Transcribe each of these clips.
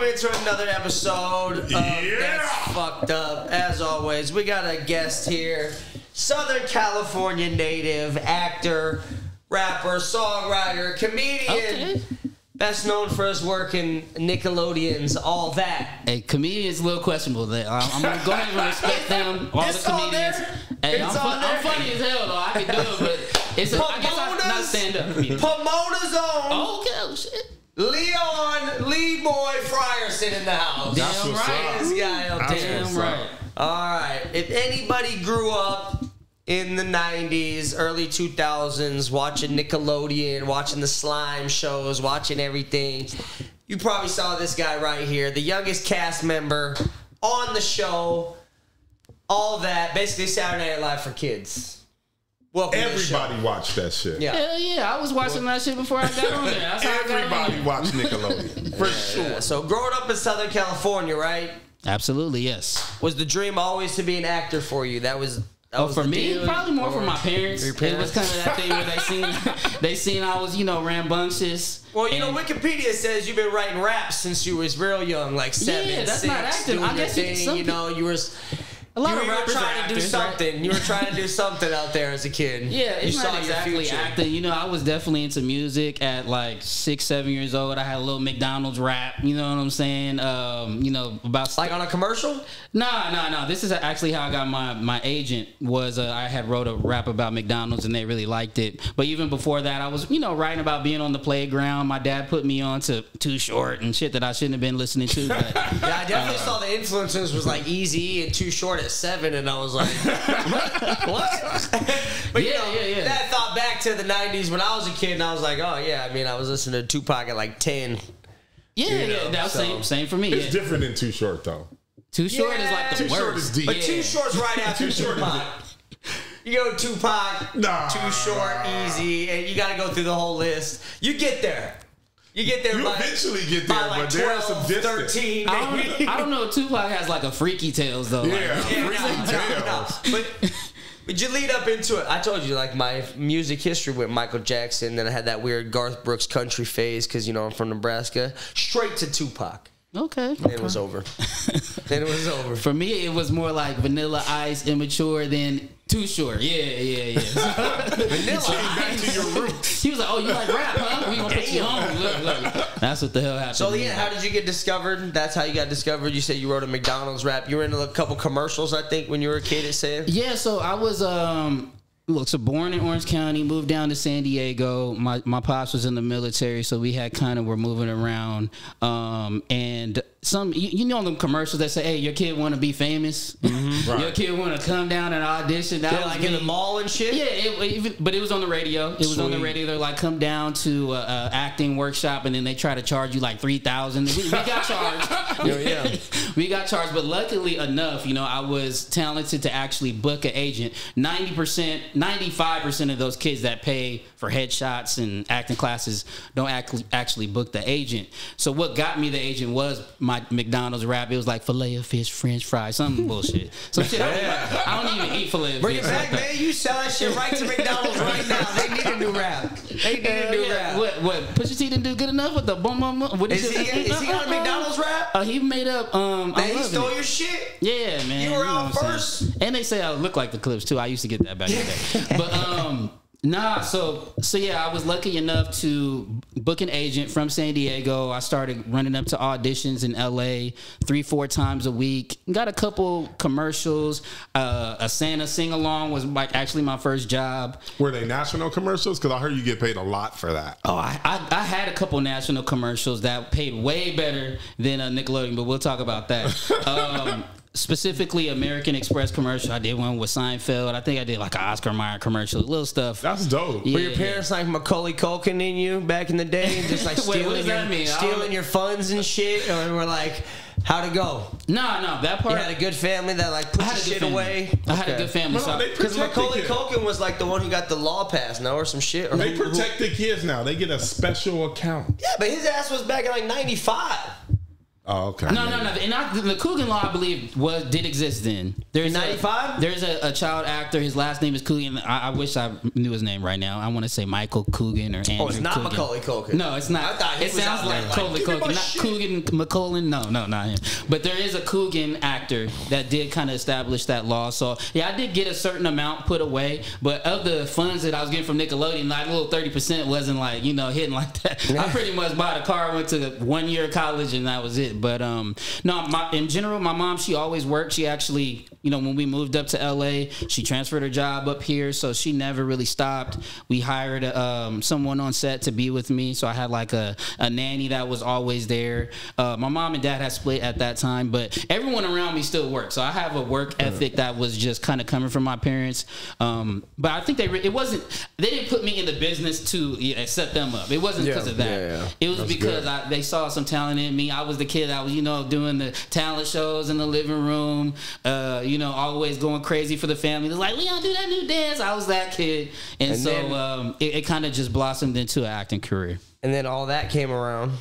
welcome into another episode of Yeah. That's Fucked Up. As always, we got a guest here, Southern California native, actor, rapper, songwriter, comedian. Okay. Best known for his work in Nickelodeon's All That. Hey, comedians a little questionable. There, I'm, I'm gonna go ahead and respect them. All It's the on comedians. there. Hey, It's I'm, on fu- I'm funny as hell though. I can do it, but it's. A, I guess I'm not stand up comedian. Pomona's own Oh, okay, oh, shit. Leon LeeBoy Frierson in the house. That's Damn what's right. This guy up That's there. Damn right. All right. If anybody grew up in the 90s, early 2000s, watching Nickelodeon, watching the slime shows, watching everything, you probably saw this guy right here, the youngest cast member on the show. All that, basically Saturday Night Live for kids. Welcome to the show. Everybody watched that shit. Yeah. Hell yeah, I was watching that shit before I got on there. That's how I got on Everybody there. watched Nickelodeon. For sure. Yeah, So growing up in Southern California, right? Absolutely, yes. Was the dream always to be an actor for you? That was that Oh, was for the me, deal? probably more for Or- my parents. Your It was kind of that thing where they seen they seen I was, you know, rambunctious. Well, you know, and- Wikipedia says you've been writing raps since you was real young, like seven, Yeah, that's six, not acting. doing I your guess you- thing. some You know, you were a lot you of were rappers trying to do actors, right? something. You were trying to do something out there as a kid. Yeah, you saw exactly acting. You know, I was definitely into music at like six, seven years old. I had a little McDonald's rap. You know what I'm saying? Um, you know about Like on a commercial? Nah, nah, nah. This is actually how I got my my agent. Was uh, I had wrote a rap about McDonald's and they really liked it. But even before that, I was you know writing about being on the playground. My dad put me on to Too Short and shit that I shouldn't have been listening to. But Yeah, I definitely saw the influences was like Eazy and Too Short at seven, and I was like, what? but you Yeah, know, yeah, yeah. that thought back to the '90s when I was a kid, and I was like, oh yeah. I mean, I was listening to Tupac at like ten. yeah, You yeah, know, that was so- same same for me. It's Yeah. different than Too Short, though. Too Short is like the Too worst. Short is deep. But Yeah. Too Short's right after Too Short is- Tupac. You go Tupac, Nah. Too Short, Eazy, and you got to go through the whole list. You get there. You get there You by, eventually get there, like but there is 12, some distance. 13, I don't, I don't know. Tupac has like a freaky tales though. like- Yeah, Yeah, freaky no, no, no. tales. But but you lead up into it. I told you like my music history with Michael Jackson. Then I had that weird Garth Brooks country phase because you know I'm from Nebraska. Straight to Tupac. okay. Then it was over. then it was over. For me, it was more like Vanilla Ice, immature, than Too Short. Yeah, yeah, yeah. Vanilla. Back to your roots. He was like, "Oh, you like rap, huh? We gonna put you on." Look, look. That's what the hell happened. So to me. Leon, how did you get discovered? That's how you got discovered. You said you wrote a McDonald's rap. You were in a couple commercials, I think, when you were a kid. It said. Yeah, so I was um look, so born in Orange County, moved down to San Diego. My my pops was in the military, so we had kind of were moving around. Um and some you, you know them commercials that say, "Hey, your kid want to be famous. Your Right. kid want to come down and audition." That like in the mall and shit. Yeah, it, even, but it was on the radio. It was on the radio. They're like, come down to uh, uh, acting workshop, and then they try to charge you like three thousand. We, we got charged. Yeah, yeah. we got charged, but luckily enough, you know, I was talented to actually book an agent. Ninety percent, ninety-five percent of those kids that pay for headshots and acting classes don't act, actually book the agent. So what got me the agent was my McDonald's rap. It was like filet of fish, French fries, some bullshit. Some shit. I, don't, I don't even eat filet of Bring it back, man. You sell that shit right to McDonald's right now. They need a new rap. They need a new yeah. rap. What? What? Pusha T didn't do good enough with the boom boom boom. What Is he, is he got a McDonald's rap? Uh, he made up. Um, Man, I he stole it. your shit. Yeah, man. You were out first. and they say I look like the clips too. I used to get that back in the day. But um, nah. So so yeah, I was lucky enough to book an agent from San Diego. I started running up to auditions in L.A. three four times a week. Got a couple commercials. Uh, a Santa sing along was like actually my first job. Were they national commercials? Because I heard you get paid a lot for that. Oh, I, I, I had a couple national commercials that paid way better than a Nickelodeon, but we'll talk about that. um, specifically, American Express commercial. I did one with Seinfeld. I think I did like an Oscar Mayer commercial, little stuff. That's dope. Yeah. Were your parents like Macaulay Culkin in you back in the day, and just like Wait, what stealing does your that mean? Stealing your funds and shit, or were like, how'd it go? No, no, that part. You had a good family that like I put had your shit family. away. I had a good family. No, so Because protect the Macaulay kid. Culkin was like the one who got the law passed, now or some shit. Or They who- who- protect the kids now. They get a special account. Yeah, but his ass was back in like '95. Oh, okay. No, no, no. And I, the Coogan Law, I believe, was did exist then. There's 95? There's a, a child actor. His last name is Coogan. I, I wish I knew his name right now. I want to say Michael Coogan or Andrew. Oh, it's not Coogan. Macaulay Culkin. No, it's not. I thought he it was sounds like like, Macaulay "Give me Culkin, not shit." Coogan McCullen. No, no, not him. But there is a Coogan actor that did kind of establish that law. So yeah, I did get a certain amount put away, but of the funds that I was getting from Nickelodeon, like a little thirty percent wasn't like you know hitting like that. I pretty much bought a car, went to one year of college, and that was it. But um, no, my, in general, my mom she always worked. She actually, you know, when we moved up to LA, she transferred her job up here, so she never really stopped. We hired um, someone on set to be with me, so I had like a, a nanny that was always there. Uh, my mom and dad had split at that time, but everyone around me still worked. So I have a work ethic that was just kind of coming from my parents. Um, but I think they it wasn't they didn't put me in the business to yeah, set them up. It wasn't because Yeah, of that. yeah. It was That's because. I, they saw some talent in me. I was the kid that was, you know, doing the talent shows in the living room, uh, you know, always going crazy for the family. It's like, we don't do that new dance. I was that kid. And, And so then- um, it, it kind of just blossomed into an acting career. And then all that came around.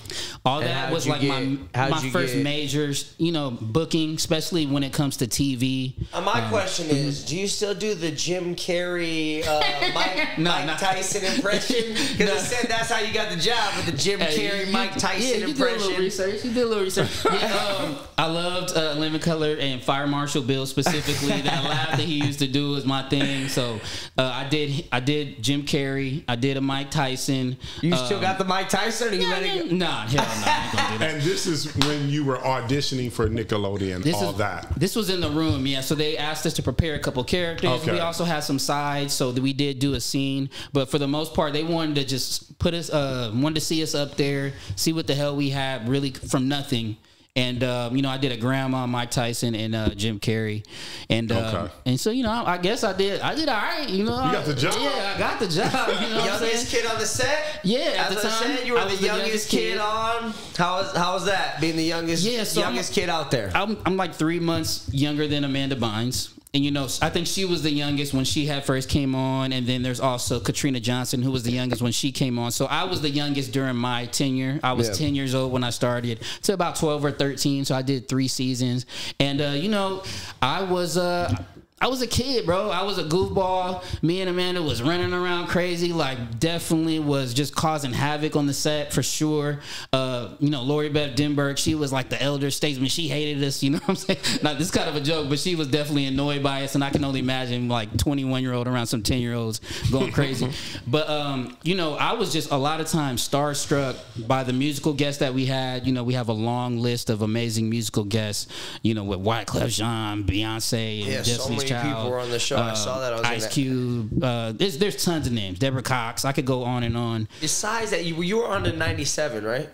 All And that was like get- my my first get- majors, you know, booking, especially when it comes to TV. Uh, my question is, do you still do the Jim Carrey, uh, Mike, No, Mike no. Tyson impression? Because No. it said that's how you got the job with the Jim Hey, Carrey, you- Mike Tyson yeah, you Did a little impression. research. You did a little research. Yeah, um, I loved uh, Living Color and Fire Marshal Bill specifically. that laugh that he used to do was my thing. So uh, I did. I did Jim Carrey. I did a Mike Tyson. You still Um, got the Mike Tyson, or you let it go? Nah, hell no, I ain't gonna do that. And this is when you were auditioning for Nickelodeon, This all is, that. This was in the room, yeah. So they asked us to prepare a couple characters. Okay. We also had some sides, so that we did do a scene. But for the most part, they wanted to just put us, uh, wanted to see us up there, see what the hell we had, really from nothing. And um, you know, I did a grandma, Mike Tyson, and uh, Jim Carrey, and uh, Okay. and so you know, I, I guess I did, I did all right. You know, You got the job. Yeah, I got the job. You know, what I'm? Youngest kid on the set. Yeah, at As the I time, said, you were the youngest, the youngest kid. kid. on. How was how was that being the youngest? Yeah, so I'm- youngest kid out there. I'm, I'm like three months younger than Amanda Bynes. And you know, I think she was the youngest when she had first came on, and then there's also Katrina Johnson, who was the youngest when she came on. So I was the youngest during my tenure. I was Yeah. 10 years old when I started, to about 12 or 13. So I did three seasons, and uh, you know, I was uh, I was a kid, bro. I was a goofball. Me and Amanda was running around crazy. Like, definitely was just causing havoc on the set for sure. Uh, you know, Lori Beth Denberg, she was like the elder statesman. She hated us. You know what I'm saying? Now, this is kind of a joke, but she was definitely annoyed by us. And I can only imagine like 21 year old around some 10 year olds going crazy. but um, you know, I was just a lot of times starstruck by the musical guests that we had. You know, we have a long list of amazing musical guests. You know, with Wyclef Jean, Beyonce, and Yeah, Destiny's Child. people were on the show. I saw that. I Ice that. Cube. Uh, there's there's tons of names. Deborah Cox. I could go on and on. Besides that, you you were on the '97, right?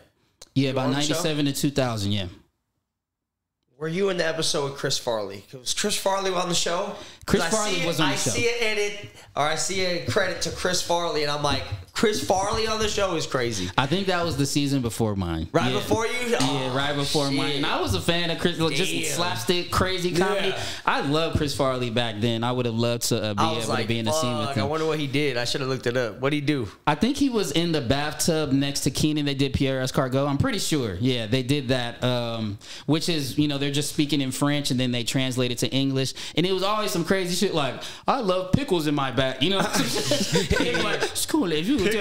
Yeah, about on the show? '97 to 2000. Yeah. Were you in the episode with Chris Farley? Was Chris Farley on the show? Chris I Farley see it- was on the I show. see an edit, or I see a credit to Chris Farley, and I'm like, Chris Farley on the show is crazy. I think that was the season before mine. Right Yeah. before you? Yeah, Oh, right before mine. And I was a fan of Chris, like, just slapstick, crazy comedy. Yeah. I loved Chris Farley back then. I would have loved to uh, be able was to be in the scene with fuck, I wonder what he did. I should have looked it up. What'd he do? I think he was in the bathtub next to Kenan. They did Pierre Escargot. I'm pretty sure. Yeah, they did that. Um, which is, you know, they're just speaking in French and then they translate it to English. And it was always some crazy shit like, I love pickles in my back. You know? and they be like, school if you Pickles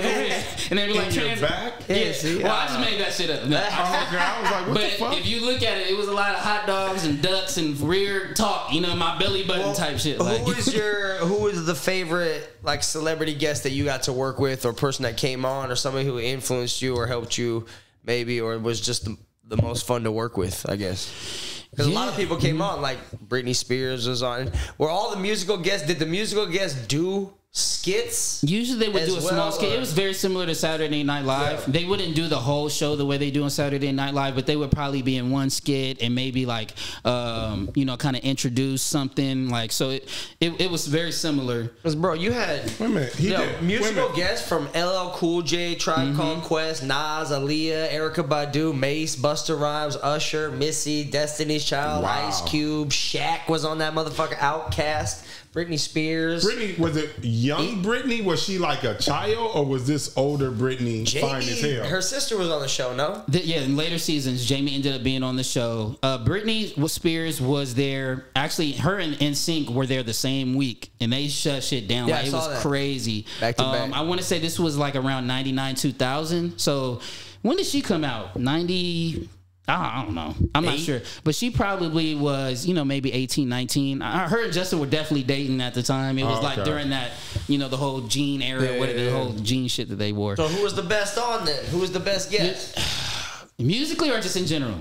And they be like, in your back? Yeah, Yeah, see? well, I Uh, just made that shit up. No. Oh, okay. I was like, what But the fuck? if you look at it, it was a lot of hot dogs and ducks and rear talk, you know, my belly button type shit. Like, Who was your who was the favorite like celebrity guest that you got to work with, or person that came on, or somebody who influenced you or helped you, maybe, or was just the, the most fun to work with? I guess. Because a lot of people came mm-hmm. on, like Britney Spears was on. Were all the musical guests? Did the musical guests do skits? Usually they would do a small skit. or- It was very similar to Saturday Night Live. Yeah. They wouldn't do the whole show the way they do on Saturday Night Live, but they would probably be in one skit and maybe like, um, you know, kind of introduce something like. So it, it it was very similar. Because bro, you had Wait a minute. He yo, did. wait a musical minute. guests from LL Cool J, Tribe Mm-hmm. Called Quest, Nas, Aaliyah, Erykah Badu, Mase, Busta Rhymes, Usher, Missy, Destiny's Child, Wow. Ice Cube, Shaq was on that motherfucker, OutKast, Britney Spears. Brittany, was it young Britney? Was she like a child, or was this older Britney fine as Jamie, hell? her sister was on the show. No, The- yeah, in later seasons, Jamie ended up being on the show. Uh, Britney Spears was there. Actually, her and NSYNC were there the same week, and they shut shit down. Yeah, like, I it saw was that. crazy. Back to um, back. I want to say this was like around 99, 2000. So when did she come out? 90. I don't know. I'm not sure. But she probably was, you know, maybe 18, 19. I, her and Justin were definitely dating at the time. It was Oh, like okay. during that, you know, the whole jean era, Yeah, what yeah, the yeah. whole jean shit that they wore. so who was the best on then? Who was the best guest? Musically or just in general?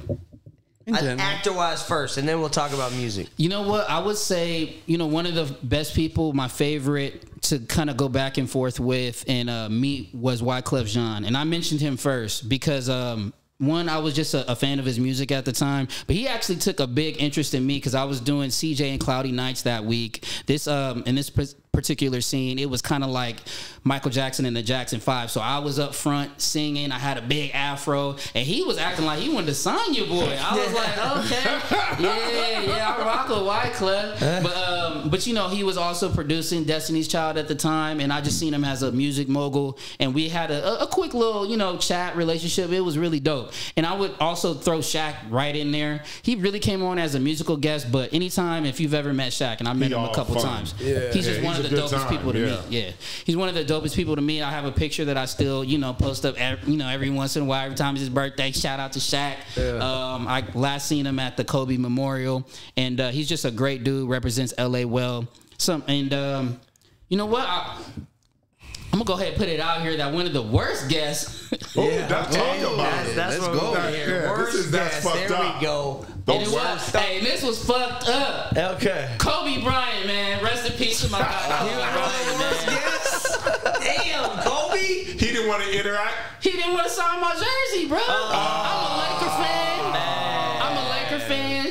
In general. Actor wise first, and then we'll talk about music. You know what? I would say, you know, one of the best people, my favorite to kind of go back and forth with and uh, meet was Wyclef Jean. And I mentioned him first because, um, one, I was just a, a fan of his music at the time, but he actually took a big interest in me because I was doing CJ and Cloudy Nights that week. This, um, in this particular scene, it was kind of like Michael Jackson and the Jackson Five. So I was up front singing. I had a big afro, and he was acting like he wanted to sign your boy. I was like, okay, yeah, yeah, I rock with Wyclef. But um, but you know, he was also producing Destiny's Child at the time, and I just seen him as a music mogul, and we had a, a, a quick little you know chat relationship. It was really dope, and I would also throw Shaq right in there. He really came on as a musical guest, but anytime if you've ever met Shaq, and I met He him a couple fun. times, Yeah. he's just Yeah, one he's of the good dopest time, people to yeah. meet. Yeah, he's one of the dopest people to me. I have a picture that I still, you know, post up, every, you know, every once in a while. Every time it's his birthday, shout out to Shaq. Um, I last seen him at the Kobe Memorial, and uh, he's just a great dude. Represents LA well. Some and um, you know what? I, I'm gonna go ahead and put it out here that one of the worst guests. Oh, that's talk about That's, it. that's Let's what go. we're That- here. yeah, this Worst is- that's guest. fucked There up. we go. and The it was, hey, and this was fucked up. Okay. Kobe Bryant, man, rest in peace to my guy. Kobe Bryant, man. Damn, Kobe. He didn't want to interact. He didn't want to sign my jersey, bro. Oh. I'm a Laker fan.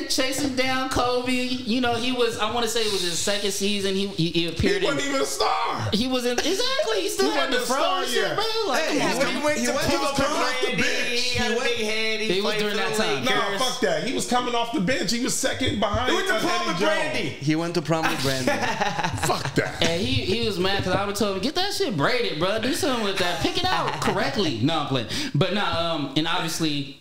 I'm a Laker fan, chasing down Kobe. You know, he was. I want to say it was his second season. He he, he He appeared wasn't in. even a star. He was in exactly. He still He had the wasn't star and shit, Like, Hey, come on, coming- man. went he to was- he was coming off the bench. He He a was- head. He, he was during that time. No, Lakers. fuck that. He was coming off the bench. He was second behind. He went to prom with Eddie Brandy. He went to prom with Brandy. Fuck that. And he, he was mad because I would told him, get that shit braided, bro. Do something with that. Pick it out correctly. No, I'm playing. But nah, um, and obviously K-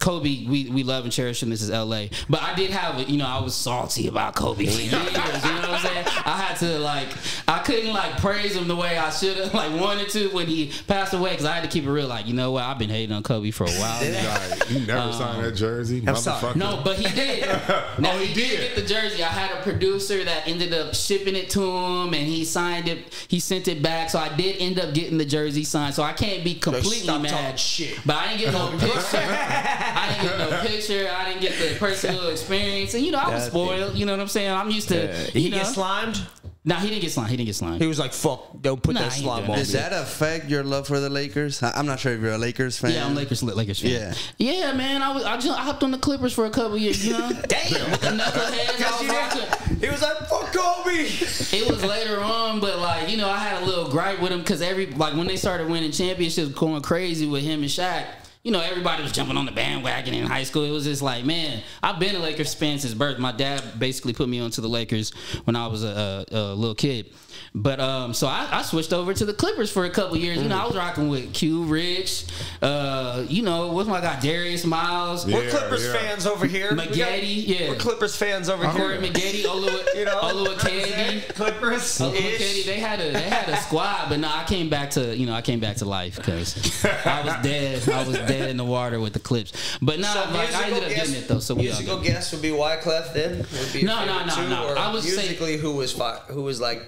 Kobe, we, we love and cherish him. This is LA. But I did have it, you know, I was salty about Kobe for years. You know what I'm saying? I had to like I couldn't like praise him the way I should have like wanted to when he passed away because I had to keep it real. Like, you know what, I've been hating on Kobe for a while now. Right. He never signed um, that jersey. I'm sorry. Motherfucker. No, but he did. Now, Oh, he he, did. did get the jersey. I had a producer that ended up shipping it to him, and he signed it. He sent it back, so I did end up getting the jersey signed. So I can't be completely mad. shit. But I didn't get no picture. I didn't get no picture. I didn't get the personal experience, and you know I was That spoiled. You know what I'm saying? I'm used to. He you know, get slimed. Nah, he didn't get slimed. He didn't get slimed. He was like, "Fuck, don't put Nah, that he slime on me." Does that affect your love for the Lakers? I- I'm not sure if you're a Lakers fan. yeah, I'm Lakers. Lakers fan. Yeah. yeah, man. I was. I, just, I hopped on the Clippers for a couple years. You know, Damn. the knuckleheads. I. He was like, "Fuck Kobe." It was later on, but like you know, I had a little gripe with him because every like when they started winning championships, going crazy with him and Shaq. You know, everybody was jumping on the bandwagon in high school. It was just like, man, I've been a Lakers fan since birth. My dad basically put me onto the Lakers when I was a, a, a little kid. But um, so I, I switched over to the Clippers for a couple years. You know, I was rocking with Q Rich. Uh, you know, what's my guy Darius Miles. Yeah. We're Clippers fans over here. We Maggette, yeah. We're Clippers fans over Corey here. Maggette, Olu, You know, Olowokandi. Clippers. Uncle ish. Katie, they had a they had a squad, but no, I came back to you know I came back to life because I was dead. I was dead in the water with the clips. But no, So like I ended up guess- getting it though. So musical good. guess would be Wyclef then. Would be your No, no, no, two, no. Or I would say- who was fi- who was like,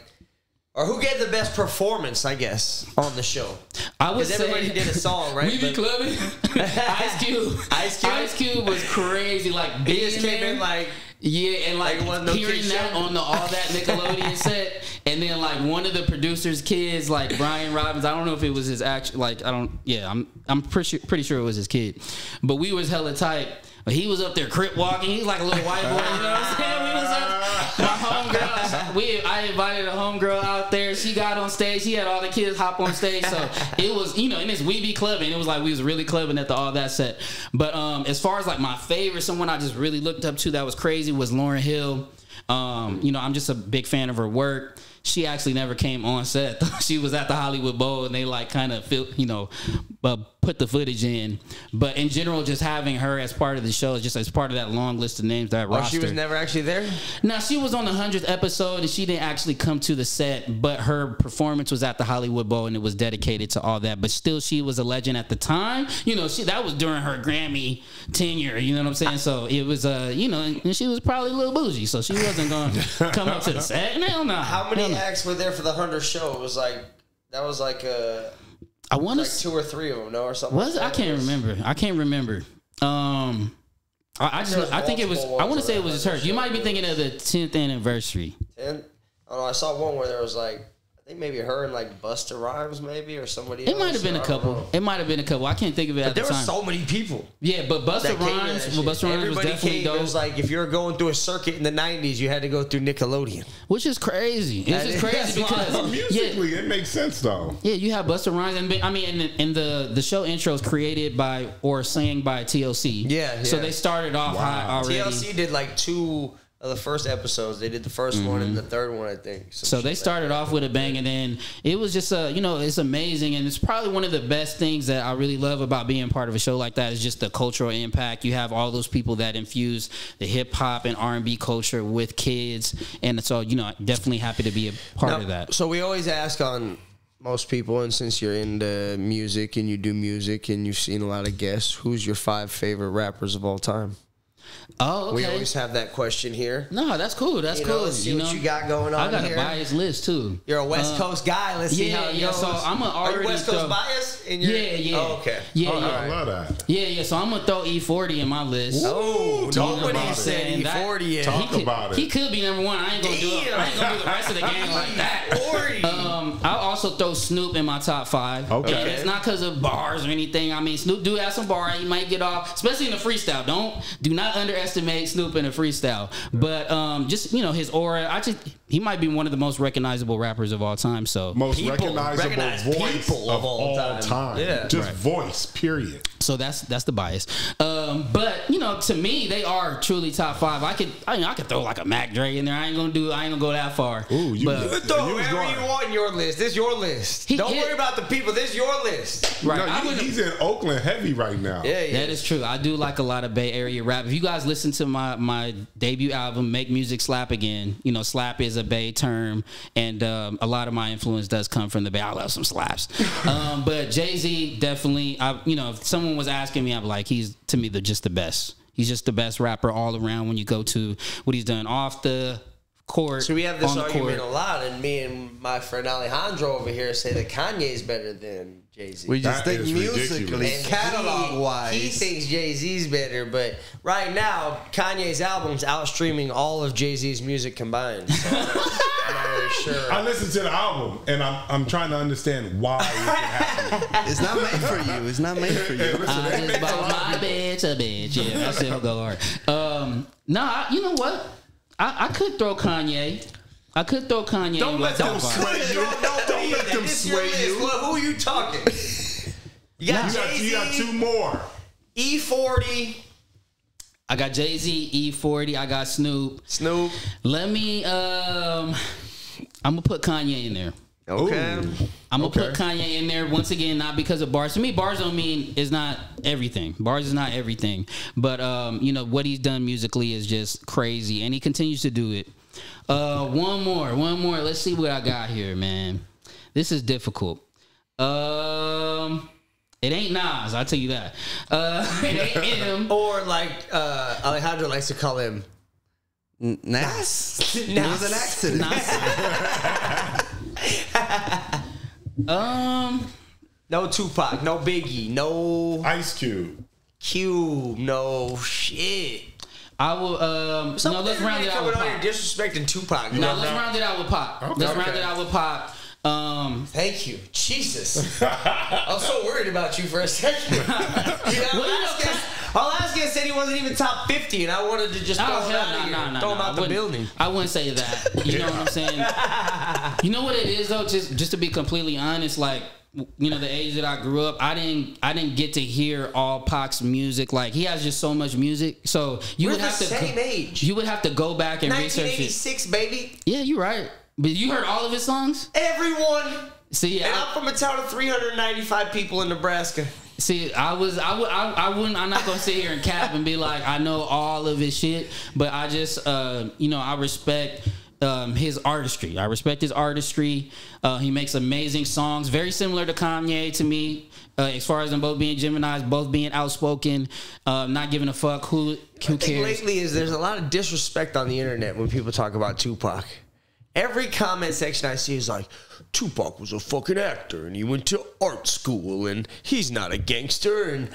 or who gave the best performance? I guess on the show. I would Because say everybody did a song, right? We be clubbing. Ice Cube. Ice Cube? Ice Cube was crazy. Like He just came in like Yeah, and like, Like no hearing that show? on the all that Nickelodeon set, and then like one of the producers' kids, like Brian Robbins. I don't know if it was his actual, like I don't. Yeah, I'm I'm pretty pretty sure it was his kid, but we was hella tight. But he was up there crip walking. He's like a little white boy. You know what I'm saying? We was up. My homegirl. We I invited a homegirl out there. She got on stage. She had all the kids hop on stage. So it was you know, and it's we be clubbing. It was like we was really clubbing at the all that set. But um, as far as like my favorite, someone I just really looked up to that was crazy was Lauryn Hill. Um, you know, I'm just a big fan of her work. She actually never came on set. she was at the Hollywood Bowl, and they like kind of feel, you know, uh, put the footage in. But in general, just having her as part of the show, just as part of that long list of names that Oh, roster. she was never actually there. Now she was on the hundredth episode and she didn't actually come to the set, but her performance was at the Hollywood Bowl and it was dedicated to all that. But still, she was a legend at the time. You know, she that was during her Grammy tenure. You know what I'm saying? So it was, uh, you know, and she was probably a little bougie, so she wasn't going to come up to the set. Hell no. How many No. acts were there for the Hunter show? It was like that was like uh I want like to. two or three of them, no, or something. Was like I can't remember. I can't remember. Um. I, I just I think it was I want to say it was just her. You might be thinking of the 10th anniversary. And I don't know. I saw one where there was like I think maybe her and like Busta Rhymes, maybe or somebody. Else. It might have been or a I don't couple. know. It might have been a couple. I can't think of it at There the were time. so many people. yeah, but Busta that came to that Rhymes, shit. well, Busta Rhymes was Everybody definitely came. dope. It was like if you were going through a circuit in the '90s, you had to go through Nickelodeon. which is crazy. It's just is- crazy that's why- because But yeah, musically, it makes sense though. yeah, you have Busta Rhymes, and I mean, and, and the the show intro is created by or sang by TLC. Yeah, So they started off Wow. high already. TLC did like two of the first episodes. They did the 1st one and the third one, I think. Mm-hmm. So they like started off with a bang, and then it was just a, you know, it's amazing, and it's probably one of the best things that I really love about being part of a show like that is just the cultural impact. You have all those people that infuse the hip hop and R and B culture with kids, and so you know, definitely happy to be a part Now, of that. So we always ask on most people, and since you're into music and you do music and you've seen a lot of guests, who's your five favorite rappers of all time? Oh, okay. We always have that question here. no, that's cool. That's You cool. know, let's see you what know, you got going on. I on got here. a biased list too. You're a West Uh, Coast guy. Let's see yeah, how it yeah, goes. so I'm a Are you already West Coast throw- bias? In your, Yeah, yeah. Oh, okay. Yeah, Oh, yeah. I love that. Yeah, yeah. So I'm gonna throw E40 in my list. Oh, Talk nobody about it. said And that- E40 yet. Talk he could, about it. He could be number one. I ain't gonna do it. I ain't gonna do the rest of the game like that. 40. Um, I'll also throw Snoop in my top five. Okay. And it's not because of bars or anything. I mean, Snoop do have some bar. He might get off, especially in the freestyle. Don't do not underestimate Snoop in a freestyle. But um, just you know his aura. I just he might be one of the most recognizable rappers of all time. So Most People, recognizable recognized voice people of of all all time. time. Yeah. Just Right. voice. Period. So that's that's the bias. Um, but you know, to me, they are truly top five. I could I, mean, I could throw like a Mac Dre in there. I ain't gonna do I ain't gonna go that far. Ooh, you but, good. You throw You whoever you want in your list. This is your list. He Don't hit- worry about the people. This is your list. right. no, I he- he's in Oakland heavy right now. Yeah, yeah. That is true. I do like a lot of Bay Area rap. If you guys listen to my my debut album, Make Music Slap Again, you know, slap is a Bay term, and um, a lot of my influence does come from the Bay. I love some slaps. um, but Jay Z definitely, I you know, if someone was asking me, I'm like, he's to me the just the best. He's just the best rapper all around. When you go to what he's done off the court, So we have this on the argument court. a lot, and me and my friend Alejandro over here say that Kanye's better than Jay Z. We just That think is musically, ridiculous. catalog wise. he thinks Jay Z's better, but right now Kanye's album's outstreaming all of Jay Z's music combined. So I'm, not, really sure. I listened to the album and I'm I'm trying to understand why is it happening. it's not made for you. It's not made for Hey, you. listen, I that just makes a bought lot of my bitch a bitch. Yeah, that's it. Go hard. Um, no, I, you know what? I, I could throw Kanye. I could throw Kanye. Don't let them sway you. Don't, don't, Don't let them This is your sway you. Well, who are you talking? You got You got, you got two more. E40, I got Jay Z, E40. I got Snoop. Snoop. Let me. Um, I'm gonna put Kanye in there. Okay. Ooh. I'm gonna Okay. put Kanye in there once again, not because of bars. To me, bars don't mean is not everything. Bars is not everything, but um, you know what he's done musically is just crazy, and he continues to do it. Uh, one more, one more. Let's see what I got here, man. This is difficult. Um, it ain't Nas, I'll tell you that. Uh, it ain't him. Or like uh, Alejandro likes to call him. N- Nas. It was an accident. Um, No Tupac, no Biggie, no Ice Cube. Cube, no shit. I will. Um, no, let's round it out with coming on Pop. here disrespecting Tupac. No, No, let's round it out with Pop. Okay. Let's round it out with Pop. Um, Thank you, Jesus. I was so worried about you for a second. You know, Well, you our, last guest, our last guest said he wasn't even top fifty, and I wanted to just throw Oh him out no of here, no no! throw him no. I out the wouldn't- building. I wouldn't say that. You know what I'm saying? You know what it is though. Just just to be completely honest, like you know the age that I grew up, I didn't I didn't get to hear all Pac's music. Like he has just so much music, so you We're would have to same age. you would have to go back and research it. 1986, baby. Yeah, you're right. But you heard all of his songs. Everyone. See, And I, I'm from a town of 395 people in Nebraska. See, I was, I would, I, I wouldn't, I'm not gonna sit here and cap and be like, I know all of his shit, but I just, uh, you know, I respect um, his artistry. I respect his artistry. Uh, he makes amazing songs, very similar to Kanye to me, uh, as far as them both being Gemini's, both being outspoken, uh, not giving a fuck who, who cares. lately is there's a lot of disrespect on the internet when people talk about Tupac. Every comment section I see is like, Tupac was a fucking actor and he went to art school and he's not a gangster. And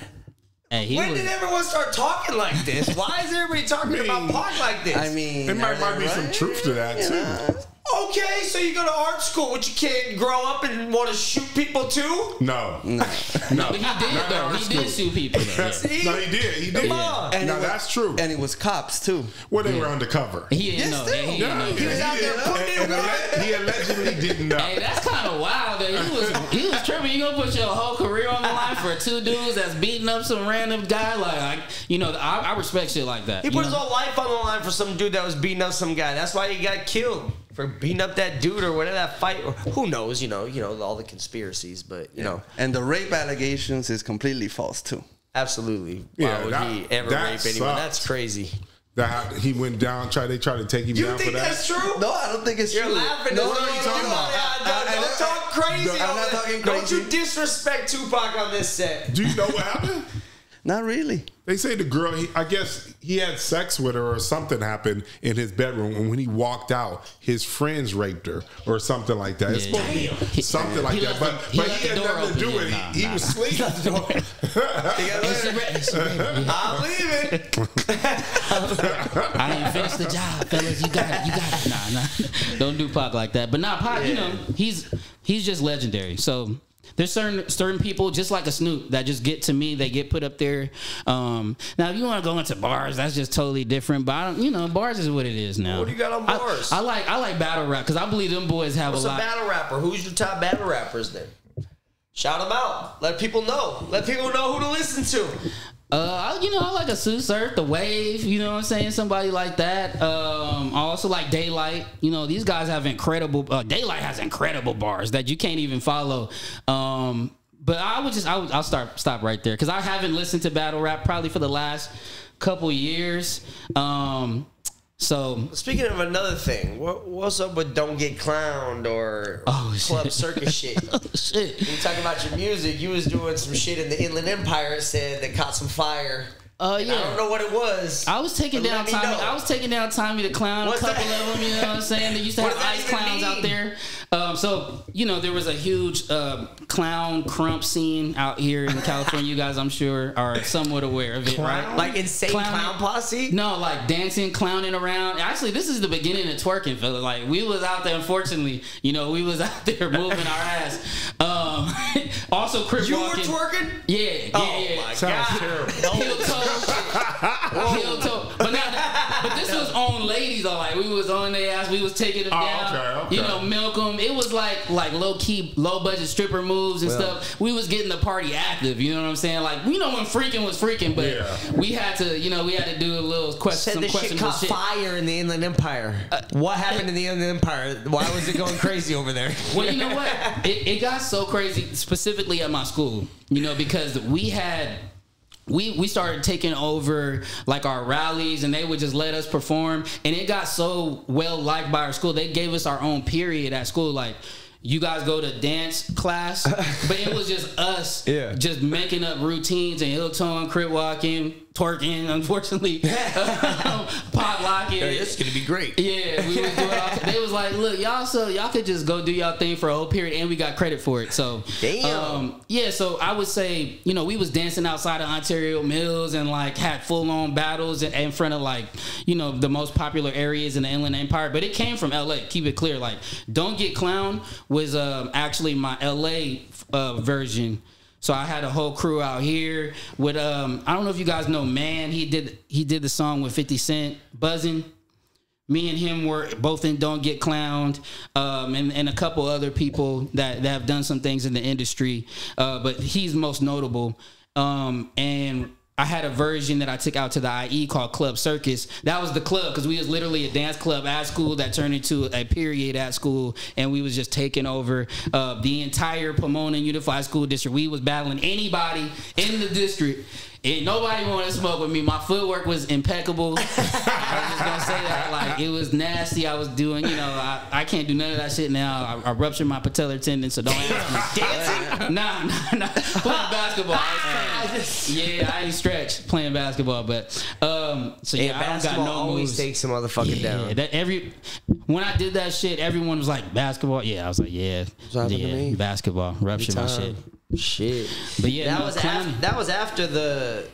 Hey, he when was, did everyone start talking like this? Why is everybody talking mean- about Pac like this? I mean, There might, might they be some truth to that You know? Too. okay, so you go to art school, but you can't grow up and want to shoot people too? No, no, but he did though. He did sue people. Though. See? no, he did. He did. Come on. And No, that's true. And it was cops too. Well, they were undercover. He didn't Yes, know. they Yeah, he didn't know. he, was out did. there putting and, in and work. he allegedly didn't know. Hey, that's kind of wild. That he was he was tripping. You gonna put your whole career on the line for two dudes that's beating up some random guy? Like, I, you know, I, I respect shit like that. He you put his whole life on the line for some dude that was beating up some guy. That's why he got killed for beating up that dude or whatever that fight. Or who knows? You know, you know all the conspiracies, but you know, And the rape allegations is completely false too. absolutely. Yeah, Why would that- he ever that rape anyone? That's crazy. That he went down. Try they tried to take him You down for think that. that's true? No, I don't think it's You're true. laughing. No, No, no, no, no, you no, don't, yeah, I- don't, I- don't I- talk crazy. I'm not over- talking Don't you disrespect Tupac on this set? Do you know what happened? Not really. They say the girl. He, I guess he had sex with her, or something happened in his bedroom. And when he walked out, his friends raped her, or something like that. It's Yeah. supposed to be something like He that. But he but he had nothing to do with it. Nah, He, he nah, was nah. sleeping. It's a ra- it's a ra- I'll leave it. I ain't finished the job, fellas. You got it. You got it. Nah, nah. Don't do Pac like that. But nah, Pac, you know, he's he's just legendary. So there's certain certain people just like a Snoop that just get to me. They get put up there. Um, now, if you want to go into bars, that's just totally different. But I don't, you know, bars is what it is now. What do you got on I- bars? I, like I like battle rap because I believe them boys have What's a a lot. battle rapper? Who's your top battle rappers then? Shout them out. Let people know. Let people know who to listen to. Uh, you know, I like a Sue Surf, the Wave. You know what I'm saying? Somebody like that. Um, I also like Daylyt. You know, these guys have incredible. Uh, Daylyt has incredible bars that you can't even follow. Um, but I would just, I would, I'll start, stop right there because I haven't listened to battle rap probably for the last couple years. Um, so Speaking of another thing, what, what's up with "Don't Get Clowned" or Oh, Club shit. Circus shit? Oh, shit. You talk about your music. You was doing some shit in the Inland Empire. It said that caught some fire. Uh, yeah. I don't know what it was. I was taking down let Tommy. know. I was taking down Tommy the Clown. What's a couple that? of them, you know what I'm saying? They used to have ice that even clowns out there. Um, so you know there was a huge uh, clown krump scene out here in California. You guys, I'm sure, are somewhat aware of it, right? like insane Clown- clown, posse. No, like dancing, clowning around. Actually, this is the beginning of twerking, fella. Like we was out there. Unfortunately, you know, we was out there moving our ass. Um, also, crip You were twerking. Yeah, yeah, Oh yeah. my Sounds god. terrible. Heel toe, heel. But now, but this was on ladies. Though, like we was on their ass, we was taking them Oh, down. okay, okay. You know, milk them. It was like like low key, low budget stripper moves and stuff. We was getting the party active. You know what I'm saying? Like you know when freaking was freaking, but Yeah. we had to, you know, we had to do a little question, Said some this shit caught shit. fire in the Inland Empire. Uh, what happened in the Inland Empire? Why was it going crazy over there? Well, you know what? It, it got so crazy, specifically at my school. You know, because we had. We, we started taking over like our rallies and they would just let us perform. And it got so well liked by our school. They gave us our own period at school. Like you guys go to dance class but it was just us Yeah. just making up routines and heel tone crip walking twerking unfortunately pot locking gonna be great. yeah, we was all, they was like, look, y'all so y'all could just go do y'all thing for a whole period and we got credit for it. So Damn. um, yeah, so I would say, you know, we was dancing outside of Ontario Mills and like had full on battles in, in front of like, you know, the most popular areas in the Inland Empire. But it came from LA. Keep it clear. Like, Don't Get Clown was um, actually my LA uh, version. So I had a whole crew out here with um I don't know if you guys know Mann. He did he did the song with 50 Cent, Buzzing. Me and him were both in Don't Get Clowned, um, and, and a couple other people that, that have done some things in the industry. Uh, but he's most notable. Um, and I had a version that I took out to the IE called Club Circus. That was the club because we was literally a dance club at school that turned into a period at school, and we was just taking over uh, the entire Pomona Unified School District. We was battling anybody in the district. And nobody wanted to smoke with me. My footwork was impeccable. I was just gonna say that, like it was nasty. I was doing, you know, I, I can't do none of that shit now. I, I ruptured my patellar tendon, so don't ask me. Dancing? Nah, nah, nah. Playing basketball. I was yeah, I ain't stretch playing basketball, but um, so yeah, Yeah, I don't got basketball no always moves. takes a motherfucker yeah, down. that every when I did that shit, everyone was like basketball. Yeah, I was like, yeah, what happened to yeah, me. basketball, ruptured my shit. Shit. But yeah, that no, was after, that was after the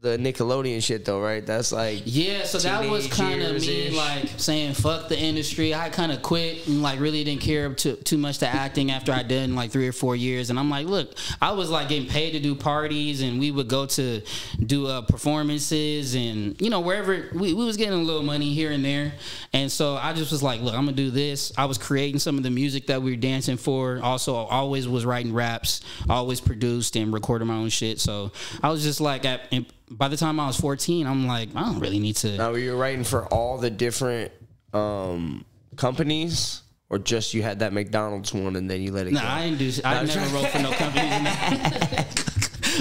the Nickelodeon shit though, right? That's like Yeah, so that was kind of me like saying fuck the industry. I kind of quit and like really didn't care too, too much to acting after I did in like three or four years. And I'm like, look, I was like getting paid to do parties and we would go to do uh, performances and you know wherever we, we was getting a little money here and there. And so I just was like, look, I'm gonna do this. I was creating some of the music that we were dancing for. Also, always was writing raps, always produced and recording my own shit. So I was just like at. By the time I was 14, I'm like, I don't really need to. now were you writing for all the different um companies or just you had that McDonald's one and then you let it Nah, go? I didn't do. I never wrote for no companies.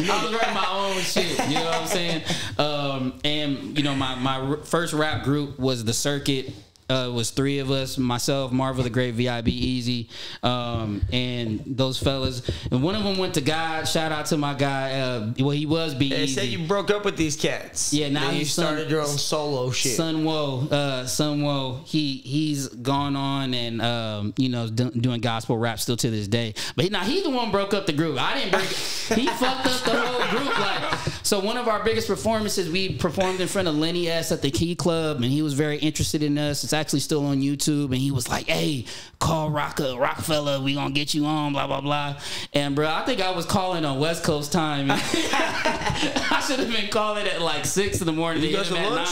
I was writing my own shit. You know what I'm saying? Um, and you know, my my first rap group was the Circuit. Uh, it was three of us, myself, Marvel the Great, VIB Easy, um, and those fellas. And one of them went to God. Shout out to my guy. Uh, well, he was B They said you broke up with these cats. Yeah, now you he's started your own solo shit. Sun Wo, uh, Sun Wo, he he's gone on and um, you know do, doing gospel rap still to this day. But he, now he's the one broke up the group. I didn't break. it. He fucked up the whole group. Like so, one of our biggest performances, we performed in front of Lenny S at the Key Club, and he was very interested in us. It's actually still on YouTube, and he was like, "Hey, call Rocka Rockefeller, we gonna get you on." Blah blah blah. And bro, I think I was calling on West Coast time. I should have been calling at like six in the morning. to You hit go him at lunch?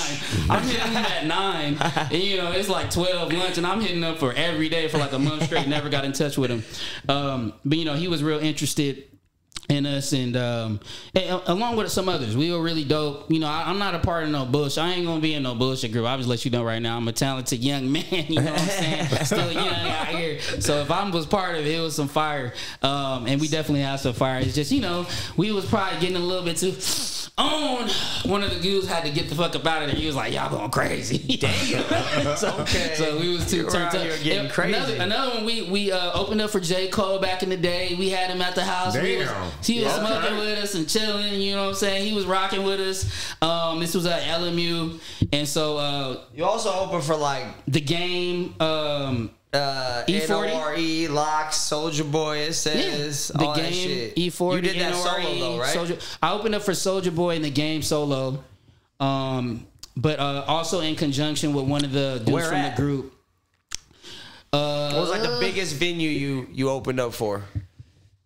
nine. I'm hitting him at nine, and you know it's like twelve lunch, and I'm hitting up for every day for like a month straight. Never got in touch with him, um, but you know he was real interested in us, and, um, and, along with some others, we were really dope. You know, I, I'm not a part of no bullshit. I ain't gonna be in no bullshit group. I'll just let you know right now. I'm a talented young man. You know what I'm saying? Still young out here. So if I was part of it, it was some fire, um, and we definitely had some fire. It's just you know we was probably getting a little bit too on. One of the dudes had to get the fuck up out of there. He was like, "Y'all going crazy." Damn. so, Okay. so we was too You were turned up. here getting And crazy. Another, another one, we we uh, opened up for J Cole back in the day. We had him at the house. We was- Damn. he was Yeah. smoking with us and chilling. You know what I'm saying? He was rocking with us. Um, this was at LMU, and so uh, You also open for like the game. Um, uh, E40? NORE, Locks, Soulja Boy. It yeah, says the all that game shit. E40. You did that NORE, solo though, right? Soulja- I opened up for Soulja Boy in the game solo, um, but uh, also in conjunction with one of the dudes Where from at? the group. Uh, What was like the biggest venue you you opened up for?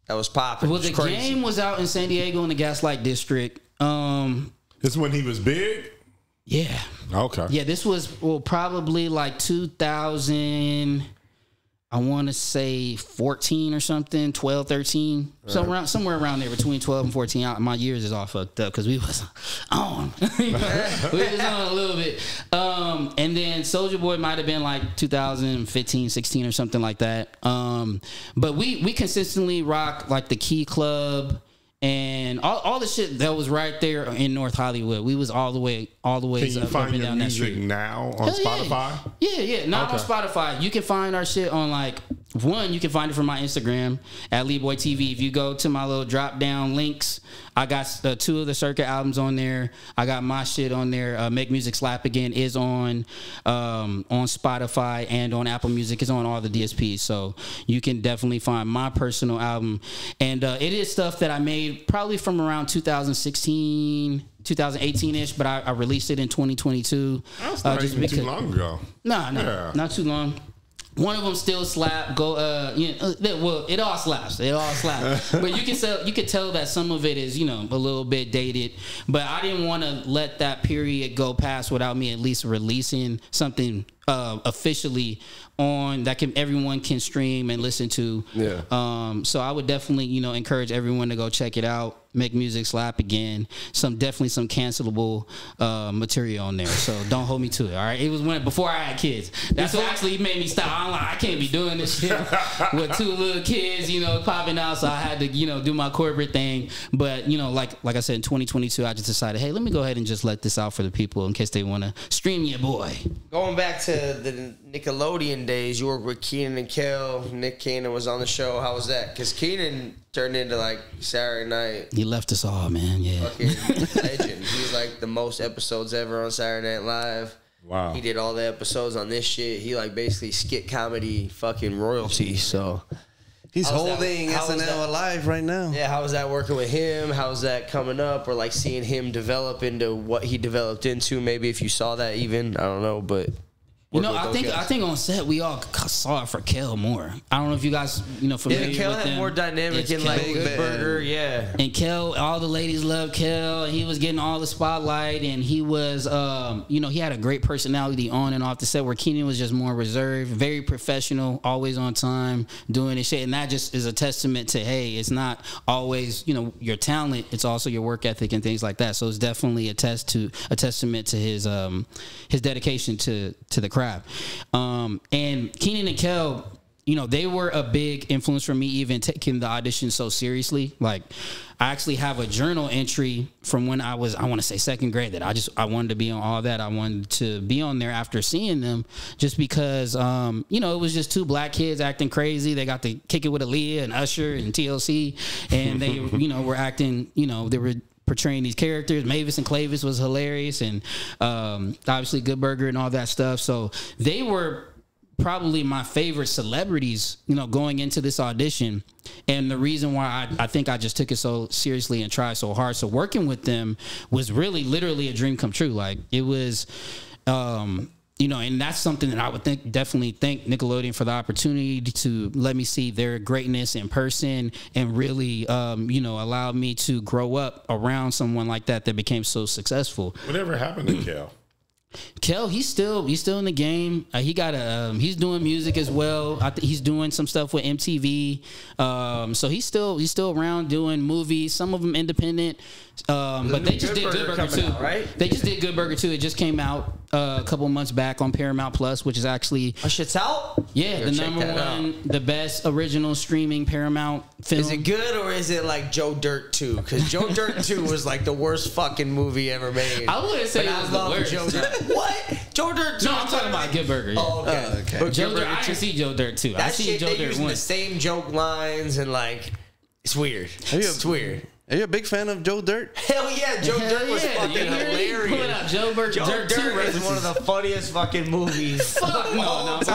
That was popping. Well, It's the crazy. game was out in San Diego in the Gaslight District. Um, This when he was big. yeah, Okay. yeah. This was well probably like 2000. I want to say 14 or something, 12, 13, so around somewhere around there between 12 and 14. I- My years is all fucked up because we was on, we was on a little bit. Um, and then Soulja Boy might have been like 2015, 16 or something like that. Um, but we we consistently rock like the Key Club. And all, all the shit that was right there in North Hollywood, we was all the way, all the way Can you up, up find and your down that music street. now on Hell yeah. Spotify? Yeah, yeah. Not Okay. on Spotify. You can find our shit on like one. You can find it from my Instagram at Leeboy TV. If you go to my little drop down links, I got uh, two of the Circuit albums on there. I got my shit on there. Uh, Make Music Slap Again is on um, on Spotify and on Apple Music. It's on all the DSPs, so you can definitely find my personal album. And uh, it is stuff that I made probably from around 2016. 2018 ish, but I, I released it in 2022. That's uh, not just even too long ago. no, no, Yeah. not too long. One of them still slap. Go, uh, you know, uh, well, it all slaps. It all slaps. but you can tell, you can tell that some of it is, you know, a little bit dated. But I didn't want to let that period go past without me at least releasing something uh, officially on that can everyone can stream and listen to. Yeah. Um, so I would definitely, you know, encourage everyone to go check it out. Make music slap again. Some definitely some cancelable uh, material on there. So don't hold me to it. All right. It was when before I had kids. That's what actually made me stop. I'm like, I can't be doing this shit with two little kids, you know, popping out. So I had to, you know, do my corporate thing. But you know, like like I said, in 2022, I just decided, hey, let me go ahead and just let this out for the people in case they want to stream your boy. Going back to the Nickelodeon days, you worked with Kenan and Kel. Nick Cannon was on the show. How was that? Because Kenan turned into like Saturday Night He left us all, man. Yeah. fucking legend. He's like the most episodes ever on Saturday Night Live. Wow. He did all the episodes on this shit. He like basically skit comedy fucking royalty. So He's How's that- holding how was SNL that? alive right now. yeah, how was that working with him? How's that coming up? Or like seeing him develop into what he developed into? Maybe if you saw that even I don't know, but You know, I think guys. I think on set we all saw it for Kel more. I don't know if you guys, you know, familiar yeah, Kel with had them. more dynamic It's in like Kel. Big Good Burger. Yeah. And Kel, all the ladies love Kel. He was getting all the spotlight, and he was, um, you know, he had a great personality on and off the set. Where Kenan was just more reserved, very professional, always on time, doing his shit, and that just is a testament to hey, it's not always you know your talent; it's also your work ethic and things like that. So it's definitely a test to a testament to his um his dedication to to the craft. Um, and Kenan and Kel you know, they were a big influence for me even taking the audition so seriously. Like I actually have a journal entry from when I was I want to say second grade that I just I wanted to be on all that. I wanted to be on there after seeing them just because um, you know, it was just two black kids acting crazy. They got to kick it with Aaliyah and Usher and TLC and they you know, were acting, you know, they were portraying these characters. Mavis and Clavis was hilarious, and um, obviously Good Burger and all that stuff. So they were probably my favorite celebrities, you know, going into this audition. And the reason why I, I think I just took it so seriously and tried so hard. So working with them was really literally a dream come true. Like it was um you know, and that's something that I would think definitely thank Nickelodeon for the opportunity to let me see their greatness in person and really, um, you know, allow me to grow up around someone like that that became so successful. Whatever happened to Kel? Kel, he's still he's still in the game. Uh, he got a um, he's doing music as well. I think he's doing some stuff with MTV. Um, so he's still he's still around doing movies. Some of them independent. Um, but they just Good did Good Burger Burger too, out, right? They just did Good Burger too. It just came out uh, a couple months back on Paramount Plus, which is actually Oh, shit's out. yeah the number that out. one, the best original streaming Paramount film. Is it good or is it like Joe Dirt 2? Because Joe Dirt 2 was like the worst fucking movie ever made. I wouldn't say But it I was the love worst. Joe Dirt. What? Joe Dirt 2? No, I'm talking about Good Burger. Yeah. Oh, okay. Oh, okay. But Joe Good Dirt. Burger I 2 didn't see Joe Dirt too. I see shit, Joe they Dirt using one. the same joke lines and like, it's weird. It's weird. Are you a big fan of Joe Dirt? Hell yeah, Joe Hell Dirt was yeah, fucking you hear me? hilarious. Pulling out Joe Bur- Joe Dirt Dirt, 2 is one of the funniest fucking movies. Fuck no, all no.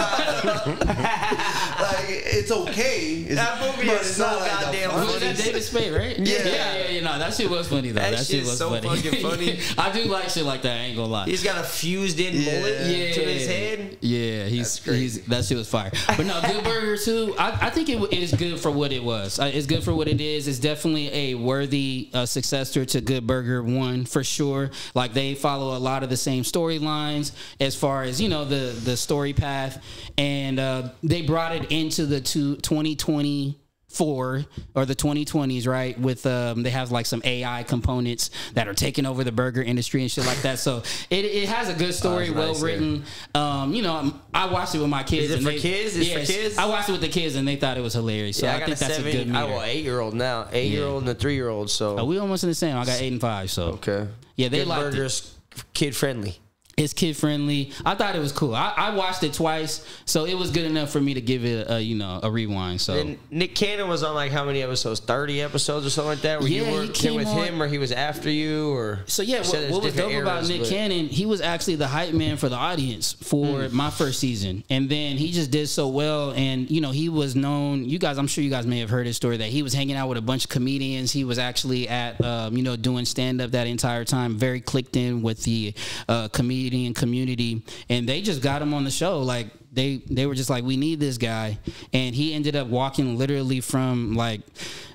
Like it's okay. It's, That movie but is it's so not goddamn fun- Was that David Spade, right? Yeah. yeah, yeah, yeah. No, that shit was funny though. That That, shit shit's was so funny. fucking funny. I do like shit like that. I ain't gonna lie. He's got a fused in Yeah. mullet yeah, to his head. Yeah, he's he's that shit was fire. But no, Good Burger too. I, I think it, w- it is good for what it was. Uh, It's good for what it is. It's definitely a worthy uh, successor to Good Burger One for sure. Like they follow a lot of the same storylines as far as you know the the story path, and uh, they brought it into the two, 2020 four or the 2020s right with um they have like some ai components that are taking over the burger industry and shit like that so it, it has a good story that's well nice, yeah. written um you know I'm- i watched it with my kids Is it and for they- kids? It's for kids? i watched it with the kids and they thought it was hilarious so Yeah, i, I, got think that's seven. a good I meter. well, eight year old now, eight year old and a three year old. So Are we almost in the same i got eight and five so okay. yeah they Good like burgers, kid friendly. It's kid friendly i thought it was cool I, I watched it twice so it was good enough for me to give it a you know a rewind so And Nick Cannon was on like how many episodes? Thirty episodes or something like that. Where Yeah, you worked came with on- him, or he was after you, or So yeah, what, what was dope different about Nick but- Cannon? He was actually the hype man for the audience for my first season, and then he just did so well. And you know, he was known. You guys, I'm sure you guys may have heard his story that he was hanging out with a bunch of comedians. He was actually at um, you know doing stand up that entire time. Very clicked in with the uh, comedian community, and they just got him on the show like they they were just like, we need this guy, and he ended up walking literally from like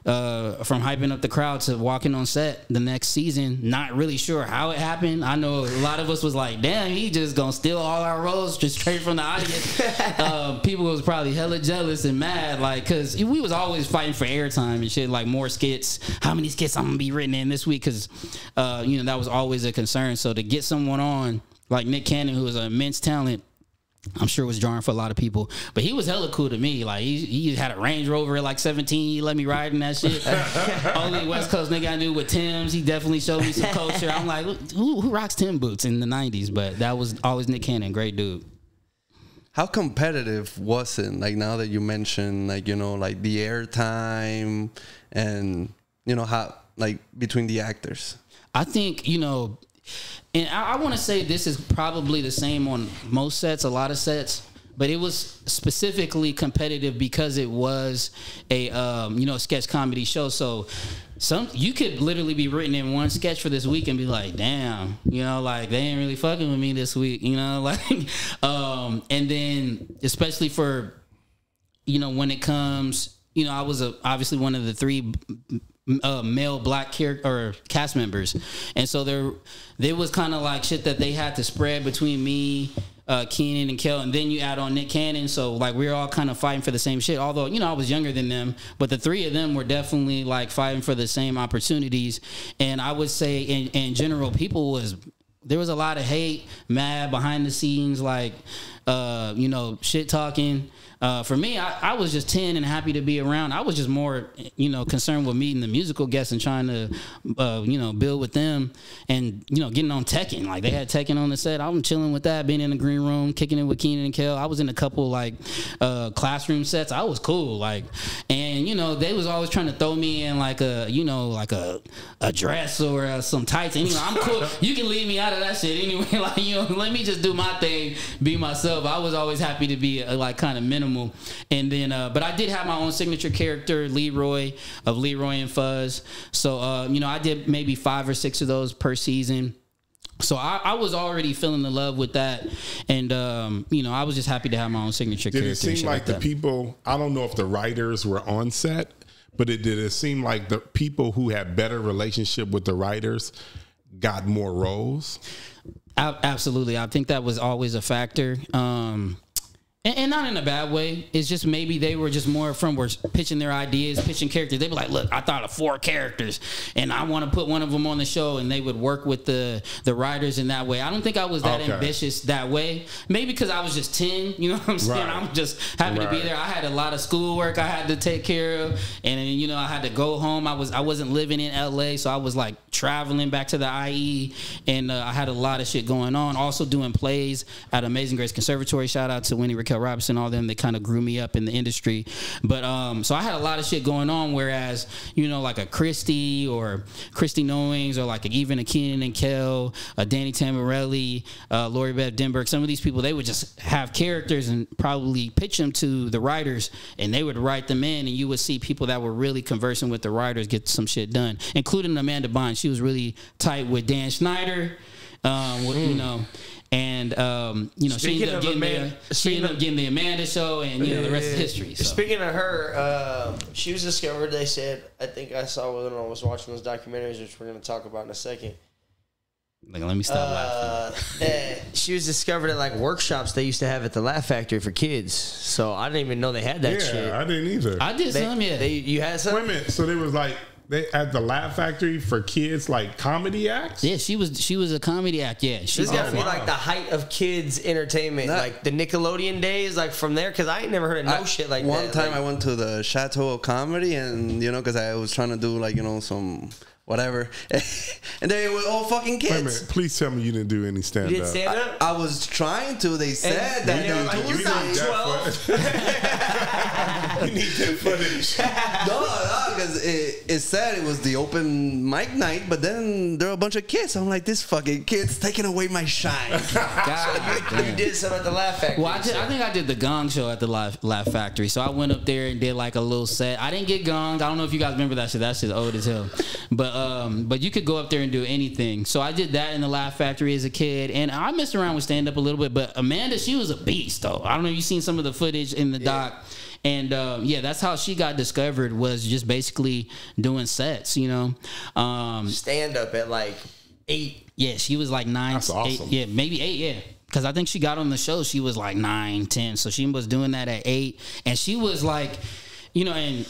uh, from hyping up the crowd to walking on set the next season. Not really sure how it happened. I know a lot of us was like, damn, he just gonna steal all our roles just straight from the audience. uh, people was probably hella jealous and mad, like, cause we was always fighting for airtime and shit, like more skits. How many skits I'm gonna be written in this week? Cause uh, you know that was always a concern. So to get someone on like Nick Cannon, who is an immense talent I'm sure it was jarring for a lot of people, but he was hella cool to me. Like he, he had a Range Rover at like 17. He let me ride in that shit. Only West Coast nigga I knew with Tim's. He definitely showed me some culture. I'm like, who, who rocks Tim boots in the 90s? But that was always Nick Cannon, great dude. How competitive was it? Like now that you mentioned, like you know, like the airtime and you know how like between the actors. I think you know, and I, I want to say this is probably the same on most sets, a lot of sets, but it was specifically competitive because it was a um, you know sketch comedy show. So some you could literally be written in one sketch for this week and be like, damn, you know, like they ain't really fucking with me this week, you know, like, um, and then especially for you know when it comes you know i was a, obviously one of the three uh, male black character or cast members and so there there was kind of like shit that they had to spread between me uh, Kenan and Kel, and then you add on Nick Cannon. So like we are all kind of fighting for the same shit. Although you know I was younger than them, but the three of them were definitely like fighting for the same opportunities. And I would say in, in general, people was there was a lot of hate, mad behind the scenes, like uh, you know shit talking. Uh, for me, I, I was just 10 and happy to be around. I was just more, you know, concerned with meeting the musical guests and trying to, uh, you know, build with them and, you know, getting on Tekken. Like they had Tekken on the set. I'm chilling with that, being in the green room, kicking it with Kenan and Kel. I was in a couple like uh, classroom sets. I was cool. Like, and, you know, they was always trying to throw me in like a, you know, like a, a dress or uh, some tights. Anyway, I'm cool. You can leave me out of that shit anyway. Like, you know, let me just do my thing, be myself. I was always happy to be uh, like kind of minimal. And then, uh, but I did have my own signature character, Leroy of Leroy and Fuzz. So, uh, you know, I did maybe five or six of those per season. So I, I was already feeling the love with that, and um, you know I was just happy to have my own signature Did character. it seem shit like the people? I don't know if the writers were on set, but it did it seem like the people who had better relationship with the writers got more roles. Ab- Absolutely, I think that was always a factor. Um, and, and not in a bad way. It's just maybe they were just more from were pitching their ideas, pitching characters. They'd be like, "Look, I thought of four characters, and I want to put one of them on the show." And they would work with the the writers in that way. I don't think I was that Okay. ambitious that way. Maybe because I was just ten. You know what I'm saying? Right. I'm just happy to be there. I had a lot of schoolwork I had to take care of, and you know I had to go home. I was I wasn't living in LA, so I was like traveling back to the IE, and uh, I had a lot of shit going on. Also doing plays at Amazing Grace Conservatory. Shout out to Wendy Raquel Robinson, all them. They kind of grew me up in the industry, but um, so I had a lot of shit going on. Whereas you know like a Christy or Christy Knowings or like even a Kenan and Kel, a Danny Tamberelli, uh, Lori Beth Denberg. Some of these people they would just have characters and probably pitch them to the writers, and they would write them in, and you would see people that were really conversing with the writers get some shit done, including Amanda Bynes. She was really tight with Dan Schneider, um, with, you know. And um, you know, she ended up getting Amanda- the she speaking ended up getting the Amanda show, and you know the rest is history. So. Speaking of her, um, she was discovered. They said, I think I saw when I was watching those documentaries, which we're going to talk about in a second. Like, let me stop laughing. Uh, that she was discovered at like workshops they used to have at the Laugh Factory for kids. So I didn't even know they had that yeah, shit. I didn't either. I did They, some, yeah. they, you had some. Wait a minute. So there was like they at the Laugh Factory for kids, like comedy acts. yeah, she was she was a comedy act. Yeah, she This got to Oh, be wow. like the height of kids entertainment, That- like the Nickelodeon days, like from there. Because I ain't never heard of no I- shit like one that. One time like, I went to the Chateau of Comedy, and you know, because I was trying to do like you know some whatever, and they were all fucking Wait a kids. minute. Please tell me you didn't do any stand you did up. stand up. I was trying to. They said And that they were they like, told "You're me. not 12." we need that footage. no, no, because it, it said it was the open mic night, but then there were a bunch of kids. I'm like, this fucking kid's taking away my shine. God you damn. did some at the Laugh Factory. Well, I, did, I think I did the gong show at the Laugh, Laugh Factory. So I went up there and did like a little set. I didn't get gonged. I don't know if you guys remember that shit. That shit's old as hell. But um, but you could go up there and do anything. So I did that in the Laugh Factory as a kid, and I messed around with stand up a little bit. But Amanda, she was a beast though. I don't know if you've seen some of the footage in the doc. And um, yeah, that's how she got discovered was just basically doing sets, you know. Um, stand up at like eight. yeah, she was like nine, That's awesome. eight, yeah, maybe eight, yeah. Because I think she got on the show, she was like nine, ten. So she was doing that at eight, and she was like, you know, and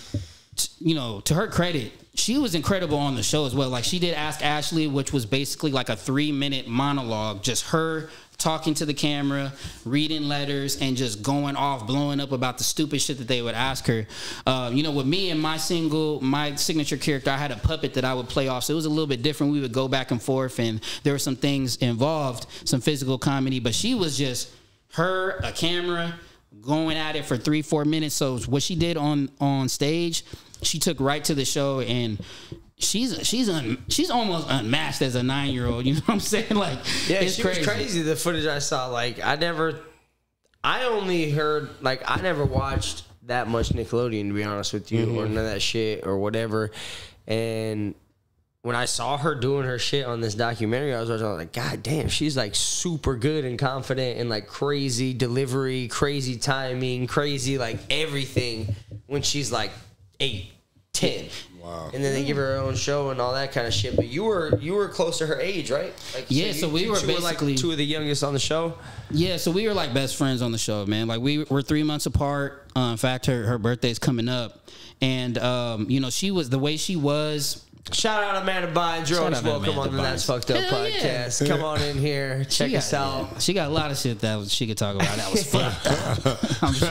you know, to her credit, she was incredible on the show as well. Like she did Ask Ashley, which was basically like a three minute monologue, just her talking to the camera, reading letters, and just going off, blowing up about the stupid shit that they would ask her. Uh, you know, with me and my single, my signature character, I had a puppet that I would play off, so it was a little bit different. We would go back and forth, and there were some things involved, some physical comedy, but she was just her, a camera, going at it for three, four minutes. So what she did on on stage, she took right to the show and. She's she's un, she's almost unmatched as a nine year old. You know what I'm saying? Like, Yeah, it's she was crazy. The footage I saw, like I never, I only heard, like I never watched that much Nickelodeon to be honest with you, or mm-hmm. none of that shit or whatever. And when I saw her doing her shit on this documentary, I was, I was like, God damn, she's like super good and confident and like crazy delivery, crazy timing, crazy like everything when she's like eight, ten. Wow. And then they give her her own show and all that kind of shit. But you were you were close to her age, right? Like, Yeah, so you- we were two basically- like two of the youngest on the show. Yeah, so we were like best friends on the show, man. Like we were three months apart. Uh, in fact, her her birthday's coming up, and um, you know she was the way she was. Shout out Amanda Bynes. You're Shout always welcome Amanda on the That's Fucked Up Hell yeah. podcast. Come on in here. Check she us got, out. She got a lot of shit that she could talk about. That was fucked up. I'm sure.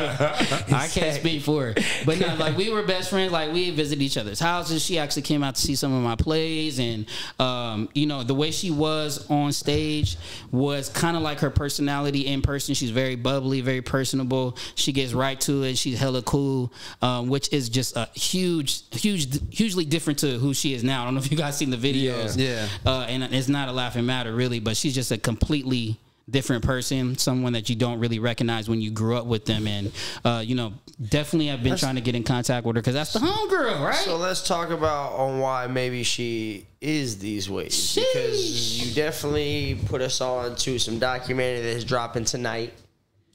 I can't speak for her, but no, like we were best friends. Like we visited each other's houses. She actually came out to see some of my plays, and um, you know the way she was on stage was kind of like her personality in person. She's very bubbly, very personable. She gets right to it. She's hella cool, um, which is just a huge, huge, hugely different to who she is now. I don't know if you guys seen the videos. Yeah. Uh, and it's not a laughing matter, really, but she's just a completely different person, someone that you don't really recognize when you grew up with them. And, uh, you know, definitely I've been trying to get in contact with her because that's the homegirl, right? So let's talk about on why maybe she is these ways because you definitely put us on to some documentary that is dropping tonight.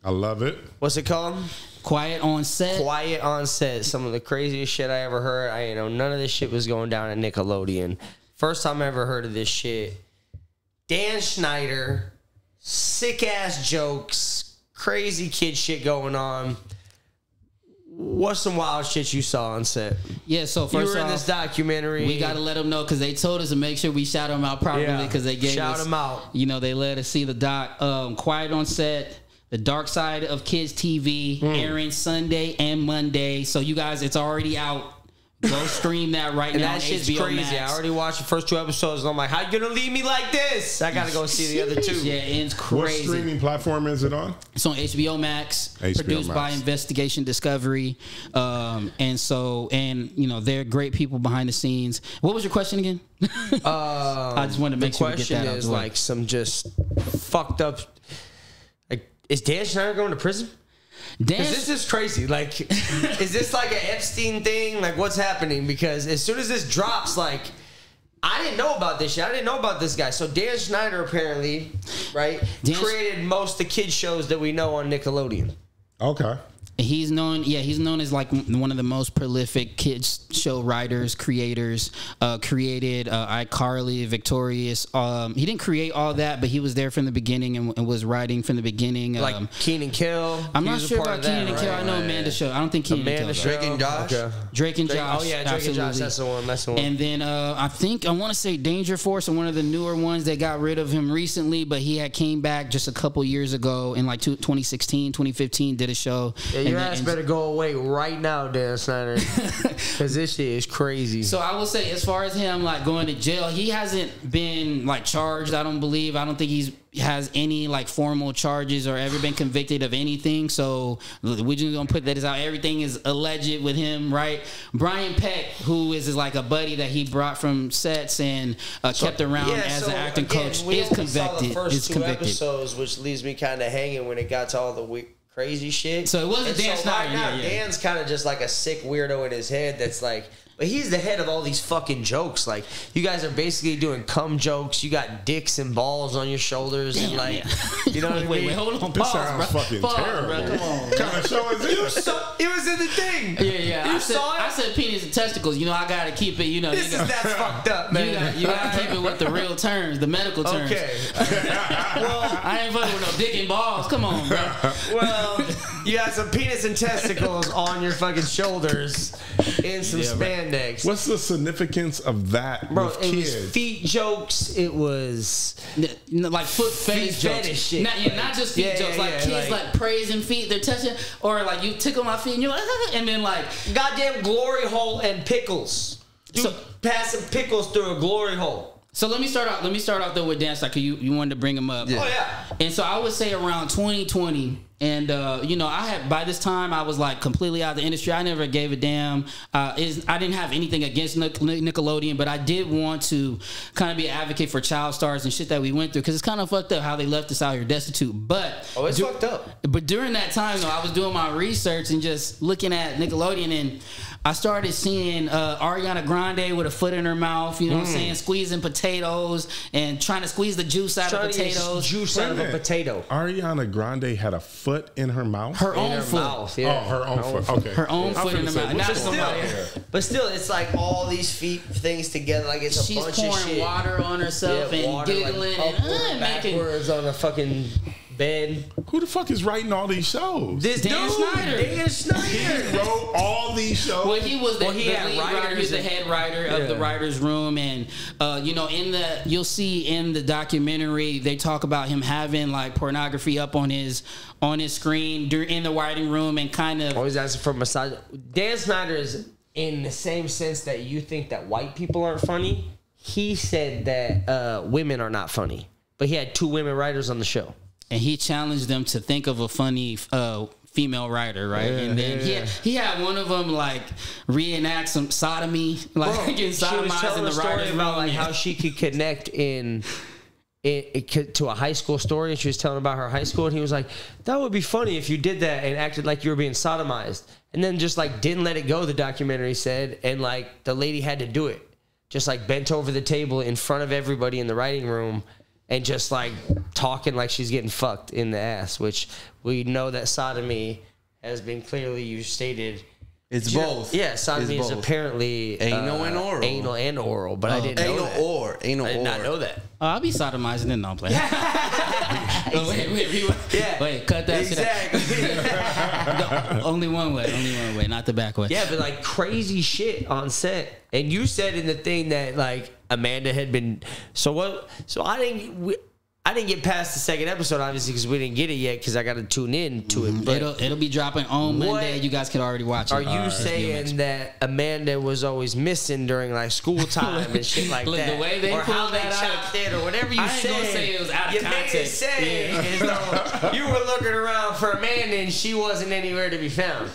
I love it. What's it called? Quiet on set. Quiet on set. Some of the craziest shit I ever heard. I you know none of this shit was going down at Nickelodeon. First time I ever heard of this shit. Dan Schneider, sick ass jokes, crazy kid shit going on. What's some wild shit you saw on set? Yeah, so You first were in this documentary. we got to let them know because they told us to make sure we shout them out properly Yeah. because they gave Shout them out. You know, they let us see the doc. Um, Quiet on set. The Dark Side of Kids TV Hmm. airing Sunday and Monday. So you guys, it's already out. Go stream that right and now. that shit's HBO crazy. Max. I already watched the first two episodes, and I'm like, "How you gonna leave me like this?" I gotta go see the other two. Yeah, it's crazy. What streaming platform is it on? It's on HBO Max, HBO produced by Investigation Discovery, um, and so and you know they're great people behind the scenes. What was your question again? I just wanted to make the sure we get question that out is like some just fucked up. Like, is Dan Schneider going to prison? Dan, this is crazy. Like, is this like an Epstein thing? Like, what's happening? Because as soon as this drops, like, I didn't know about this shit. I didn't know about this guy. So Dan Schneider apparently, right, Dan- created most of the kid shows that we know on Nickelodeon. Okay. He's known, yeah, he's known as like one of the most prolific kids show writers, creators. Uh, created uh, iCarly, Victorious. Um, he didn't create all that, but he was there from the beginning and, and was writing from the beginning. Like um, Kenan Kel. I'm not sure about of that, Kenan and Kel. right? I know Amanda Show. I don't think Kenan and Amanda Kel. Show. Drake and Josh? Okay. Drake and Drake- Josh. oh yeah, Drake and Josh. absolutely. That's the one. That's the one. And then uh, I think I want to say Danger Force and one of the newer ones they got rid of him recently, but he had came back just a couple years ago in like two- 2016, 2015, did a show. Yeah, your then- ass better go away right now, Dan Schneider, because this shit is crazy. So I will say, as far as him like going to jail, he hasn't been like charged. I don't believe. I don't think he's has any like formal charges or ever been convicted of anything. So we're just gonna put that as out. Everything is alleged with him, right? Brian Peck, who is, is like a buddy that he brought from sets and uh, kept around as an acting again, coach, we is only saw convicted. The first Is two convicted. episodes, which leaves me kind of hanging when it got to all the we- crazy shit. So it wasn't And Dan so Right now, yeah, yeah. Dan's kind of just like a sick weirdo in his head. That's like. But he's the head of all these fucking jokes. Like you guys are basically doing cum jokes. You got dicks and balls on your shoulders, and like, you know what I mean? wait, hold on, This pause, sounds bro. fucking Pause, terrible. bro. Come on. Kind of show is You this? saw, it was in the thing. Yeah, yeah. You I said, saw it? I said penis and testicles. You know, I gotta keep it. You know, This you is got- that's fucked up, man. You got, you got to keep it with the real terms, the medical terms. Okay. well, I ain't fucking with no dick and balls. Come on, bro. Well, you got some penis and testicles on your fucking shoulders in some Yeah, bro. Spandex. What's the significance of that Bro, with it kids? was feet jokes. It was N- n- like foot fetish jokes. fetish shit. Not, yeah, not just feet Yeah, jokes. yeah, like yeah, kids like- like, praising feet, they're touching, or like you tickle my feet and you're like, ah, and then like goddamn glory hole and pickles. Dude, So- passing pickles through a glory hole. So let me start off. Let me start off though with dance. Like you, you wanted to bring him up. Yeah. Oh yeah. And so I would say around 2020, and uh, you know, I had by this time I was like completely out of the industry. I never gave a damn. Uh, I didn't have anything against Nickelodeon, but I did want to kind of be an advocate for child stars and shit that we went through because it's kind of fucked up how they left us out here destitute. But Oh, it's fucked up. but during that time, though, I was doing my research and just looking at Nickelodeon, and I started seeing uh, Ariana Grande with a foot in her mouth. You know Mm. what I'm saying? Squeezing potatoes and trying to squeeze the juice out Trying of to potatoes. juice out of a potato. Ariana Grande had a foot in her mouth. Her In own her foot. mouth. oh, her own foot. Okay, Her own I'm foot in finna her mouth. Not going Still, but still, it's like all these feet things together. Like it's a She's bunch of shit. She's pouring water on herself Yeah, and water, like, giggling and uh, making. backwards on a fucking bed. Who the fuck is writing all these shows? This Dan dude, Schneider. Dan Schneider. he wrote all these shows. Well, he was the, Well, he the had lead writer. writers He was the head writer of the writers' room, and uh, you know, in the you'll see in the documentary they talk about him having like pornography up on his on his screen during in the writing room, and kind of Always asking for massage. Dan Schneider is in the same sense that you think that white people aren't funny. He said that uh, women are not funny, but he had two women writers on the show. And he challenged them to think of a funny uh, female writer, right? and then he, had, he had one of them like reenact some sodomy, like getting sodomized telling the story about like how she could connect in. It, it could, to a high school story, and she was telling about her high school, and he was like, "That would be funny if you did that and acted like you were being sodomized, and then just like didn't let it go." The documentary said, and like the lady had to do it, just like bent over the table in front of everybody in the writing room, and just like talking like she's getting fucked in the ass, which we know that sodomy has been clearly you stated. It's both. Yeah, sodomy It's is both. apparently uh, Anal and oral. Anal and oral, but I didn't know Anal that. or anal I did or. not know that. Oh, I'll be sodomizing and don't play. oh, wait, wait, rewind. Yeah. wait, cut that shit out. Exactly. Only one way, only one way, not the back way. yeah, but like crazy shit on set. And you said in the thing that like Amanda had been. So what? So I didn't. We, I didn't get past the second episode, obviously, because we didn't get it yet. Because I got to tune in to it. But it'll it'll be dropping on What Monday. You guys can already watch it. are you Uh, saying that Amanda was always missing during like school time and shit like Look, that? the way they or how they chopped it, or whatever you I ain't said. gonna say it was out of you made it context. say Yeah. you were looking around for Amanda and she wasn't anywhere to be found.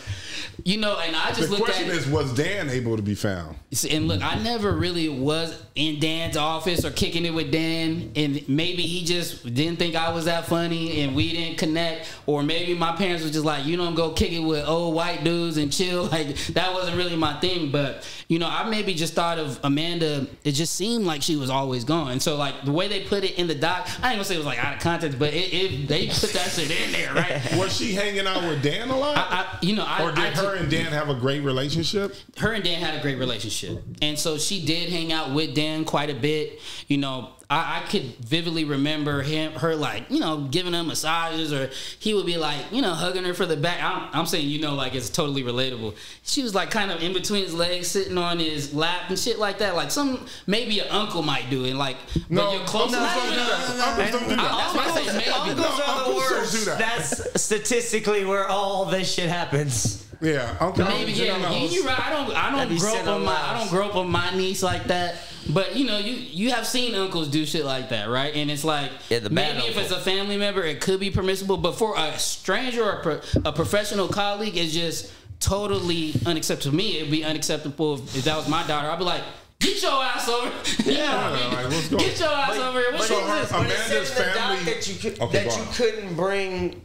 You know, and I just the looked at. The question is, was Dan able to be found? And look, I never really was in Dan's office or kicking it with Dan, and maybe he just didn't think I was that funny, and we didn't connect, or maybe my parents were just like, you don't go kick it with old white dudes and chill. Like that wasn't really my thing, but you know, I maybe just thought of Amanda. It just seemed like she was always gone. So like the way they put it in the doc, I ain't gonna say it was like out of context, but it, it they put that shit in there, right? Was she hanging out with Dan a lot? I, you know, I, or did I her and Dan have a great relationship? her and Dan had a great relationship. And so she did hang out with Dan quite a bit. You know, I, I could vividly remember him, her like, you know, giving him massages, or he would be like, you know, hugging her for the back. I'm, I'm saying, you know, like it's totally relatable. She was like kind of in between his legs, sitting on his lap and shit like that. Like some maybe an uncle might do it. Like, No, but you're close uncles enough. don't do that. Uncles don't do that. That's why I say maybe. Uncles No, are the uncles don't worst. do that. That's statistically where all this shit happens. Yeah, Uncle Maybe Jim yeah, you, you're right. I don't I That'd don't be grow up on my I don't grow up on my niece like that. But you know, you you have seen uncles do shit like that, right? And it's like Yeah, the bad maybe if it's a family member, it could be permissible. But for a stranger or a, pro, a professional colleague, it's just totally unacceptable. To me, it'd be unacceptable if, if that was my daughter. I'd be like, get your ass over. You know I mean? like, what's going- Get your ass over here. What But is it- this? but it Amanda's the doc family- that you could, Okay, that you couldn't bring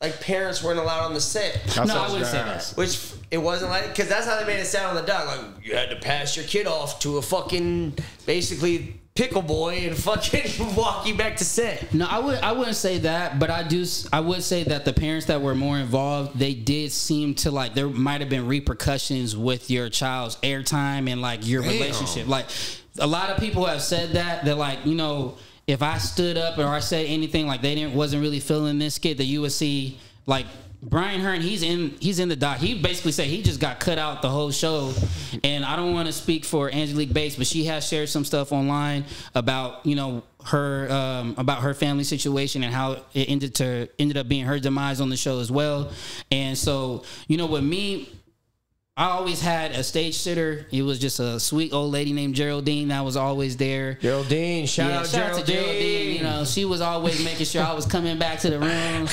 like parents weren't allowed on the set. That's No, I wouldn't say that. Which it wasn't like because that's how they made it sound on the doc. Like you had to pass your kid off to a fucking basically pickle boy and fucking walk you back to set. No, I would I wouldn't say that, but I do s- I would say that the parents that were more involved, they did seem to like there might have been repercussions with your child's airtime and like your relationship. Like a lot of people have said that they're like you know if I stood up or I said anything like they didn't wasn't really feeling this kid that you would see like. Bryan Hearne, he's in he's in the doc. He basically said he just got cut out the whole show. And I don't want to speak for Angelique Bates, but she has shared some stuff online about, you know, her um, about her family situation and how it ended to ended up being her demise on the show as well. And so, you know, with me, I always had a stage sitter. It was just a sweet old lady named Geraldine that was always there. Geraldine, shout Yeah, out shout out to Geraldine. You know, she was always making sure I was coming back to the room,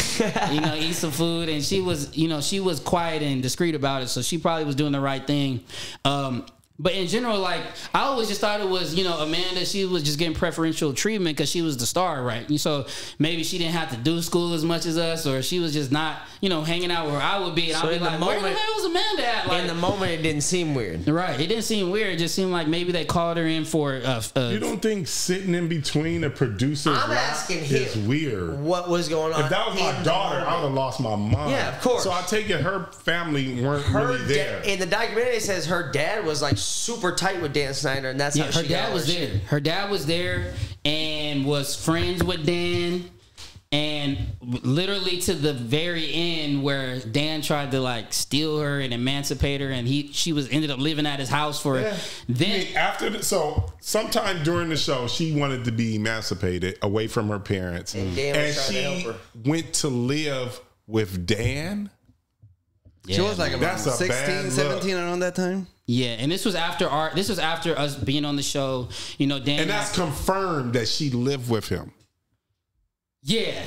you know, eat some food, and she was, you know, she was quiet and discreet about it, so she probably was doing the right thing. Um, but in general, like I always just thought it was, you know, Amanda. She was just getting preferential treatment because she was the star, right? And so maybe she didn't have to do school as much as us, or she was just not, you know, hanging out where I would be. And So I'd be in the like, where the moment- hell was Amanda at? Like, In the moment, it didn't seem weird. right? It didn't seem weird. It just seemed like maybe they called her in for uh, uh, You don't think sitting in between a producer? I'm asking is him. weird? What was going on? If that was my daughter. I would have lost my mind. Yeah, of course. So I take it her family weren't her really there. da- in the documentary it says her dad was like super tight with Dan Schneider, and that's Yeah, how her she got dad all was her there. shit. Her dad was there and was friends with Dan. And literally to the very end, where Dan tried to like steal her and emancipate her, and he she was ended up living at his house for Yeah. then. I mean, after the, so sometime during the show, she wanted to be emancipated away from her parents, And Dan was trying to she help her. went to live with Dan. She was like around That's a 16, bad look. 17 around that time. Yeah, and this was after our this was after us being on the show. You know, Dan. And that's confirmed that she lived with him. yeah.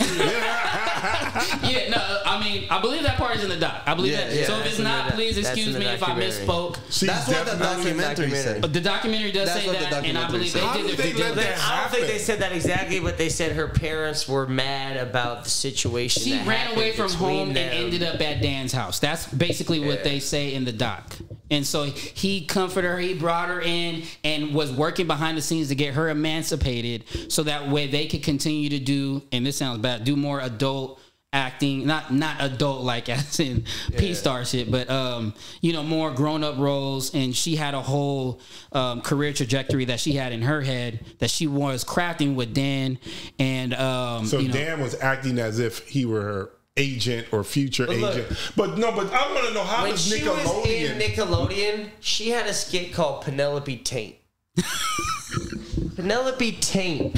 yeah, no, I mean, I believe that part is in the doc. I believe Yeah, that. yeah, so if it's in the not, please excuse me if I misspoke. She's That's what the documentary documentary. But The documentary does That's say that, and I believe said. they How did. did They they did that. that I don't think they said that exactly, but they said her parents were mad about the situation. She that ran away from between home and ended up at Dan's house. That's basically what Yeah. they say in the doc. And so he comforted her, he brought her in and was working behind the scenes to get her emancipated so that way they could continue to do, and this sounds bad, do more adult acting, not not adult like as in P star shit, but um, you know, more grown up roles. And she had a whole um, career trajectory that she had in her head that she was crafting with Dan. And um, So you know, Dan was acting as if he were her agent or future But look- agent. But no, but I want to know how When does she was in Nickelodeon? Nickelodeon, she had a skit called Penelope Taint. Penelope Taint,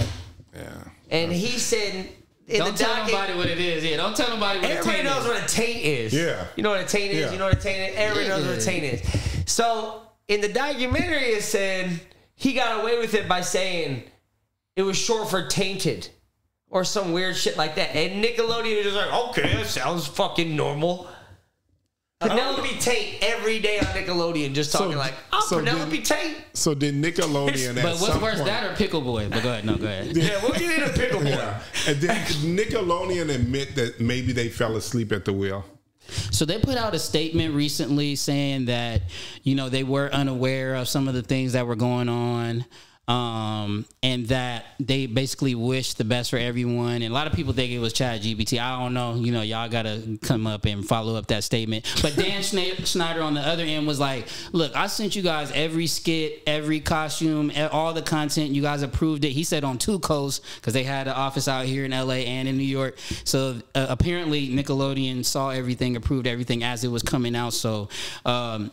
yeah. and he said in don't tell doc. nobody what it is. Yeah, don't tell nobody what Everybody it is. knows what a taint is. Yeah. You know what a taint is? Yeah. You know what a taint is? Everybody knows what a taint is. So in the documentary it said he got away with it by saying it was short for tainted. Or some weird shit like that. And Nickelodeon is just like, okay, that sounds fucking normal. Penelope Tate every day on Nickelodeon just talking So- like, I'm so Penelope did- Tate. So did Nickelodeon? But at what's some worse, point, that or Pickle Boy? But go ahead, no, go ahead. Yeah, we'll get into Pickle Boy. Yeah. And then Nickelodeon admit that maybe they fell asleep at the wheel. So they put out a statement recently saying that you know they were unaware of some of the things that were going on. Um, and that they basically wish the best for everyone. And a lot of people think it was ChatGPT. I don't know. You know, y'all gotta come up and follow up that statement. But Dan Schneider on the other end was like, "Look, I sent you guys every skit, every costume, all the content. You guys approved it." He said on two coasts because they had an office out here in LA and in New York. So uh, apparently Nickelodeon saw everything, approved everything as it was coming out. So. Um,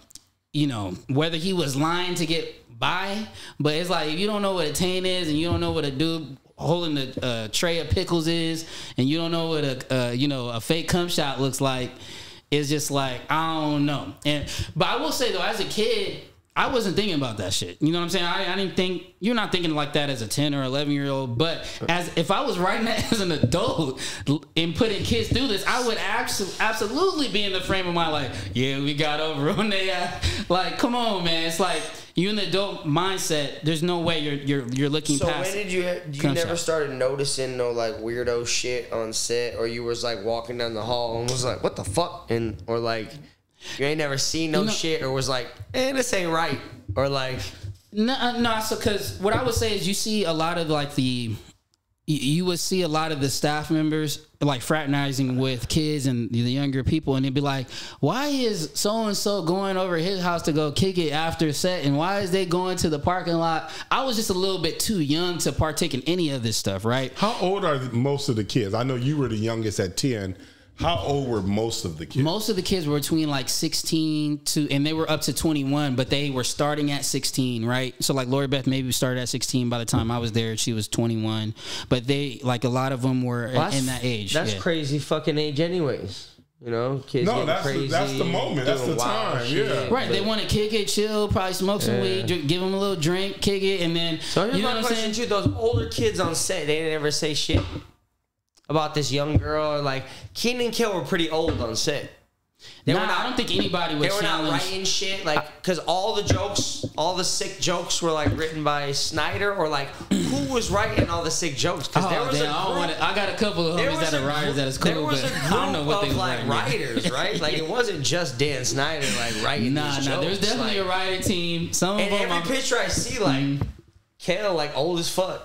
you know, whether he was lying to get by, but it's like if you don't know what a taint is and you don't know what a dude holding a tray of pickles is, and you don't know what a uh, you know a fake cum shot looks like, it's just like I don't know. And but I will say though, as a kid. I wasn't thinking about that shit. You know what I'm saying? I, I didn't think you're not thinking like that as a 10 or 11 year old. But as if I was writing that as an adult and putting kids through this, I would abso- absolutely be in the frame of my like, yeah, we got over on there. Uh, like, come on, man. It's like you in the adult mindset. There's no way you're you're you're looking So past. when did you you never shot. started noticing no like weirdo shit on set, or you was like walking down the hall and was like, "What the fuck?" and or like you ain't never seen no You know- shit, or was like, "Eh, this ain't right," or like, No, uh, no. So, because what I would say is, you see a lot of like the, you, you would see a lot of the staff members like fraternizing with kids and the younger people, and they'd be like, "Why is so and so going over his house to go kick it after set, and why is they going to the parking lot?" I was just a little bit too young to partake in any of this stuff, right? How old are most of the kids? I know you were the youngest at 10. How old were most of the kids? Most of the kids were between like 16 to, and they were up to 21, but they were starting at 16, right? So like Lori Beth maybe started at 16 by the time I was there. She was 21, but they like a lot of them were Well, in that age. That's yeah. crazy fucking age, anyways. You know, kids No, getting that's the- crazy. that's the moment. That's the time, shit. yeah. Right, they But- want to kick it, chill, probably smoke some weed, drink, give them a little drink, kick it, and then So here's you know my what I'm question saying. too: Those older kids on set, they didn't ever say shit about this young girl. Or like Kenan and Kel were pretty old on set. They Nah, were not, I don't think anybody would they were not writing shit like because all the jokes, all the sick jokes were like written by Schneider or like who was writing all the sick jokes? Because there Oh, was damn, a I, group, wanna, I got a couple of there homies that are writers group- that is there was but a I don't know group what they of was like writing. writers, right? Like it wasn't just Dan Schneider like writing Nah, these nah, jokes. there's definitely like, a writing team. Some of And every I'm- picture I see, like Mm-hmm. Kale, like old as fuck.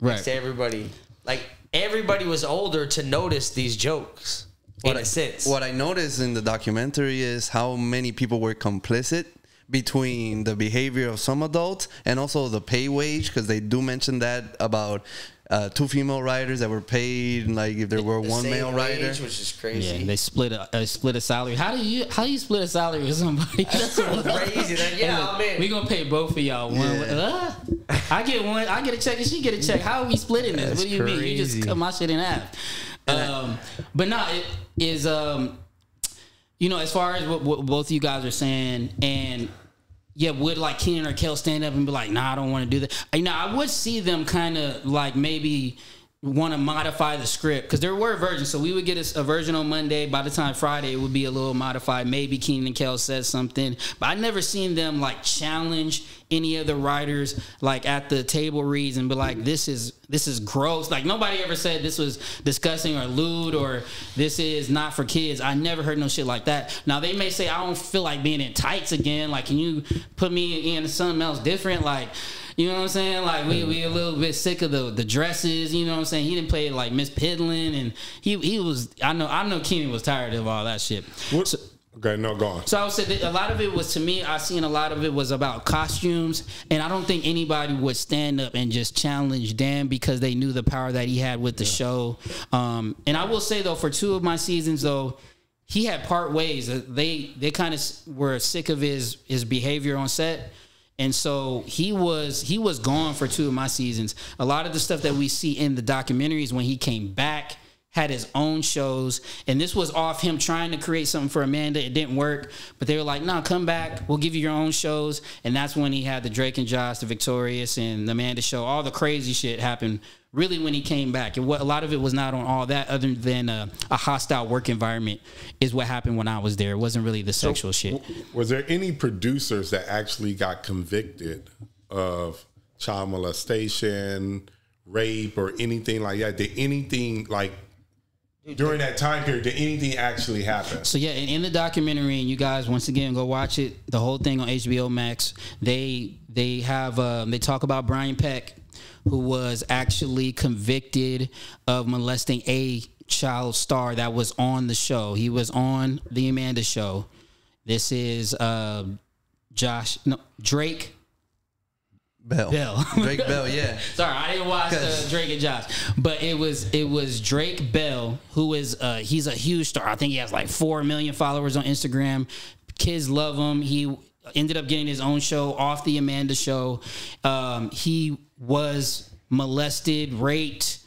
right. to everybody. Like everybody was older to notice these jokes. in a sense. What I noticed in the documentary is how many people were complicit between the behavior of some adults and also the pay wage because they do mention that about uh, two female writers that were paid like if there were The one male writer. wage, which is crazy. Yeah, they split a, uh, split a salary. How do you how do you split a salary with somebody? That's what- crazy. Like, yeah, Hey, look, I'm in. we gonna pay both of y'all one. Yeah. Uh, I get one. I get a check, and she get a check. How are we splitting this? That's what do you mean? You just crazy. cut my shit in half. Um, but no, it is. Um, you know, as far as what, what both of you guys are saying, and yeah, would like Kenan or Kel stand up and be like, "Nah, I don't want to do that." You know, I would see them kind of like maybe want to modify the script because there were versions. So we would get a, a version on Monday. By the time Friday, it would be a little modified. Maybe Kenan and Kel says something, but I never seen them like challenge any of the writers like at the table reads and be like, "This is this is gross." Like nobody ever said this was disgusting or lewd or this is not for kids. I never heard no shit like that. Now they may say, "I don't feel like being in tights again." Like, can you put me in something else different? Like. You know what I'm saying? Like we we a little bit sick of the the dresses. You know what I'm saying? He didn't play like Miss Pidlin, and he he was. I know I know Kenan was tired of all that shit. What? So, okay, no, go on. so I would say that a lot of it was to me. I seen a lot of it was about costumes, and I don't think anybody would stand up and just challenge Dan because they knew the power that he had with the show. Um, and I will say though, for two of my seasons though, he had part ways. Uh, They they kind of were sick of his his behavior on set. And so he was he was gone for two of my seasons. A lot of the stuff that we see in the documentaries when he came back had his own shows, and this was off him trying to create something for Amanda. It didn't work, but they were like, "No, come back. We'll give you your own shows." And that's when he had the Drake and Josh, the Victorious, and the Amanda show. All the crazy shit happened really when he came back. And what a lot of it was not on all that, other than a, a hostile work environment, is what happened when I was there. It wasn't really the sexual shit. Was there any producers that actually got convicted of child molestation, rape, or anything like that? Did anything like during that time period? Did anything actually happen? So yeah, and in the documentary, and you guys once again go watch it. The whole thing on HBO Max. They they have um, they talk about Brian Peck, who was actually convicted of molesting a child star that was on the show. He was on the Amanda Show. This is uh, Josh, no Drake Bell. Bell. Drake Bell, yeah. Sorry, I didn't watch uh, 'Cause- Drake and Josh, but it was it was Drake Bell who is uh, he's a huge star. I think he has like four million followers on Instagram. Kids love him. He ended up getting his own show off the Amanda Show. Um, he was molested, raped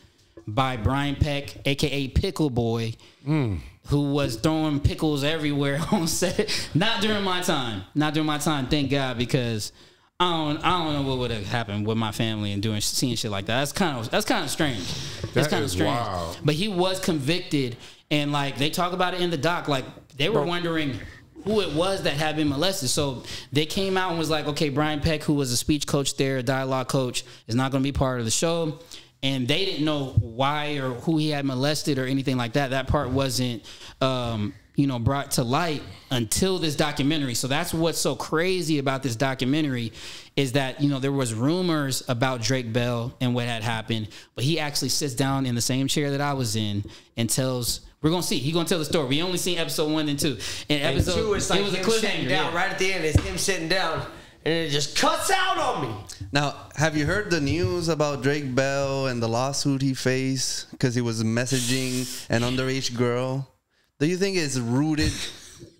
by Brian Peck, aka Pickle Boy, who was throwing pickles everywhere on set. Not during my time. Not during my time. Thank God, because I don't. I don't know what would have happened with my family and doing seeing shit like that. That's kind of. That's kind of strange. That's kind of strange. wild. But he was convicted, and like they talk about it in the doc. Like they were wondering who it was that had been molested. So they came out and was like, okay, Brian Peck, who was a speech coach there, a dialogue coach, is not going to be part of the show. And they didn't know why or who he had molested or anything like that. That part wasn't, um, you know, brought to light until this documentary. So that's what's so crazy about this documentary is that you know there was rumors about Drake Bell and what had happened, but he actually sits down in the same chair that I was in and tells. We're gonna see. He gonna tell the story. We only seen episode one and two. And And episode two is like it was a him sitting down yeah. right at the end. It's him sitting down, and it just cuts out on me. Now, have you heard the news about Drake Bell and the lawsuit he faced because he was messaging an underage girl? Do you think it's rooted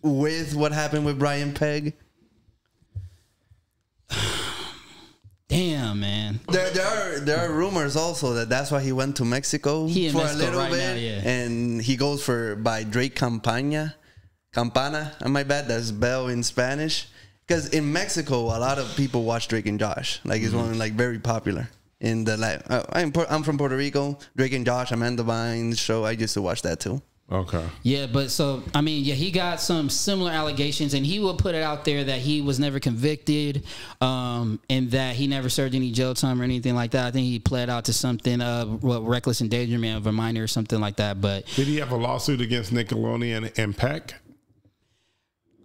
with what happened with Brian Peck? Damn, man. There, there are there are rumors also that that's why he went to Mexico He for Mexico a little right bit, now, yeah. and he goes for by Drake Campana, Campana. Am I bad? That's Bell in Spanish. Because in Mexico, a lot of people watch Drake and Josh. Like it's one like very popular in the like. Uh, I'm I'm from Puerto Rico. Drake and Josh, Amanda Bynes show. I used to watch that too. Okay. Yeah, but so I mean, yeah, he got some similar allegations, and he will put it out there that he was never convicted, um, and that he never served any jail time or anything like that. I think he pled out to something of what reckless endangerment of a minor or something like that. But Did he have a lawsuit against Nickelodeon and Peck?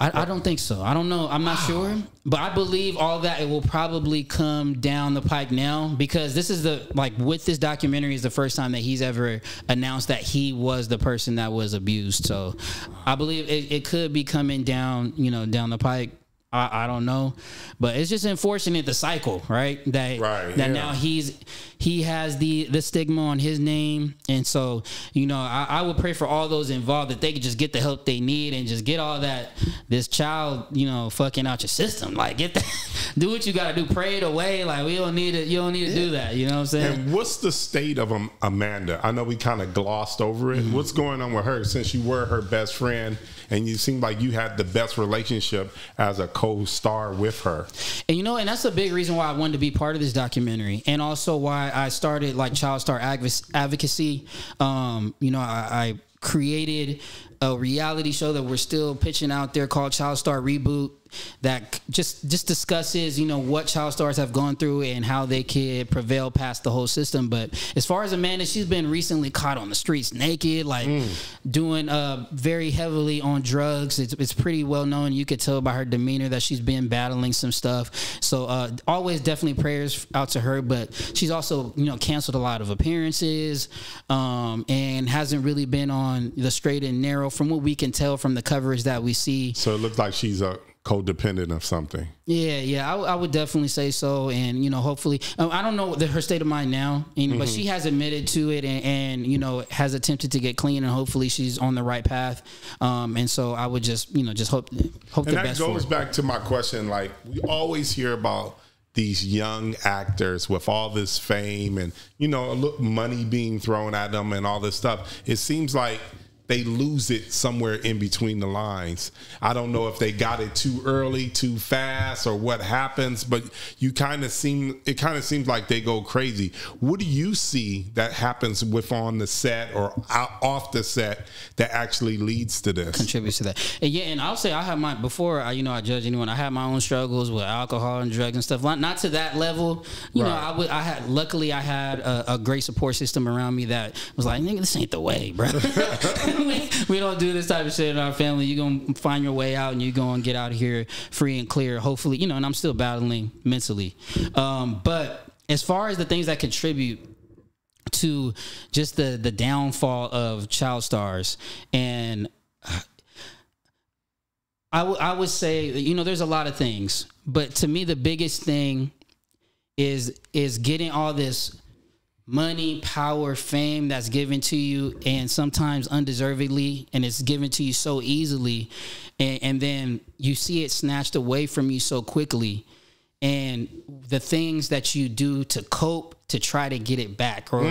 I, I don't think so. I don't know. I'm not sure, but I believe all that it will probably come down the pike now because this is the like with this documentary is the first time that he's ever announced that he was the person that was abused. So I believe it, it could be coming down, you know, down the pike. I, I don't know, but it's just unfortunate the cycle, right? That Right, that yeah. now he's he has the the stigma on his name, and so you know I, I would pray for all those involved that they could just get the help they need and just get all that this child you know fucking out your system. Like get that, do what you got to do, pray it away. Like we don't need it, you don't need to do that. You know what I'm saying? And what's the state of um, Amanda? I know we kind of glossed over it. Mm-hmm. What's going on with her since you were her best friend and you seem like you had the best relationship as a co-star with her? And you know, and that's a big reason why I wanted to be part of this documentary, and also why I started like Child Star adv- advocacy. Um, you know, I, I created a reality show that we're still pitching out there called Child Star Reboot that just just discusses you know what child stars have gone through and how they could prevail past the whole system. But as far as amanda she's been recently caught on the streets naked like doing uh very heavily on drugs. It's, it's pretty well known. You could tell by her demeanor that she's been battling some stuff. So uh always definitely prayers out to her but she's also you know canceled a lot of appearances um and hasn't really been on the straight and narrow from what we can tell from the coverage that we see. So it looks like she's a codependent of something. yeah, yeah, I, I would definitely say so, and you know, hopefully, um, I don't know the, her state of mind now, and, but she has admitted to it, and, and you know, has attempted to get clean, and hopefully, she's on the right path. Um, and so, I would just, you know, just hope hope And the that best for goes back to my question. Like we always hear about these young actors with all this fame and you know money being thrown at them and all this stuff. It seems like they lose it somewhere in between the lines. I don't know if they got it too early, too fast, or what happens, but you kind of seem it kind of seems like they go crazy. What do you see that happens with on the set or out, off the set that actually leads to this? contributes to that. And yeah, and I'll say I have my before I you know I judge anyone. I had my own struggles with alcohol and drugs and stuff. Not not to that level. You know, I would I had luckily I had a, a great support system around me that was like, nigga, this ain't the way, bro. we, we don't do this type of shit in our family. You're gonna find your way out and you're gonna get out of here free and clear. Hopefully, you know, and I'm still battling mentally. Um, but as far as the things that contribute to just the the downfall of child stars and I I would say you know there's a lot of things, but to me the biggest thing is is getting all this money, power, fame that's given to you and sometimes undeservedly and it's given to you so easily and, and then you see it snatched away from you so quickly and the things that you do to cope to try to get it back or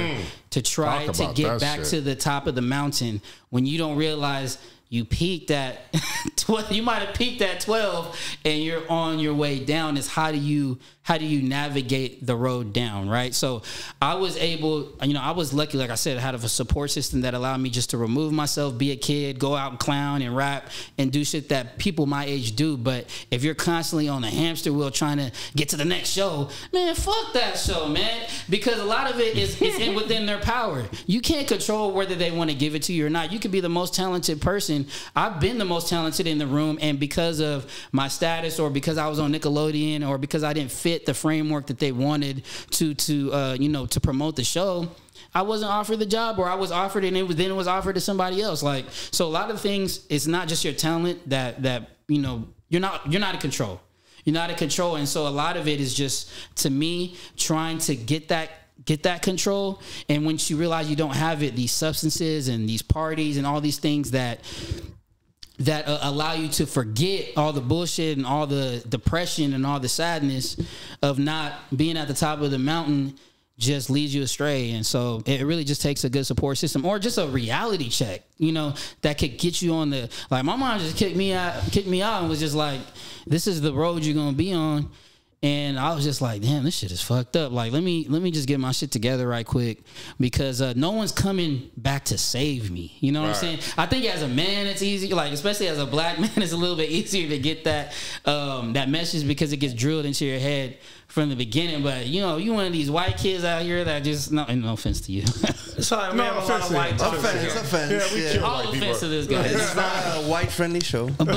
to try to get back shit. to the top of the mountain when you don't realize you peaked at 12 you might have peaked at 12 and you're on your way down is how do you how do you navigate the road down right? So i was able you know i was lucky like i said i had a support system that allowed me just to remove myself be a kid go out and clown and rap and do shit that people my age do. But if you're constantly on the hamster wheel trying to get to the next show man fuck that show man. Because a lot of it is, is in, within their power. You can't control whether they want to give it to you or not. You could be the most talented person. I've been the most talented in the room and because of my status or because i was on nickelodeon or because i didn't fit the framework that they wanted to to uh, you know to promote the show I wasn't offered the job, or I was offered, and it was then it was offered to somebody else. Like so, a lot of things. It's not just your talent that that you know you're not you're not in control. You're not in control, and so a lot of it is just to me trying to get that get that control. And once you realize you don't have it, these substances and these parties and all these things that that uh, allow you to forget all the bullshit and all the depression and all the sadness of not being at the top of the mountain just leads you astray. And so it really just takes a good support system or just a reality check you know that could get you on the like my mom just kicked me out kicked me out and was just like this is the road you're gonna be on and I was just like, damn, this shit is fucked up. Like, let me let me just get my shit together right quick because uh, no one's coming back to save me. You know what I'm saying? I think as a man, it's easy. Like, especially as a black man, it's a little bit easier to get that um, that message because it gets drilled into your head from the beginning. But you know, you one of these white kids out here that just no, no offense to you, Sorry, we No have offense of to white Offense, offense. Yeah, we yeah. kill all white people. offense to this guy. It's not a white friendly show. But,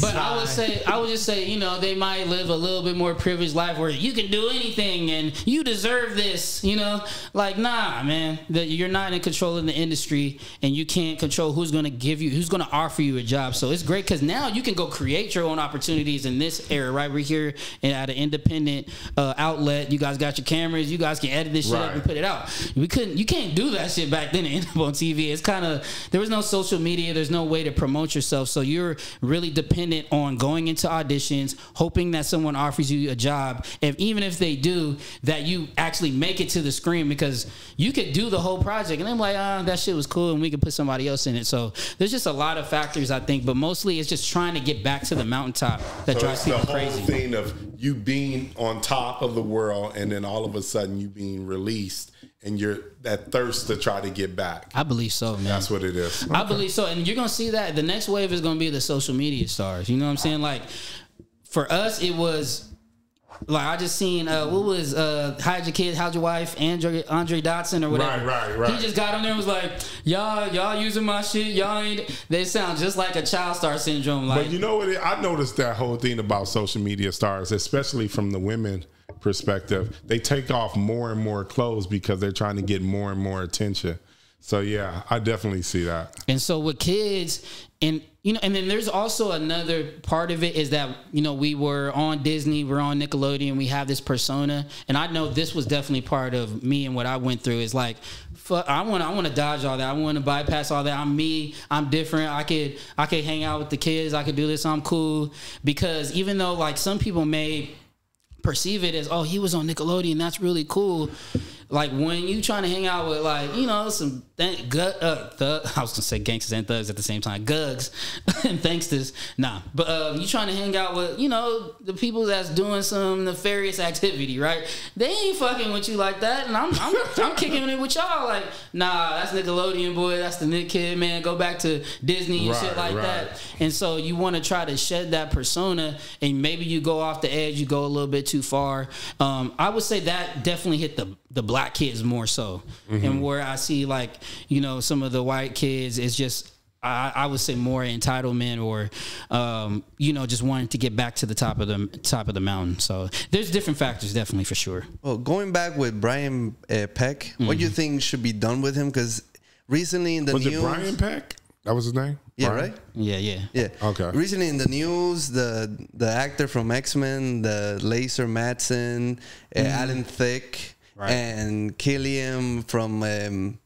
but I would say I would just say you know they might live a little bit more privileged life where you can do anything and you deserve this you know like nah man that you're not in control of the industry and you can't control who's going to give you who's going to offer you a job so it's great because now you can go create your own opportunities in this era right we're here and at an independent uh, outlet. You guys got your cameras. You guys can edit this shit up and put it out. We couldn't you can't do that shit back then end up on TV it's kind of there was no social media. There's no way to promote yourself. So you're really dependent on going into auditions hoping that someone offers you a job. If even if they do that you actually make it to the screen because you could do the whole project. And I'm like ah that shit was cool and we could put somebody else in it. So there's just a lot of factors I think. But mostly it's just trying to get back to the mountaintop that So drives it's the people whole crazy. thing of you being on top of the world, and then all of a sudden you being released, and you're that thirst to try to get back. I believe so man That's what it is. I believe so, and you're gonna see that the next wave is gonna be the social media stars. You know what I'm saying? Like for us, it was like I just seen uh, what was uh, hide your kid, hide your wife, Andre Andre Dodson or whatever. Right, right, right. He just got on there and was like, y'all y'all using my shit, y'all ain't. They sound just like a child star syndrome. Like But you know what? I noticed that whole thing about social media stars, especially from the women perspective. They take off more and more clothes because they're trying to get more and more attention. So yeah, I definitely see that. And so with kids, and you know, and then there's also another part of it is that you know we were on Disney, we're on Nickelodeon, we have this persona, and I know this was definitely part of me and what I went through is like. Fuck, I want I want to dodge all that. I want to bypass all that. I'm me. I'm different. I could I could hang out with the kids. I could do this. I'm cool because even though like some people may perceive it as oh he was on Nickelodeon that's really cool like when you trying to hang out with like you know some th- gu- uh, thug, I was gonna say gangsters and thugs at the same time. Gugs and thanksters nah. But uh, you trying to hang out with you know the people that's doing some nefarious activity right? They ain't fucking with you like that. And I'm I'm, I'm kicking it with y'all. Like nah that's Nickelodeon boy. That's the Nick kid man. Go back to Disney and shit like right. that and so you want to try to shed that persona, and maybe you go off the edge, you go a little bit too far. Um, I would say that definitely hit the the black black kids more so, and where I see like you know some of the white kids is just. I, I would say more entitlement, or um, you know, just wanting to get back to the top of the top of the mountain. So there's different factors, definitely for sure. Well, going back with Brian uh, Peck, what do you think should be done with him? Because recently in the Was news, it Brian Peck? That was his name. yeah, Brian? right. Yeah, yeah. Yeah. Okay. Recently in the news, the the actor from X Men, the Laser Marsden, uh, Alan Thicke, Right. and Killam from um,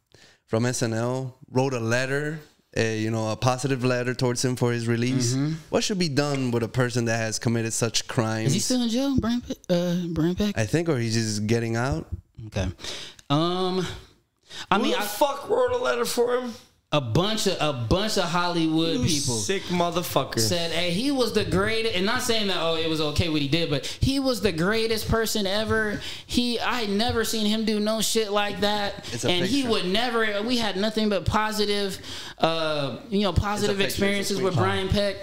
from SNL wrote a letter. Uh, you know, a positive letter towards him for his release. What should be done with a person that has committed such crimes? Is he still in jail, Brian? Pe- Uh? I think, or he's just getting out. Okay. Um, I Who mean, the I, fuck wrote a letter for him? A bunch of a bunch of Hollywood You people sick motherfucker. said, "Hey, he was the greatest." And not saying that oh, it was okay what he did, but he was the greatest person ever. He, I never seen him do no shit like that, It's a and he would never. We had nothing but positive, uh, you know, positive picture, it's a experiences with Brian Peck.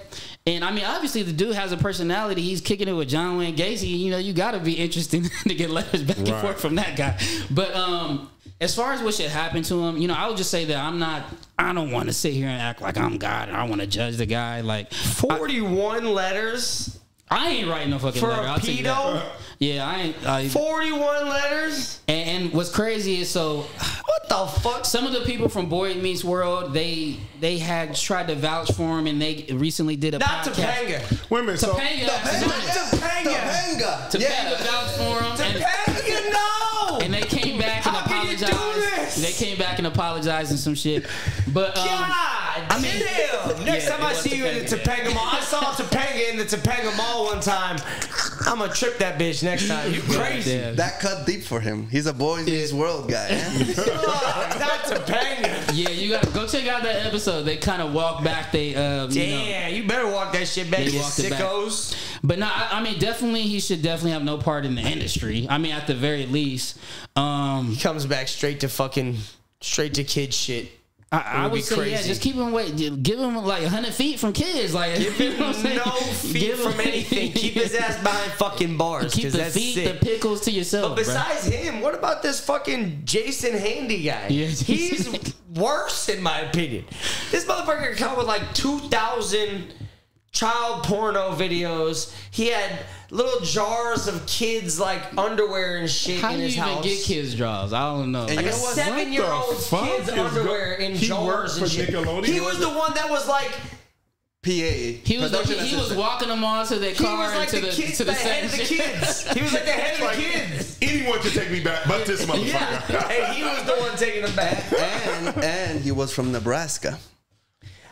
And I mean, obviously, the dude has a personality. He's kicking it with John Wayne Gacy. You know, you got to be interesting to get letters back and forth from that guy. But um, as far as what should happen to him, you know, I would just say that I'm not. I don't want to sit here and act like I'm God and I want to judge the guy. Like, 41 letters I ain't writing no fucking for letter. a I'll tell you that. pedo? Yeah, I ain't. I, 41 letters? and, and what's crazy is so What the fuck? some of the people from Boy Meets World, they they had tried to vouch for him, and they recently did a Not podcast. Topanga. Wait a minute. So, Topanga, Topanga. Topanga vouched for him, and, They came back and apologized and some shit. But um, God I mean- damn! Next Yeah, time I see you in the Topanga, Topanga Mall, I saw Topanga in the Topanga Mall one time. I'm gonna trip that bitch next time. You crazy? yeah. That cut deep for him. He's a boys meets world guy. Fuck, not Topanga. Yeah, you got to go check out that episode. They kind of walk back. They, um, you know, Damn, you better walk that shit back, They you walked it back. But no, I, I mean, definitely, he should definitely have no part in the industry. I mean, at the very least, um, Comes back straight to fucking straight to kid shit. I, I would say, yeah, just keep him away. Give him like hundred feet from kids. Like, Give you know what I'm him no feet Give him- from anything. Keep his ass behind fucking bars. Keep the feet, sick. the pickles to yourself. But bro. besides him, what about this fucking Jason Handy guy? Yeah, He's worse in my opinion. This motherfucker come with like two thousand child porno videos. He had little jars of kids like underwear and shit How in do you his even house. get kids draws? I don't know. And like a seven year old What the fuck kid's is go- underwear in He jars and shit. He was the one that was like PA. he was production he, he was walking them all to their he car was like and to the, the, kids, to the, the head of the kids. He was like the head of Like- the kids. anyone can take me back, but this motherfucker. Yeah, and he was the one taking them back. and and he was from Nebraska.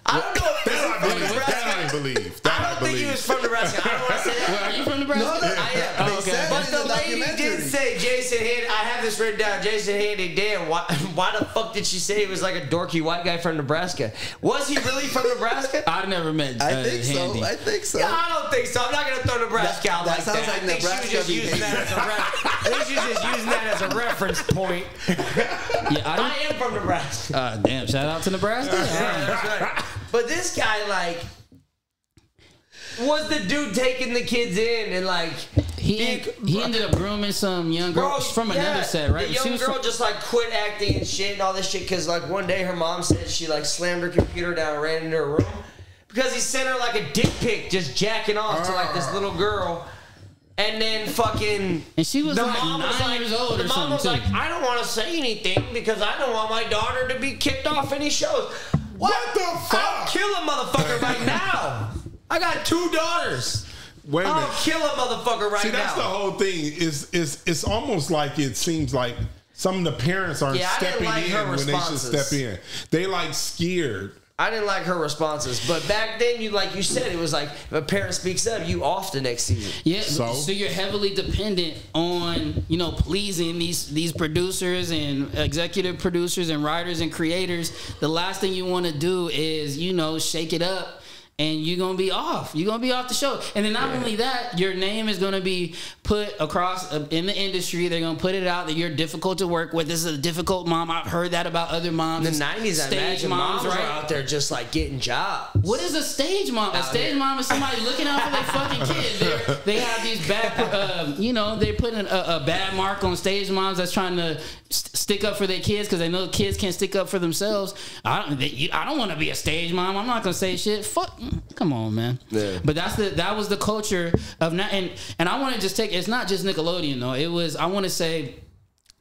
I don't know. If he was I from believe. Nebraska. That I believe. That I I don't think he was from Nebraska. I don't want to say that. Well, are you from Nebraska? No, no, I am. they okay. But the the lady did say Jason Handy. I have this written down. Jason Handy. Damn, why, why the fuck did she say he was like a dorky white guy from Nebraska? Was he really from Nebraska? I've never met. I uh, think Handy. so. I think so. Yeah, I don't think so. I'm not gonna throw Nebraska That- out that like sounds that. like I think Nebraska she was just using that as a re- I think she was just using that as a reference point. yeah, I I am from Nebraska. Uh, damn! Shout out to Nebraska. Yeah, that's right. But this guy, like, was the dude taking the kids in and like He he ended up grooming some young girl Bro, from yeah, another set, right? The young girl from- just like quit acting and shit and all this shit because like one day her mom said she like slammed her computer down and ran into her room because he sent her like a dick pic just jacking off to like this little girl. And then fucking And she was like nine years old the or mom was something, like. I don't want to say anything because I don't want my daughter to be kicked off any shows. What, What the fuck? I'll kill a motherfucker right now. I got two daughters. Wait a I'll minute. kill a motherfucker right now. See, that's the whole thing. Is is it's almost like it seems like some of the parents aren't Yeah, stepping like in when they should step in. They like scared. I didn't like her responses, but back then, you like you said, it was like if a parent speaks up, you off the next season. Yeah, So? so? you're heavily dependent on you know pleasing these these producers and executive producers and writers and creators. The last thing you want to do is you know shake it up and you're gonna be off. You're gonna be off the show. And then not only that, your name is gonna be put across uh, in the industry. They're gonna put it out that you're difficult to work with. This is a difficult mom. I've heard that about other moms. In the nineties, I imagine moms, were out there just like getting jobs. What is a stage mom? A stage here. mom is somebody looking out for their fucking kid. They're, they have these bad, um, you know, they're putting a, a bad mark on stage moms that's trying to st- stick up for their kids because they know kids can't stick up for themselves. I don't, they, you- I don't want to be a stage mom. I'm not gonna say shit. Fuck, come on, man. Yeah. But that's the that was the culture of not, and and I want to just take. It's not just Nickelodeon though. It was I want to say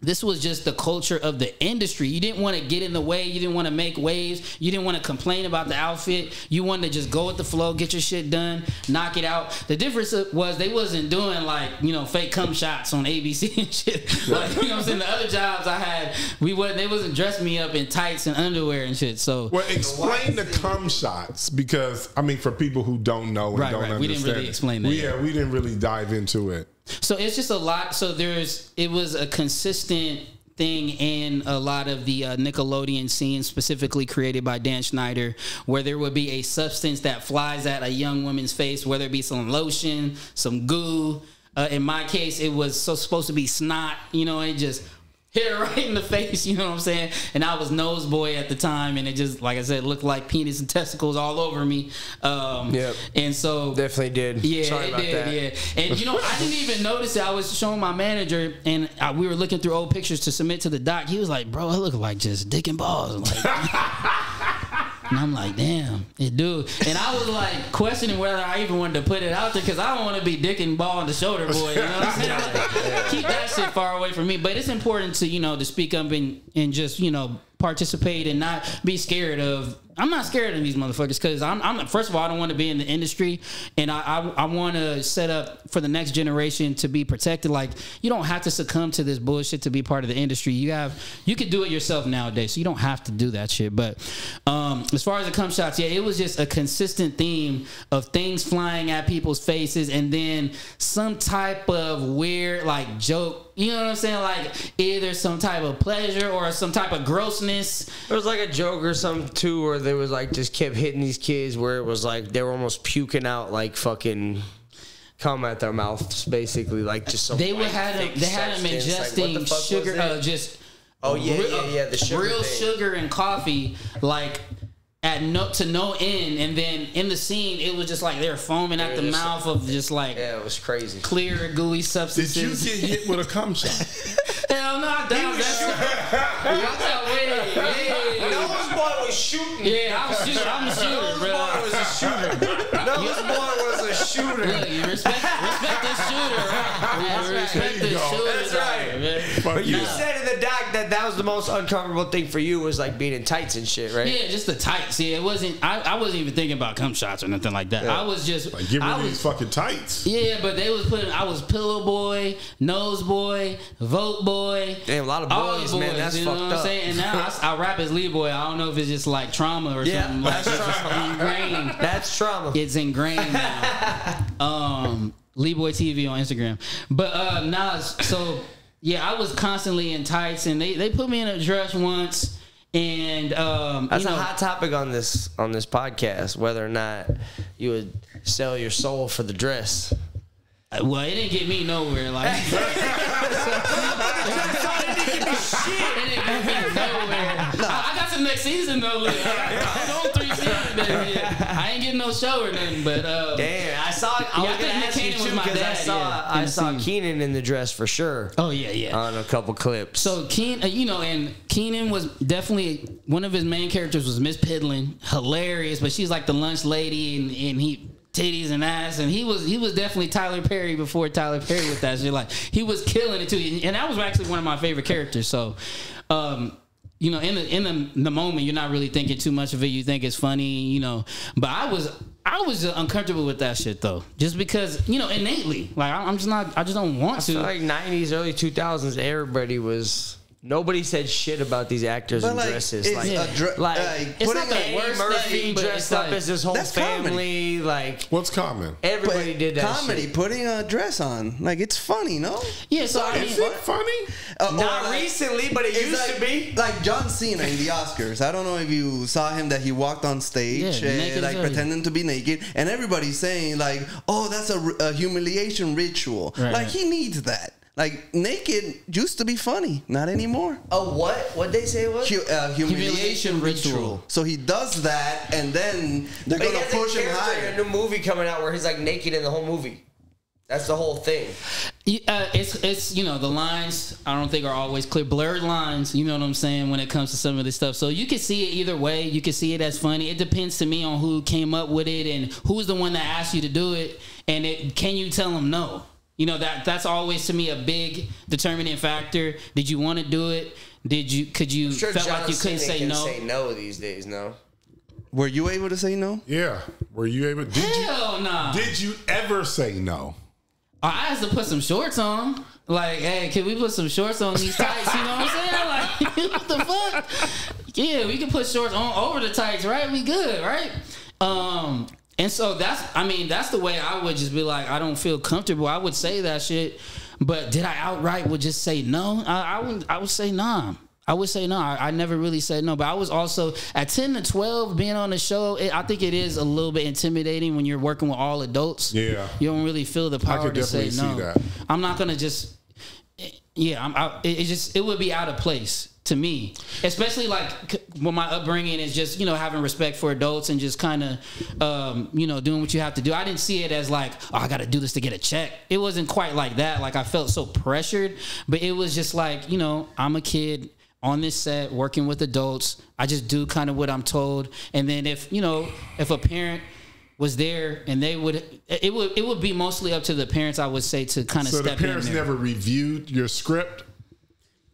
this was just the culture of the industry. You didn't want to get in the way. You didn't want to make waves. You didn't want to complain about the outfit. You wanted to just go with the flow, get your shit done, knock it out. The difference was they wasn't doing like you know fake cum shots on ABC and shit. Like you know what I'm saying. The other jobs I had, we would they wasn't dressing me up in tights and underwear and shit. So Well, explain the cum shots because I mean, for people who don't know and Right, don't right. understand, We didn't really explain that yet. Yeah, we didn't really dive into it. So it's just a lot. So there's it was a consistent thing in a lot of the uh, Nickelodeon scenes, specifically created by Dan Schneider, where there would be a substance that flies at a young woman's face, whether it be some lotion, some goo. Uh, in my case, it was so supposed to be snot. You know, it just hit her right in the face. You know what I'm saying? And I was nose boy at the time, and it just like I said, looked like penis and testicles all over me. Um, Yep. And so Definitely did. yeah, Sorry it did. that. Yeah, and you know, I didn't even notice it. I was showing my manager, and uh we were looking through old pictures to submit to the doc. He was like, "Bro, I look like just dick and balls." I'm like, and I'm like, "Damn, it do." And I was like questioning whether I even wanted to put it out there because I don't want to be dick and ball on the shoulder boy. You know what I'm saying? Like, keep that shit far away from me. But it's important to you know to speak up and and just you know participate and not be scared of. I'm not scared of these motherfuckers because I'm, I'm. First of all, I don't want to be in the industry, and I I, I want to set up for the next generation to be protected. Like you don't have to succumb to this bullshit to be part of the industry. You have you can do it yourself nowadays, so you don't have to do that shit. But um, as far as the cum shots, yeah, it was just a consistent theme of things flying at people's faces, and then some type of weird like joke. You know what I'm saying? Like either some type of pleasure or some type of grossness. It was like a joke or something too, where they was like just kept hitting these kids, where it was like they were almost puking out like fucking cum at their mouths, basically, like just some. They would had them. They had them substance. Like, ingesting the sugar, uh, just Oh, yeah, real- yeah, yeah, the sugar real thing. sugar and coffee, like at no to no end. And then in the scene, it was just like they were foaming at They the were just- mouth of just like yeah, it was crazy. clear gooey substances. Did you substances. get hit with a cum shot? Hell no, that, that's that's how way. Yeah. Noah's boy was shooting. yeah, I'm shooting. I'm a shooter, bro. was a shooter. Noah's boy was a shooter. Look, you respect, respect the shooter, right? Yeah, respect the you shooter. That's right. But you yeah. said in the doc that that was the most uncomfortable thing for you was like being in tights and shit, right? Yeah, just the tights. Yeah, it wasn't. I, I wasn't even thinking about cum shots or nothing like that. Yeah. I was just. Like, get rid I of was, these fucking tights. Yeah, but they was putting. I was pillow boy, nose boy, vote boy. Damn, a lot of all boys, man. That's you know fucked what I'm up. saying? And now I, I rap as Lee boy. I don't know if it's just like trauma or Yeah, something. Like that's it's trauma. ingrained. That's trauma. It's ingrained now. um, Lee Boy TV on Instagram. But uh, nah, so yeah, I was constantly in tights, and they they put me in a dress once, and um, That's you know, a hot topic on this on this podcast. Whether or not you would sell your soul for the dress. Uh, Well, it didn't get me nowhere. Like, it didn't get me nowhere. I, I got some next season though. I, I was Baby. I ain't getting no show or nothing. But uh, Damn, I saw. I Yeah, was gonna ask you too my because I saw yeah, I saw. Kenan in the dress for sure oh yeah, yeah. on a couple clips. So Keen, uh, you know, and Kenan was definitely one of his main characters was Miss Piddlin, hilarious, but she's like the lunch lady, and, and he titties and ass, and he was he was definitely Tyler Perry before Tyler Perry with that shit. Like he was killing it too, and that was actually one of my favorite characters. So, um, you know, in the in the, the moment, you're not really thinking too much of it. You think it's funny, you know. But I was I was uncomfortable with that shit though, just because you know innately, like I- I'm just not, I just don't want to. like '90s, early 2000s, everybody was Nobody said shit about these actors But and like, dresses. it's Like, a dr- like, like, It's putting not the a- Eddie worst Murphy thing, but dressed it's up like- as his whole That's comedy. family. Like What's common? everybody but did that. comedy, shit. putting a dress on, like it's funny, no? Yeah, so I Is mean, it funny? Uh, or Not like- recently, but it It's used like, to be. like John Cena in the Oscars. I don't know if you saw him that he walked on stage Yeah, uh, naked like as hell. pretending to be naked, and everybody's saying like, "Oh, that's a, a humiliation ritual." Right, like right. he needs that. Like naked used to be funny, not anymore. A what? What they say it was? Hu- uh, humiliation, Humiliation ritual. ritual. So he does that, and then they're But gonna has a push him character in higher. a new movie coming out where he's like naked in the whole movie. That's the whole thing. Yeah, uh, it's it's you know the lines I don't think are always clear, blurred lines. You know what I'm saying when it comes to some of this stuff. So you can see it either way. You can see it as funny. It depends to me on who came up with it and who's the one that asked you to do it, and it, can you tell them no? You know that that's always to me a big determining factor. Did you want to do it? Did you could you sure felt John like you couldn't Cena say can no? say no these days. No. Were you able to say no? Yeah. Were you able? Did you? Hell nah. Did you ever say no? I asked to put some shorts on. Like, hey, can we put some shorts on these tights? You know what I'm saying? Like, what the fuck? Yeah, we can put shorts on over the tights, right? We good, right? Um, and so that's, I mean, that's the way I would just be like, I don't feel comfortable. I would say that shit, but did I outright would just say no? I, I would, I would say nah. I would say no. I, I never really said no, but I was also at ten to twelve being on the show. It, I think it is a little bit intimidating when you're working with all adults. Yeah. you don't really feel the power to say no. see that. I'm not gonna just. Yeah, I'm. I, it, it just it would be out of place to me, especially like when my upbringing is just you know having respect for adults and just kind of um, you know doing what you have to do. I didn't see it as like oh I got to do this to get a check. It wasn't quite like that. Like I felt so pressured, but it was just like you know I'm a kid on this set working with adults. I just do kind of what I'm told, and then if you know if a parent was there and they would it would it would be mostly up to the parents I would say to kind of So the step in parents there. never reviewed your script,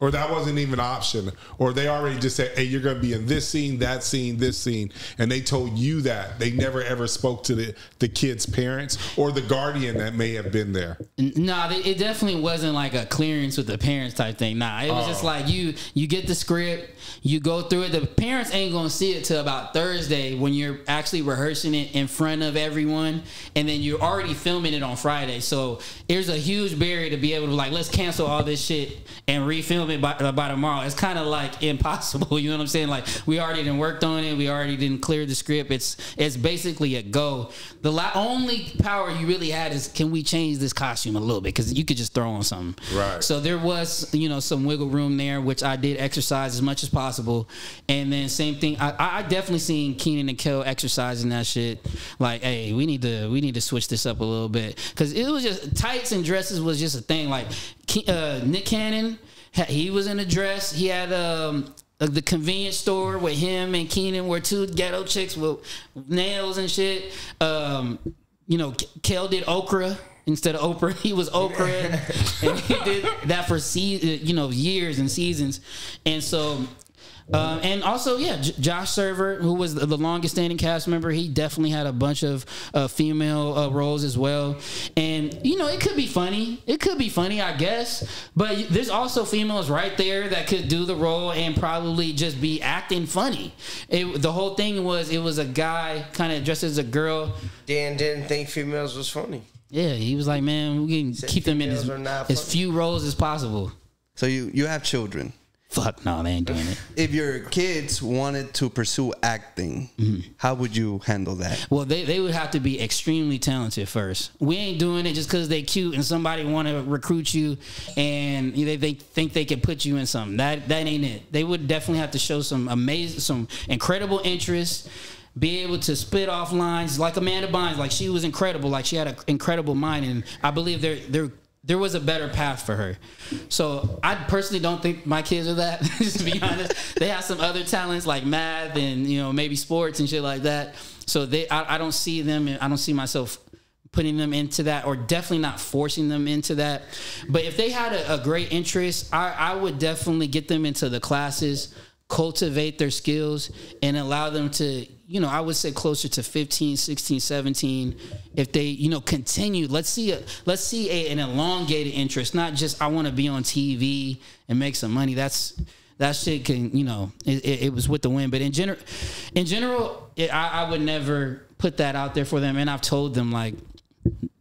or that wasn't even an option, or they already just said, "Hey, you're going to be in this scene, that scene, this scene," and they told you that. They never ever spoke to the the kid's parents or the guardian that may have been there. Nah, it definitely wasn't like a clearance with the parents type thing. Nah, it was Oh. just like you you get the script, you go through it. The parents ain't gonna see it till about Thursday when you're actually rehearsing it in front of everyone, and then you're already filming it on Friday. So there's a huge barrier to be able to like let's cancel all this shit and refilm it by, by tomorrow. It's kind of like impossible. You know what I'm saying? Like we already didn't worked on it. We already didn't clear the script. It's it's basically a go. The la- only power you really had is can we change this costume a little bit because you could just throw on something. Right. So there was you know some wiggle room there, which I did exercise as much as possible. And then same thing. I, I definitely seen Kenan and Kel exercising that shit. Like, hey, we need to we need to switch this up a little bit because it was just tights and dresses was just a thing. Like Ke- uh, Nick Cannon, he was in a dress. He had um. the convenience store with him and Kenan were two ghetto chicks with nails and shit. Um, you know, Kel did okra instead of Oprah. He was okra, and he did that for you know years and seasons. And so, um, and also, yeah, J- Josh Server, who was the, the longest standing cast member, he definitely had a bunch of uh, female uh, roles as well. And you know, it could be funny. It could be funny, I guess. But there's also females right there that could do the role and probably just be acting funny. It, the whole thing was it was a guy kind of dressed as a girl. Dan didn't think females was funny. Yeah, he was like, man, we can Said keep them in as, females are not as few roles as possible. So you you have children. Fuck no, they ain't doing it. If your kids wanted to pursue acting, Mm-hmm. how would you handle that? Well, they, they would have to be extremely talented first. We ain't doing it just because they cute and somebody want to recruit you and they, they think they can put you in something. That that ain't it. They would definitely have to show some amazing, some incredible interest. Be able to spit off lines like Amanda Bynes, like she was incredible, like she had an incredible mind, and I believe there there there was a better path for her. So I personally don't think my kids are that. just to be honest, they have some other talents like math and you know maybe sports and shit like that. So they, I, I don't see them, I don't see myself putting them into that, or definitely not forcing them into that. But if they had a, a great interest, I, I would definitely get them into the classes, cultivate their skills, and allow them to, you know, I would say closer to 15, 16, 17 if they, you know, continue. Let's see a let's see a, an elongated interest, not just I want to be on TV and make some money. That's that shit can, you know, it, it, it was with the wind. But in general, in general, it, I, I would never put that out there for them. And I've told them like,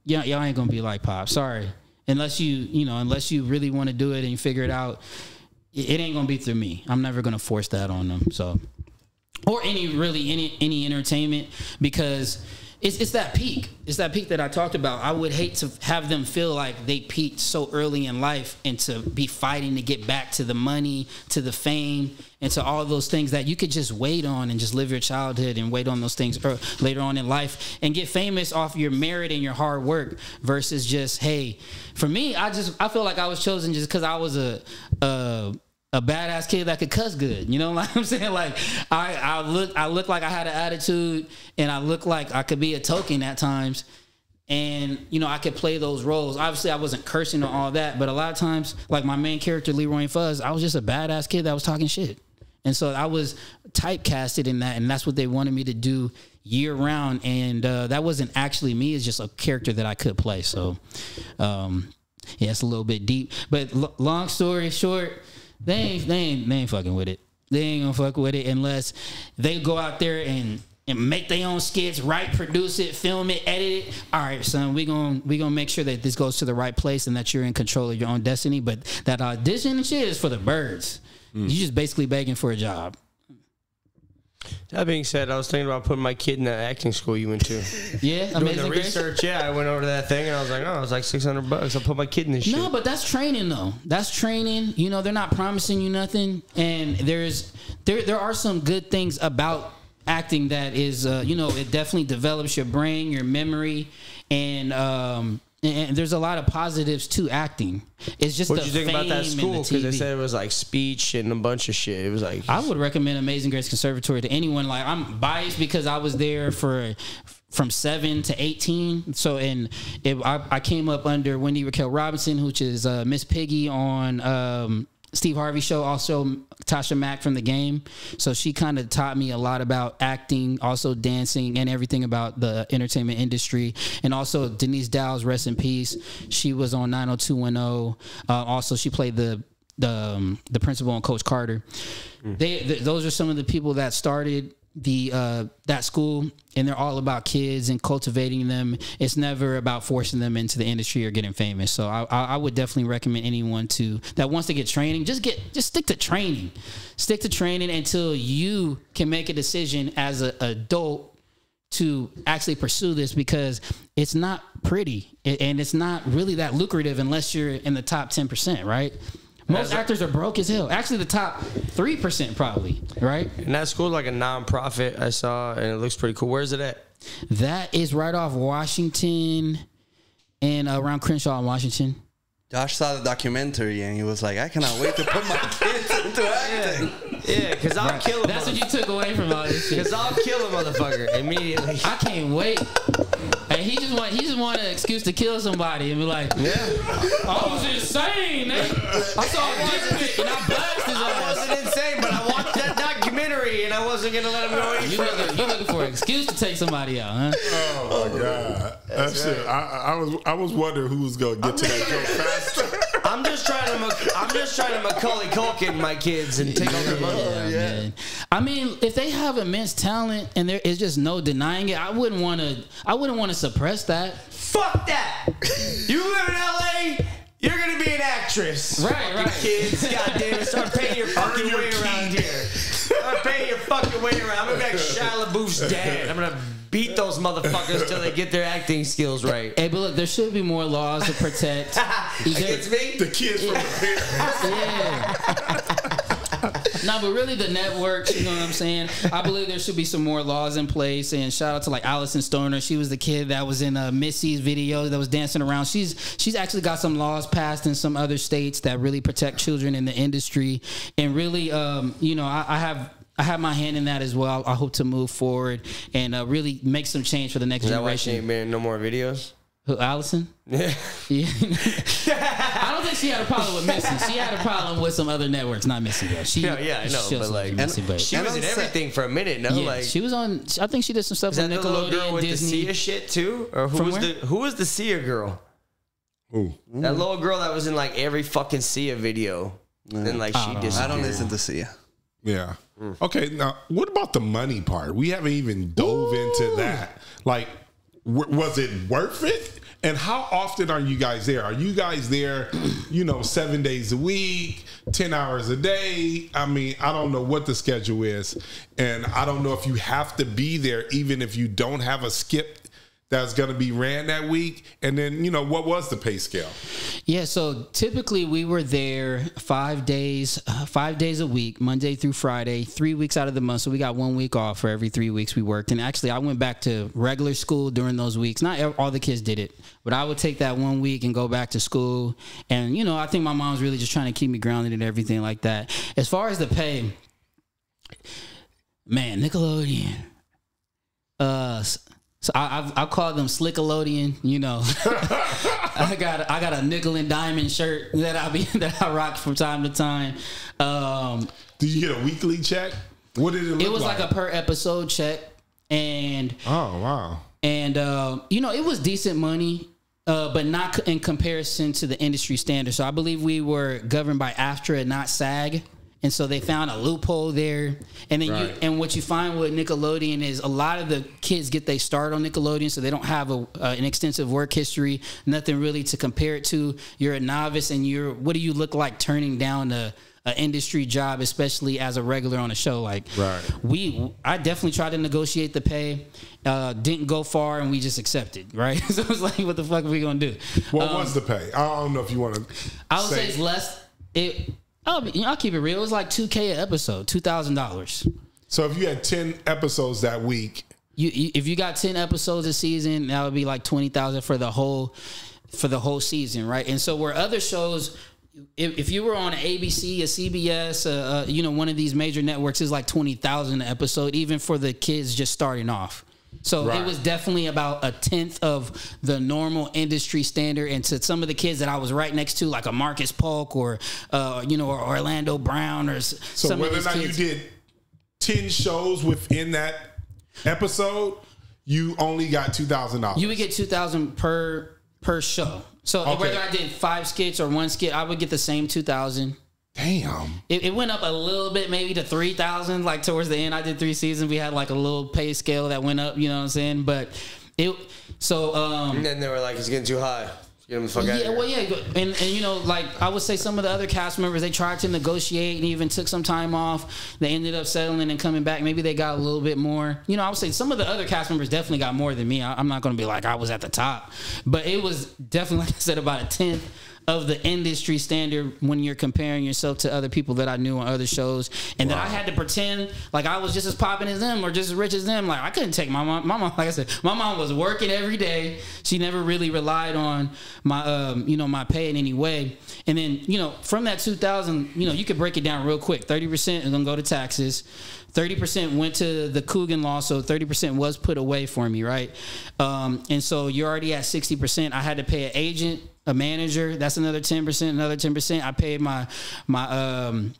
yeah, y'all ain't gonna be like Pop. Sorry, unless you, you know, unless you really want to do it and you figure it out, it, it ain't gonna be through me. I'm never gonna force that on them. So, or any really any any entertainment because it's, it's that peak. It's that peak that I talked about. I would hate to have them feel like they peaked so early in life and to be fighting to get back to the money, to the fame, and to all those things that you could just wait on and just live your childhood and wait on those things er, later on in life and get famous off your merit and your hard work versus just hey. For me, I just I feel like I was chosen just because I was a. a a badass kid that could cuss good. You know what I'm saying? Like I, I look I look like I had an attitude and I look like I could be a token at times. And you know, I could play those roles. Obviously, I wasn't cursing or all that, but a lot of times, like my main character, Leroy and Fuzz, I was just a badass kid that was talking shit. And so I was typecasted in that, and that's what they wanted me to do year round. And uh, that wasn't actually me; it's just a character that I could play. So, um, yeah, it's a little bit deep. But long story short, they ain't they ain't they ain't fucking with it. They ain't gonna fuck with it unless they go out there and and make their own skits, write, produce it, film it, edit it. All right, son, we gonna we gonna make sure that this goes to the right place and that you're in control of your own destiny. But that audition and shit is for the birds. Hmm. You just basically begging for a job. That being said, I was thinking about putting my kid in that acting school you went to. Yeah, Doing amazing the Grace? research, yeah, I went over to that thing and I was like, oh, it's like six hundred bucks. I'll put my kid in this shit. No, but that's training though. That's training. You know, they're not promising you nothing, and there's there there are some good things about acting that is uh, you know it definitely develops your brain, your memory, and um and there's a lot of positives to acting. It's just What'd the you think about that school? Because they said it was like speech and a bunch of shit. It was like I would recommend Amazing Grace Conservatory to anyone. Like I'm biased because I was there for from seven to eighteen. So and it, I, I came up under Wendy Raquel Robinson, which is uh, Miss Piggy on um, Steve Harvey show. Also Tasha Mack from the game. So she kind of taught me a lot about acting, also dancing, and everything about the entertainment industry. And also Denise Dowse rest in peace. She was on 90210. Uh, also she played the the um, the principal and Coach Carter. They th- those are some of the people that started the uh, that school, and they're all about kids and cultivating them. It's never about forcing them into the industry or getting famous. So I, I would definitely recommend anyone to that wants to get training. Just get just stick to training, stick to training until you can make a decision as an adult to actually pursue this because it's not pretty and it's not really that lucrative unless you're in the top 10%, right? Most actors are broke as hell. Actually, the top 3% probably, right? and that school like a non-profit. I saw and it looks pretty cool. Where's it at? That is right off Washington and uh, around Crenshaw in Washington. Josh saw the documentary and he was like, I cannot wait to put my kids into acting. Yeah, because I'll kill him. That's what you took away from all this shit. Because I'll kill a motherfucker immediately. I can't wait. And he just want he just want an excuse to kill somebody and be like, Yeah, I was insane. Man. I saw a dick pic and I blasted his I ass. wasn't insane, but I watched that documentary and I wasn't gonna let him go any You further. looking, you looking for an excuse to take somebody out, huh? Oh my god, that shit! I, I was I was wondering who was gonna get to that joke faster. I'm just trying to, Mac- I'm just trying to Macaulay Culkin my kids and take all their money. Yeah, man. I mean, if they have immense talent and there is just no denying it, I wouldn't want to. I wouldn't want to suppress that. Fuck that! You live in LA. You're gonna be an actress. Right, Fucking right. Kids, goddamn it, start paying your fucking your way around here. Start paying your fucking way around. I'm gonna be like Shia LaBeouf's dad. I'm gonna beat those motherfuckers till they get their acting skills right. Hey, but look, there should be more laws to protect. Against me? The kids from the parents. Yeah. no, but really the networks, you know what I'm saying? I believe there should be some more laws in place. And shout out to like Alyson Stoner. She was the kid that was in uh, Missy's video that was dancing around. She's she's actually got some laws passed in some other states that really protect children in the industry. And really, um, you know, I, I have. I have my hand in that as well. I hope to move forward and uh, really make some change for the next Is that why she ain't made no more videos? Who, Alyson? Yeah. Yeah. I don't don't think she had a problem with Missy. She had a problem with some other networks, not Missy. Though. She, Yeah, yeah, I know, she but, like- Missy, but She was on in everything for a minute. No, yeah, like she was on. I think she did some stuff is that the little girl Nickelodeon, with Disney. the Sia shit too, or who From was where? the who was the Sia girl? Ooh. That little girl that was in like every fucking Sia video. And then like she don't disappeared. I don't listen to Sia. Yeah. Hmm. Okay. Now, what about the money part? We haven't even dove into that. Like, w- was it worth it? And how often are you guys there? Are you guys there, you know, seven days a week, 10 hours a day? I mean, I don't know what the schedule is. And I don't know if you have to be there, even if you don't have a skip that's going to be ran that week. And then, you know, what was the pay scale? Yeah, so typically we were there five days, uh, five days a week, Monday through Friday, three weeks out of the month. So we got one week off for every three weeks we worked. And actually, I went back to regular school during those weeks. Not all the kids did it, but I would take that one week and go back to school. And you know, I think my mom's really just trying to keep me grounded and everything like that. As far as the pay, man, Nickelodeon. Uh, so I, I've, I call them Slickalodian. You know, I got I got a nickel and diamond shirt that I be that I rock from time to time. Um, Did you get a weekly check? What did it look like? it was like a per episode check, and Oh, wow. and uh, you know it was decent money. Uh, but not in comparison to the industry standard. So I believe we were governed by AFTRA and not SAG, and so they found a loophole there. And then you and what you find with Nickelodeon is a lot of the kids get they start on Nickelodeon, so they don't have a, uh, an extensive work history, nothing really to compare it to. You're a novice, and you're what do you look like turning down a, a industry job, especially as a regular on a show? Like Right. we I definitely tried to negotiate the pay. Uh, didn't go far, and we just accepted. Right, so it's like, what the fuck are we gonna do? What Um, was the pay? I don't know if you want to. I would say it's less. It. I'll, be, I'll keep it real. It was like two k an episode, two thousand dollars. So if you had ten episodes that week, You, you if you got ten episodes a season, that would be like twenty thousand for the whole for the whole season, right? And so where other shows. If, if you were on ABC, a CBS, uh, uh, you know, one of these major networks is like twenty thousand an episode, even for the kids just starting off. So Right. it was definitely about a tenth of the normal industry standard. And to some of the kids that I was right next to, like a Marcus Polk or, uh, you know, or Orlando Brown or so some whether or not these you did ten shows within that episode, you only got two thousand dollars. You would get two thousand per per show. So Okay. whether I did five skits or one skit, I would get the same two thousand. Damn. It, it went up a little bit, maybe to three thousand. Like towards the end, I did three seasons. We had like a little pay scale that went up. You know what I'm saying? But it so um And then they were like, it's getting too high. Get him the fuck out of Yeah, here. well, yeah, and and you know, like I would say, some of the other cast members they tried to negotiate and even took some time off. They ended up settling and coming back. Maybe they got a little bit more. You know, I would say some of the other cast members definitely got more than me. I, I'm not going to be like I was at the top, but it was definitely, like I said, about a tenth of the industry standard when you're comparing yourself to other people that I knew on other shows, and that I had to pretend like I was just as popping as them or just as rich as them. Like I couldn't take my mom. My mom, like I said, my mom was working every day. She never really relied on my, um, you know, my pay in any way. And then, you know, from that 2000, you know, you could break it down real quick. 30% is gonna go to taxes. 30% went to the Coogan law, so 30% was put away for me, right? Um, and so you're already at 60%. I had to pay an agent, a manager, that's another 10%, another 10%. I paid my my um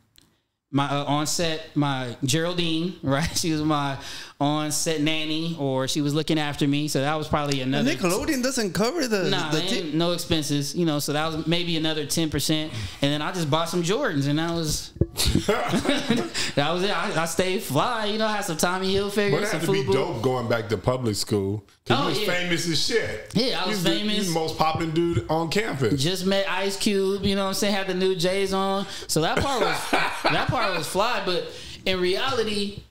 my uh, on set, my Geraldine, right? She was my on set nanny, or she was looking after me. So that was probably another. Nickelodeon doesn't cover the, Nah, the ain't no expenses, you know. So that was maybe another ten percent, and then I just bought some Jordans, and that was that was it. I, I stayed fly, you know. I had some Tommy Hilfiger, But it some had to be Fubu. dope going back to public school because Oh, you was yeah. famous as shit. Yeah, I You was the- famous. you the most popping dude on campus. Just met Ice Cube, you know what I'm saying? Had the new J's on. So that part was that part was fly, but in reality,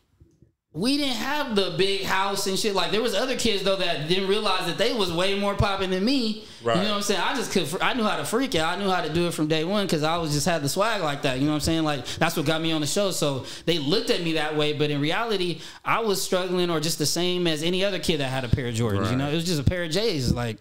we didn't have the big house and shit. Like there was other kids though that didn't realize that they was way more popping than me. Right. You know what I'm saying? I just could. I knew how to freak it. I knew how to do it from day one because I was just had the swag like that. You know what I'm saying? Like that's what got me on the show. So they looked at me that way, but in reality, I was struggling or just the same as any other kid that had a pair of Jordans. You know, it was just a pair of J's. Like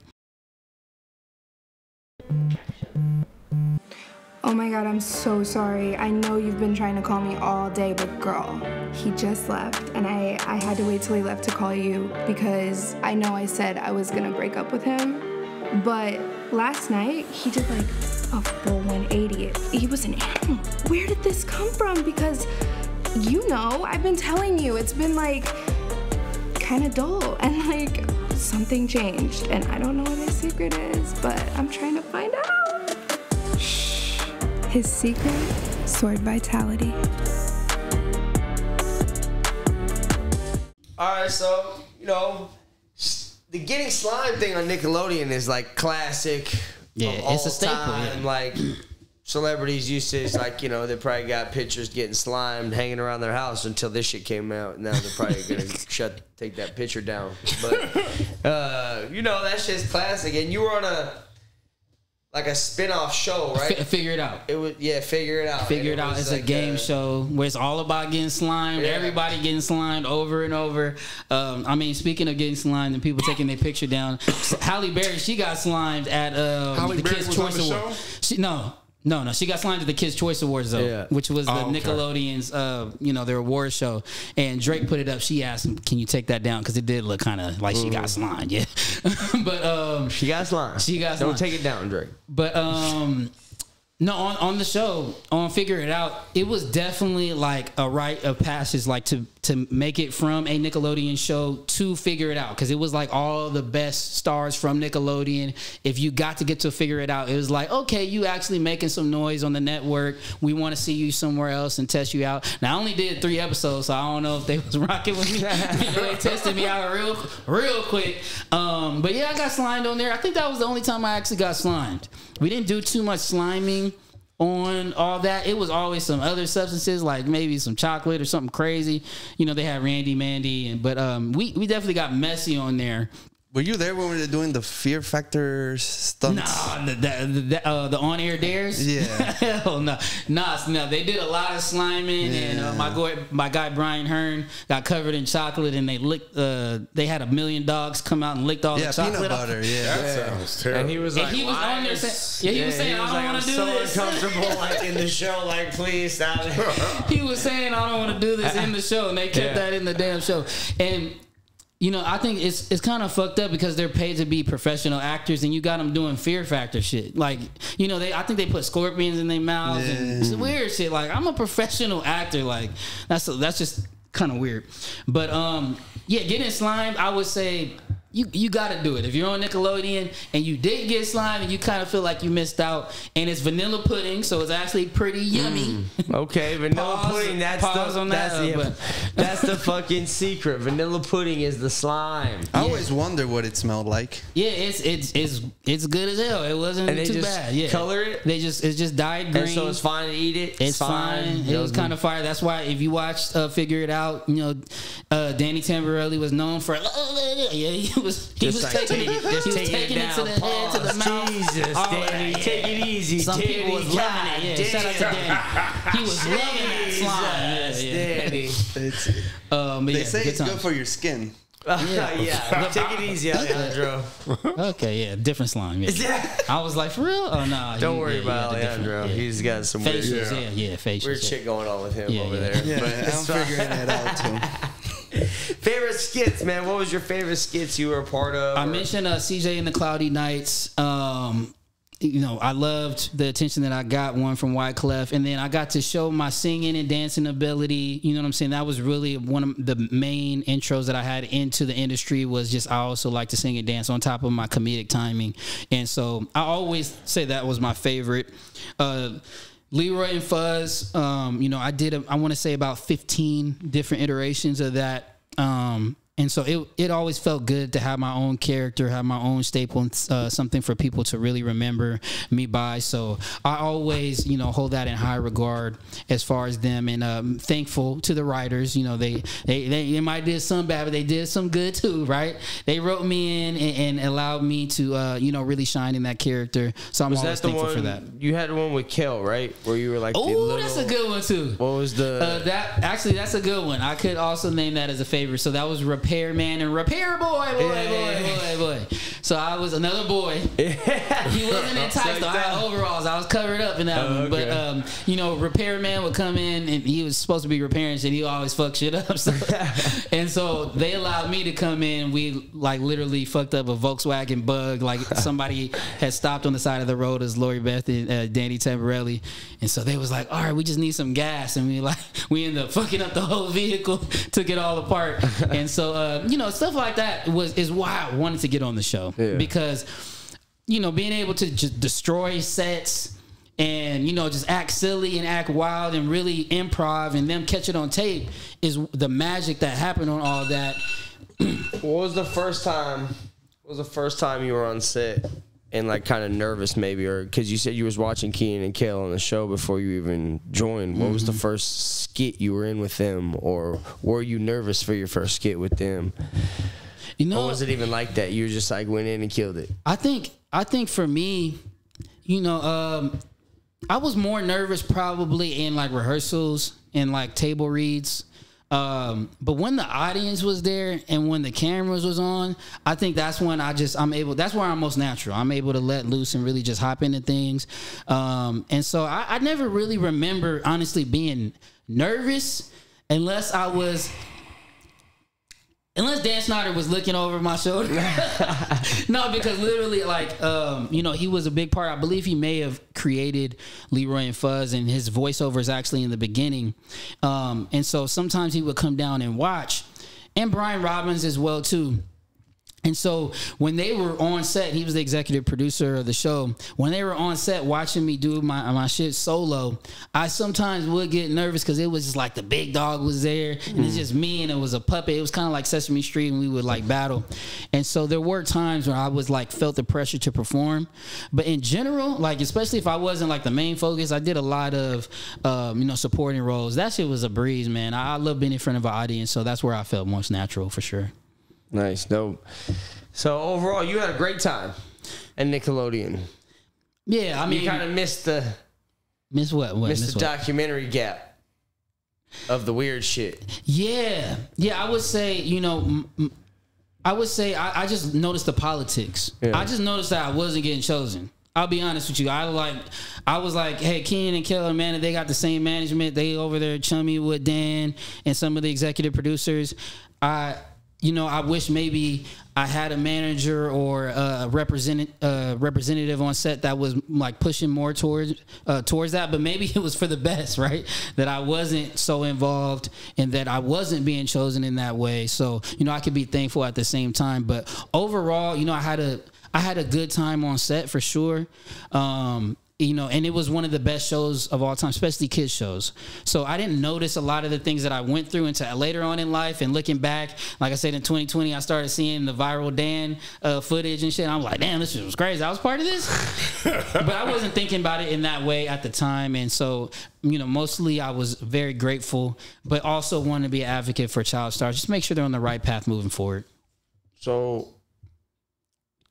Oh my god, I'm so sorry. I know you've been trying to call me all day, but girl, he just left and I, I had to wait till he left to call you because I know I said I was gonna break up with him. But last night, he did like a full 180. He was an animal. Where did this come from? Because you know, I've been telling you, it's been like kind of dull and like something changed. And I don't know what his secret is, but I'm trying to find out. Shh. His secret sword vitality. All right, so you know, the getting slime thing on Nickelodeon is like classic. Yeah, of it's a staple, time. yeah. Like celebrities used to, it's like you know, they probably got pictures getting slimed hanging around their house until this shit came out. Now they're probably gonna shut take that picture down. But uh, you know, that shit's classic. And you were on a like a spin-off show, right? Fi- figure it out. It was yeah, figure it out. Figure And it out. was It's a game uh, show where it's all about getting slimed. Yeah. Everybody getting slimed over and over. Um, I mean, speaking of getting slimed and people taking their picture down, Halle Berry she got slimed at um, Halle the Berry Kids was on Choice the Award. show? She no. No, no, she got slimed to the Kids Choice Awards though, Yeah. which was the Oh, okay. Nickelodeon's, uh, you know, their award show. And Drake put it up. She asked him, "Can you take that down?" Because it did look kind of like she got slimed, yeah. but um, She got slime. She got Don't take it down, Drake. but um no, on, on the show, on Figure It Out, it was definitely like a rite of passage, like to to make it from a Nickelodeon show to Figure It Out, because it was like all the best stars from Nickelodeon. If you got to get to Figure It Out, it was like, okay, you actually making some noise on the network. We want to see you somewhere else and test you out. Now, I only did three episodes, so I don't know if they was rocking with me. they tested me out real real quick. Um, but yeah, I got slimed on there. I think that was the only time I actually got slimed. We didn't do too much sliming on all that. It was always some other substances, like maybe some chocolate or something crazy. You know, they had Randy Mandy, and but um, we we definitely got messy on there. Were you there when we were doing the Fear Factor stunts? Nah, the the, the, uh, the on air dares. Yeah. hell no, nah, no. They did a lot of sliming, and uh, my guy my guy Bryan Hearne got covered in chocolate, and they licked. Uh, they had a million dogs come out and licked all Yeah, the chocolate. Yeah, peanut off. butter. Yeah. That sounds terrible. And he was And like, he was "Why on there is- saying- yeah, he was saying, he "I don't like, wanna I'm do so this." uncomfortable, like in the show, like please stop it. he was saying I don't want to do this in the show, and they kept Yeah. that in the damn show. And you know, I think it's it's kind of fucked up because they're paid to be professional actors, and you got them doing Fear Factor shit. Like, you know, they I think they put scorpions in their mouths and it's weird shit. Like, I'm a professional actor. Like, that's that's just kind of weird. But um, yeah, getting slimed, I would say. You, you got to do it if you're on Nickelodeon and you did get slime and you kind of feel like you missed out and it's vanilla pudding so it's actually pretty yummy. Okay, vanilla Pause- pudding. That's pause the on that's, that, the, but- that's the fucking secret. Vanilla pudding is the slime. I always wonder what it smelled like. Yeah, it's it's it's it's good as hell. It wasn't And they too just bad. Yeah, color it? They just it's just dyed green. And so it's fine to eat it. It's fine. It was kind of fire. That's why if you watched uh, Figure It Out, you know, uh, Danny Tamberelli was known for yeah, he was he Just was like, taking it, just he was taking it taking it, to down. the head, to the Pause. mouth. Jesus, all of Danny, that, take it easy, Some Danny. people was loving God it. Yeah, shout out to Danny. He was loving that slime. Yeah, yeah. Danny. It's, Um, but they yeah, say good it's good for your skin. yeah, yeah. take it easy, Alejandro. Okay, yeah, different slime. Yeah. I was like, for real? Oh no. Don't he- worry yeah, about had the Alejandro. yeah. He's got some weird, facials. Yeah. Yeah, yeah, facials. weird yeah. shit going on with him Yeah, over yeah. there. Yeah, But I'm figuring it out too. Favorite skits, man. What was your favorite skits you were a part of? I or- mentioned uh, CJ and the Cloudy Nights. Um, you know, I loved the attention that I got one from Wyclef, and then I got to show my singing and dancing ability. You know what I'm saying? That was really one of the main intros that I had into the industry. Was just I also like to sing and dance on top of my comedic timing, and so I always say that was my favorite. Uh, Leroy and Fuzz, um, you know, I did, a, I want to say about 15 different iterations of that. Um, and so it, it always felt good to have my own character, have my own staple, and uh, something for people to really remember me by. So I always, you know, hold that in high regard as far as them, and um, thankful to the writers. You know, they they they, they might did some bad, but they did some good too, right? They wrote me in and, and allowed me to, uh, you know, really shine in that character. So I'm was always that the thankful one for that. you had one with Kel, right? Where you were like, Oh, that's a good one too. What was the? Uh, that actually, that's a good one. I could also name that as a favorite. So that was Repairman and Repair Boy, boy, Yeah. boy, boy, boy. So I was another boy. he wasn't in tights though. I had overalls. I was covered up in that Oh, one. But um, you know, repairman would come in and he was supposed to be repairing shit. He always fuck shit up. So, and so they allowed me to come in. We like literally fucked up a Volkswagen Bug. Like somebody had stopped on the side of the road as Lori Beth and uh, Danny Tamberelli, and so they was like, "All right, we just need some gas," and we like we ended up fucking up the whole vehicle, took it all apart, and so uh, you know stuff like that was is why I wanted to get on the show Yeah. because you know being able to just destroy sets and you know just act silly and act wild and really improv and them catch it on tape is the magic that happened on all that What was the first time? What was the first time you were on set and like kind of nervous maybe, or because you said you was watching Kenan and Kel on the show before you even joined? What was the Mm-hmm. first skit you were in with them, or were you nervous for your first skit with them, you know or was it even like that? You just like went in and killed it. I think I think for me, you know, um, I was more nervous probably in like rehearsals and like table reads. Um, but when the audience was there and when the cameras was on, I think that's when I just I'm able. That's where I'm most natural. I'm able to let loose and really just hop into things. Um, and so I, I never really remember honestly being nervous unless I was Unless Dan Schneider was looking over my shoulder. no, because literally, like, um, you know, he was a big part. I believe he may have created Leroy and Fuzz, and his voiceover is actually in the beginning. Um, and so sometimes he would come down and watch, and Brian Robbins as well too. And so when they were on set, he was the executive producer of the show. When they were on set watching me do my my shit solo, I sometimes would get nervous because it was just like the big dog was there, and it's just me, and it was a puppet. It was kind of like Sesame Street, and we would like battle. And so there were times where I was like felt the pressure to perform, but in general, like especially if I wasn't like the main focus, I did a lot of um, you know supporting roles. That shit was a breeze, man. I, I love being in front of an audience, so that's where I felt most natural for sure. Nice, dope. So overall, you had a great time at Nickelodeon. Yeah, I mean, You kind of missed the miss what? What? missed miss the what? documentary gap of the weird shit. Yeah, yeah. I would say you know, I would say I, I just noticed the politics. Yeah. I just noticed that I wasn't getting chosen. I'll be honest with you. I like, I was like, hey, Kenan and Kel, man, they got the same management. They over there chummy with Dan and some of the executive producers. I, you know, I wish maybe I had a manager or a representative uh, representative on set that was like pushing more towards uh, towards that. But maybe it was for the best, right? That I wasn't so involved and that I wasn't being chosen in that way. So you know, I could be thankful at the same time. But overall, you know, I had a I had a good time on set for sure. Um, you know, and it was one of the best shows of all time, especially kids shows. So I didn't notice a lot of the things that I went through until later on in life. And looking back, like I said, in 2020, I started seeing the viral Dan uh, footage and shit. I'm like, damn, this shit was crazy. I was part of this, but I wasn't thinking about it in that way at the time. And so, you know, mostly I was very grateful, but also wanted to be an advocate for child stars. Just make sure they're on the right path moving forward. So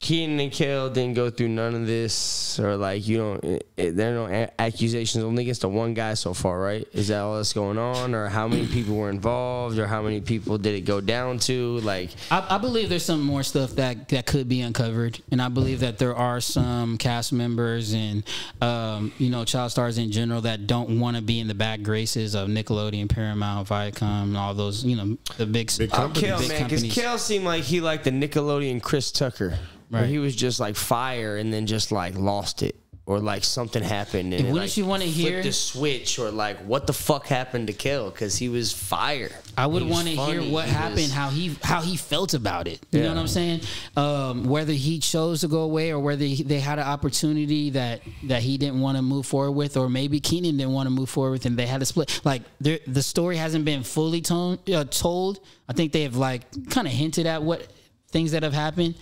Kenan and Kel didn't go through none of this, or like you don't. It, it- there are no a- accusations only against the one guy so far, right? Is that all that's going on, or how many people were involved, or how many people did it go down to? Like, I, I believe there's some more stuff that that could be uncovered, and I believe that there are some cast members and um, you know child stars in general that don't want to be in the bad graces of Nickelodeon, Paramount, Viacom, and all those you know the big Big I'm companies. Kel, man, because. Kel seemed like he liked the Nickelodeon Chris Tucker, Right. he was just like fire and then just like lost it. Or like something happened and wouldn't like, you wanna flipped hear- the switch or like what the fuck happened to Kel because he was fire. I would want to hear what He happened, was- how he how he felt about it. You know what I'm saying? Um, whether he chose to go away or whether he, they had an opportunity that that he didn't want to move forward with, or maybe Kenan didn't want to move forward with, and they had a split. Like the story hasn't been fully tone, uh, told. I think they have like kind of hinted at what things that have happened.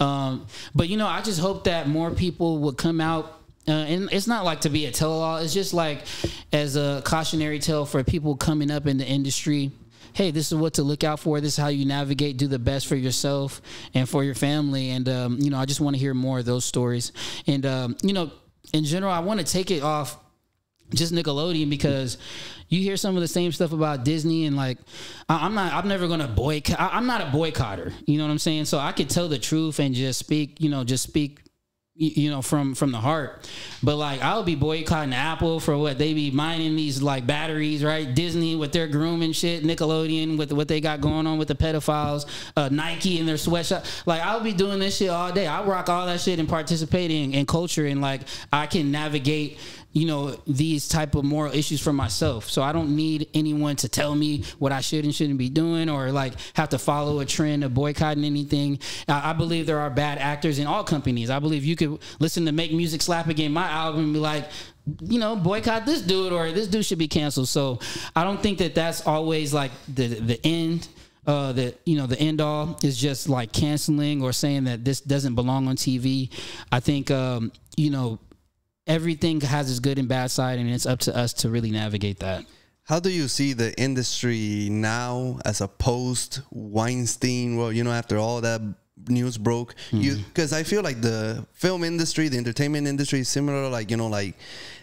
Um, but you know, I just hope that more people would come out. Uh, and it's not like to be a tell-all. It's just like as a cautionary tale for people coming up in the industry. Hey, this is what to look out for. This is how you navigate. Do the best for yourself and for your family. And um, you know, I just want to hear more of those stories. And um, you know, in general, I want to take it off just Nickelodeon because you hear some of the same stuff about Disney and like I- I'm not I'm never gonna boycott I- I'm not a boycotter you know what I'm saying? So I could tell the truth and just speak you know just speak you know from from the heart. But like i would be boycotting apple for what they be mining these like batteries right? Disney with their grooming shit nickelodeon with what they got going on with the pedophiles uh, nike and their sweatshop. Like i'll be doing this shit all day. I rock all that shit and participating in culture and like i can navigate you know these type of moral issues for myself. So i don't need anyone to tell me what i should and shouldn't be doing or like have to follow a trend of boycotting anything. I, I believe there are bad actors in all companies. I believe you could listen to make music slap again my album and be like you know boycott this dude or this dude should be canceled. So i don't think that that's always like the the end uh, that you know the end all. Is just like canceling or saying that this doesn't belong on TV. I think um, you know everything has its good and bad side, and it's up to us to really navigate that. How do you see the industry now as a post Weinstein? Well, you know, after all that news broke, you mm. because I feel like the film industry, the entertainment industry is similar. Like you know, like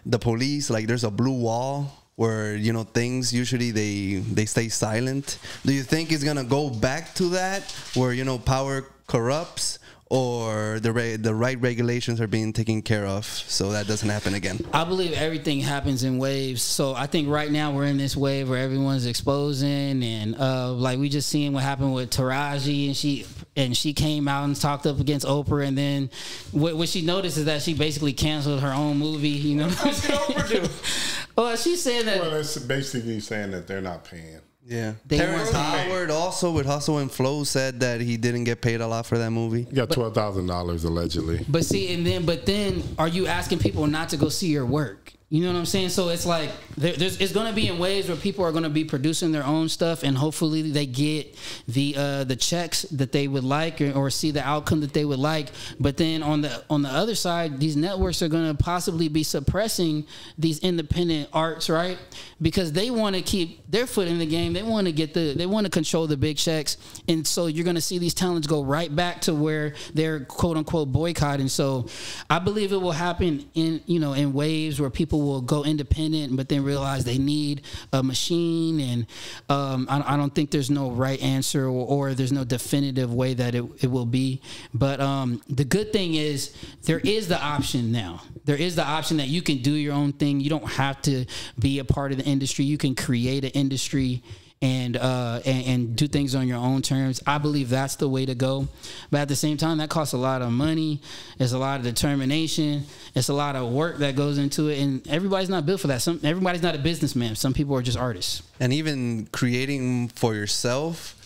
the police. Like there's a blue wall where you know things usually they they stay silent. Do you think it's gonna go back to that where you know power corrupts? Or the re- the right regulations are being taken care of, so that doesn't happen again. I believe everything happens in waves. So I think right now we're in this wave where everyone's exposing and uh, like we just seen what happened with Taraji and she and she came out and talked up against Oprah and then what, what she noticed is that she basically canceled her own movie. You know what I'm saying? well, she said that Well, it's basically saying that they're not paying. Yeah. They Terrence were- Howard also with Hustle and Flow said that he didn't get paid a lot for that movie. You got twelve thousand dollars allegedly. But see, and then, but then, are you asking people not to go see your work? You know what I'm saying? So it's like there, there's it's to be in ways where people are to be producing their own stuff, and hopefully they get the uh, the checks that they would like, or, or see the outcome that they would like. But then on the on the other side, these networks are to possibly be suppressing these independent arts, right? Because they want to keep their foot in the game. They want to get the they want to control the big checks, and so you're to see these talents go right back to where they're quote unquote boycotting. So I believe it will happen in you know in waves where people will go independent, but then realize they need a machine. And um, I, I don't think there's no right answer or, or there's no definitive way that it, it will be. But um, the good thing is there is the option now. There is the option that you can do your own thing. You don't have to be a part of the industry. You can create an industry and uh and, and do things on your own terms. I believe that's the way to go. But at the same time, that costs a lot of money. It's a lot of determination. It's a lot of work that goes into it, and everybody's not built for that. Some everybody's not a businessman. Some people are just artists. And even creating for yourself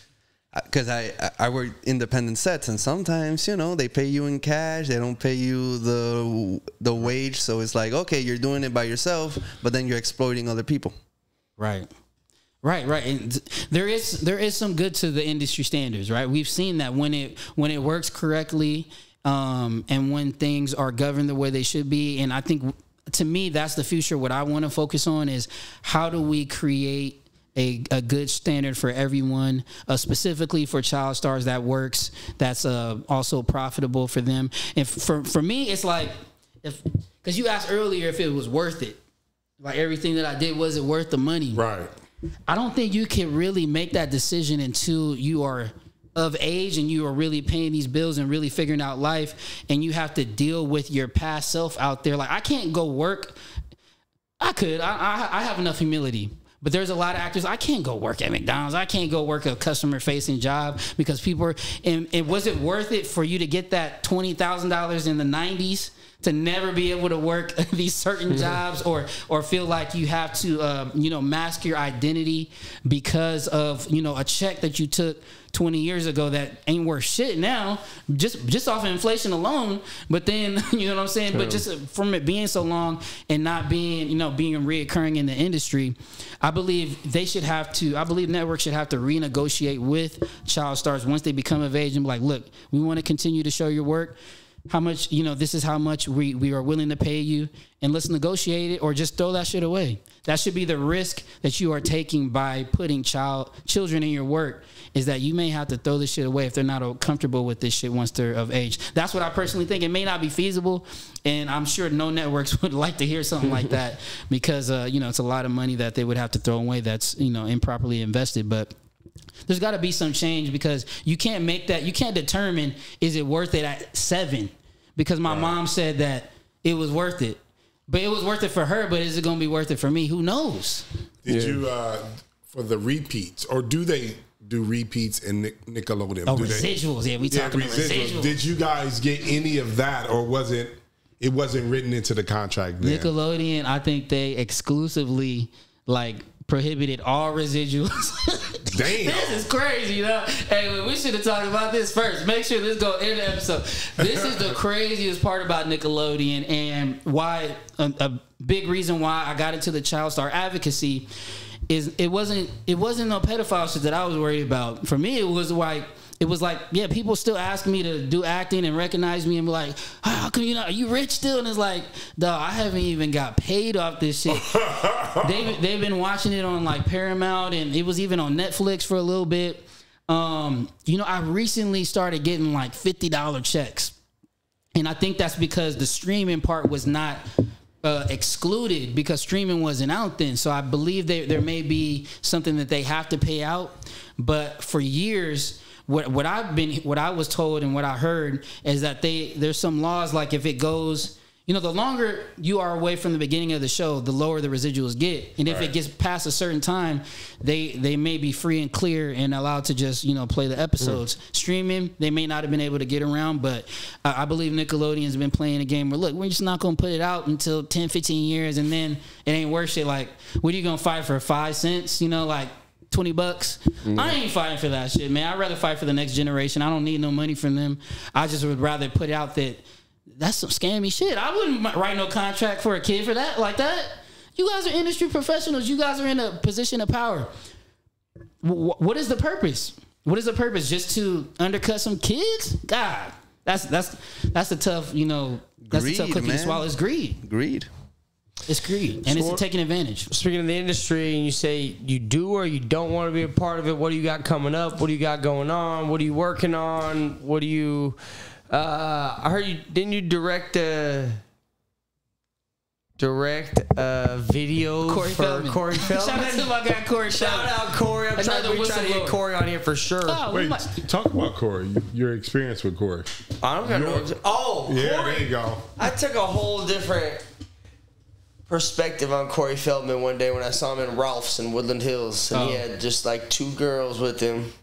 because I I work independent sets and sometimes you know they pay you in cash they don't pay you the the wage so it's like okay you're doing it by yourself but then you're exploiting other people Right. Right, right. And there is there is some good to the industry standards, right? We've seen that when it when it works correctly, um, and when things are governed the way they should be. And I think to me that's the future. What I want to focus on is how do we create a, a good standard for everyone, uh, specifically for child stars that works, that's uh, also profitable for them. And for for me, it's like if because you asked earlier if it was worth it, like everything that I did was it worth the money? Right. I don't think you can really make that decision until you are of age and you are really paying these bills and really figuring out life and you have to deal with your past self out there. Like I can't go work. I could. I I, I have enough humility. But there's a lot of actors. I can't go work at McDonald's. I can't go work a customer facing job because people are. And, and was it worth it for you to get that twenty thousand dollars in the '90s to never be able to work these certain jobs or or feel like you have to um, you know mask your identity because of you know a check that you took 20 years ago that ain't worth shit now just just off of inflation alone. But then you know what i'm saying? But just from it being so long and not being you know being reoccurring in the industry i believe they should have to i believe networks should have to renegotiate with child stars once they become of age and be like look we want to continue to show your work how much you know this is how much we we are willing to pay you. And let's negotiate it or just throw that shit away. That should be the risk that you are taking by putting child children in your work is that you may have to throw this shit away if they're not comfortable with this shit once they're of age. That's what i personally think. It may not be feasible and i'm sure no networks would like to hear something like that because uh, you know it's a lot of money that they would have to throw away that's you know improperly invested. But there's got to be some change because you can't make that you can't determine is it worth it at seven because my mom said that it was worth it but it was worth it for her but is it going to be worth it for me who knows Did you uh for the repeats or do they do repeats in Nic- Nickelodeon? oh do they- residuals yeah we Yeah, talking about residuals. residuals Did you guys get any of that, or was it? It wasn't written into the contract. Then? nickelodeon i think they exclusively like prohibited all residuals Damn. This is crazy, know. Hey, we should have talked about this first. Make sure this go in the episode. This is the craziest part about Nickelodeon and why a, a big reason why I got into the child star advocacy is it wasn't it wasn't no pedophile shit that I was worried about. For me, it was like it was like yeah, people still ask me to do acting and recognize me and be like, how come you not? Are you rich still? And it's like, dog, I haven't even got paid off this shit they've they've been watching it on like Paramount and it was even on Netflix for a little bit. Um, you know, I recently started getting like fifty dollar checks, and I think that's because the streaming part was not uh, excluded because streaming wasn't out then. So I believe there there may be something that they have to pay out, but for years. What, what I've been what I was told and what I heard is that they there's some laws like if it goes you know, the longer you are away from the beginning of the show, the lower the residuals get. And if Right. it gets past a certain time, they they may be free and clear and allowed to just you know play the episodes. Mm. Streaming, they may not have been able to get around, but I, I believe Nickelodeon's been playing a game where look, we're just not going to put it out until 10, 15 years, and then it ain't worth it. Like, what are you going to fight for? Five cents? You know, like. 20 bucks. Mm-hmm. I ain't fighting for that shit, man. I'd rather fight for the next generation. I don't need no money from them. I just would rather put out that that's some scammy shit. I wouldn't write no contract for a kid for that like that. You guys are industry professionals. You guys are in a position of power. Wh- what is the purpose? What is the purpose? Just to undercut some kids? God, that's that's that's a tough, you know, that's a tough Greed, cookie to swallow. It's greed. Greed. It's greed, and So- it's taking advantage. Speaking of the industry, and you say you do or you don't want to be a part of it. What do you got coming up? What do you got going on? What are you working on? What do you? Uh, I heard you didn't you direct a direct a video Corey for Feldman. Corey Shout out to my guy Corey Shout out Corey! I'm trying, Another we trying to get. Corey on here for sure. Oh, Wait, might- talk about Corey. Your experience with Corey. I don't got no. Oh, Yeah, Corey. there you go. I took a whole different perspective on Corey Feldman one day when I saw him in Ralph's in Woodland Hills, and he Oh. had just like two girls with him,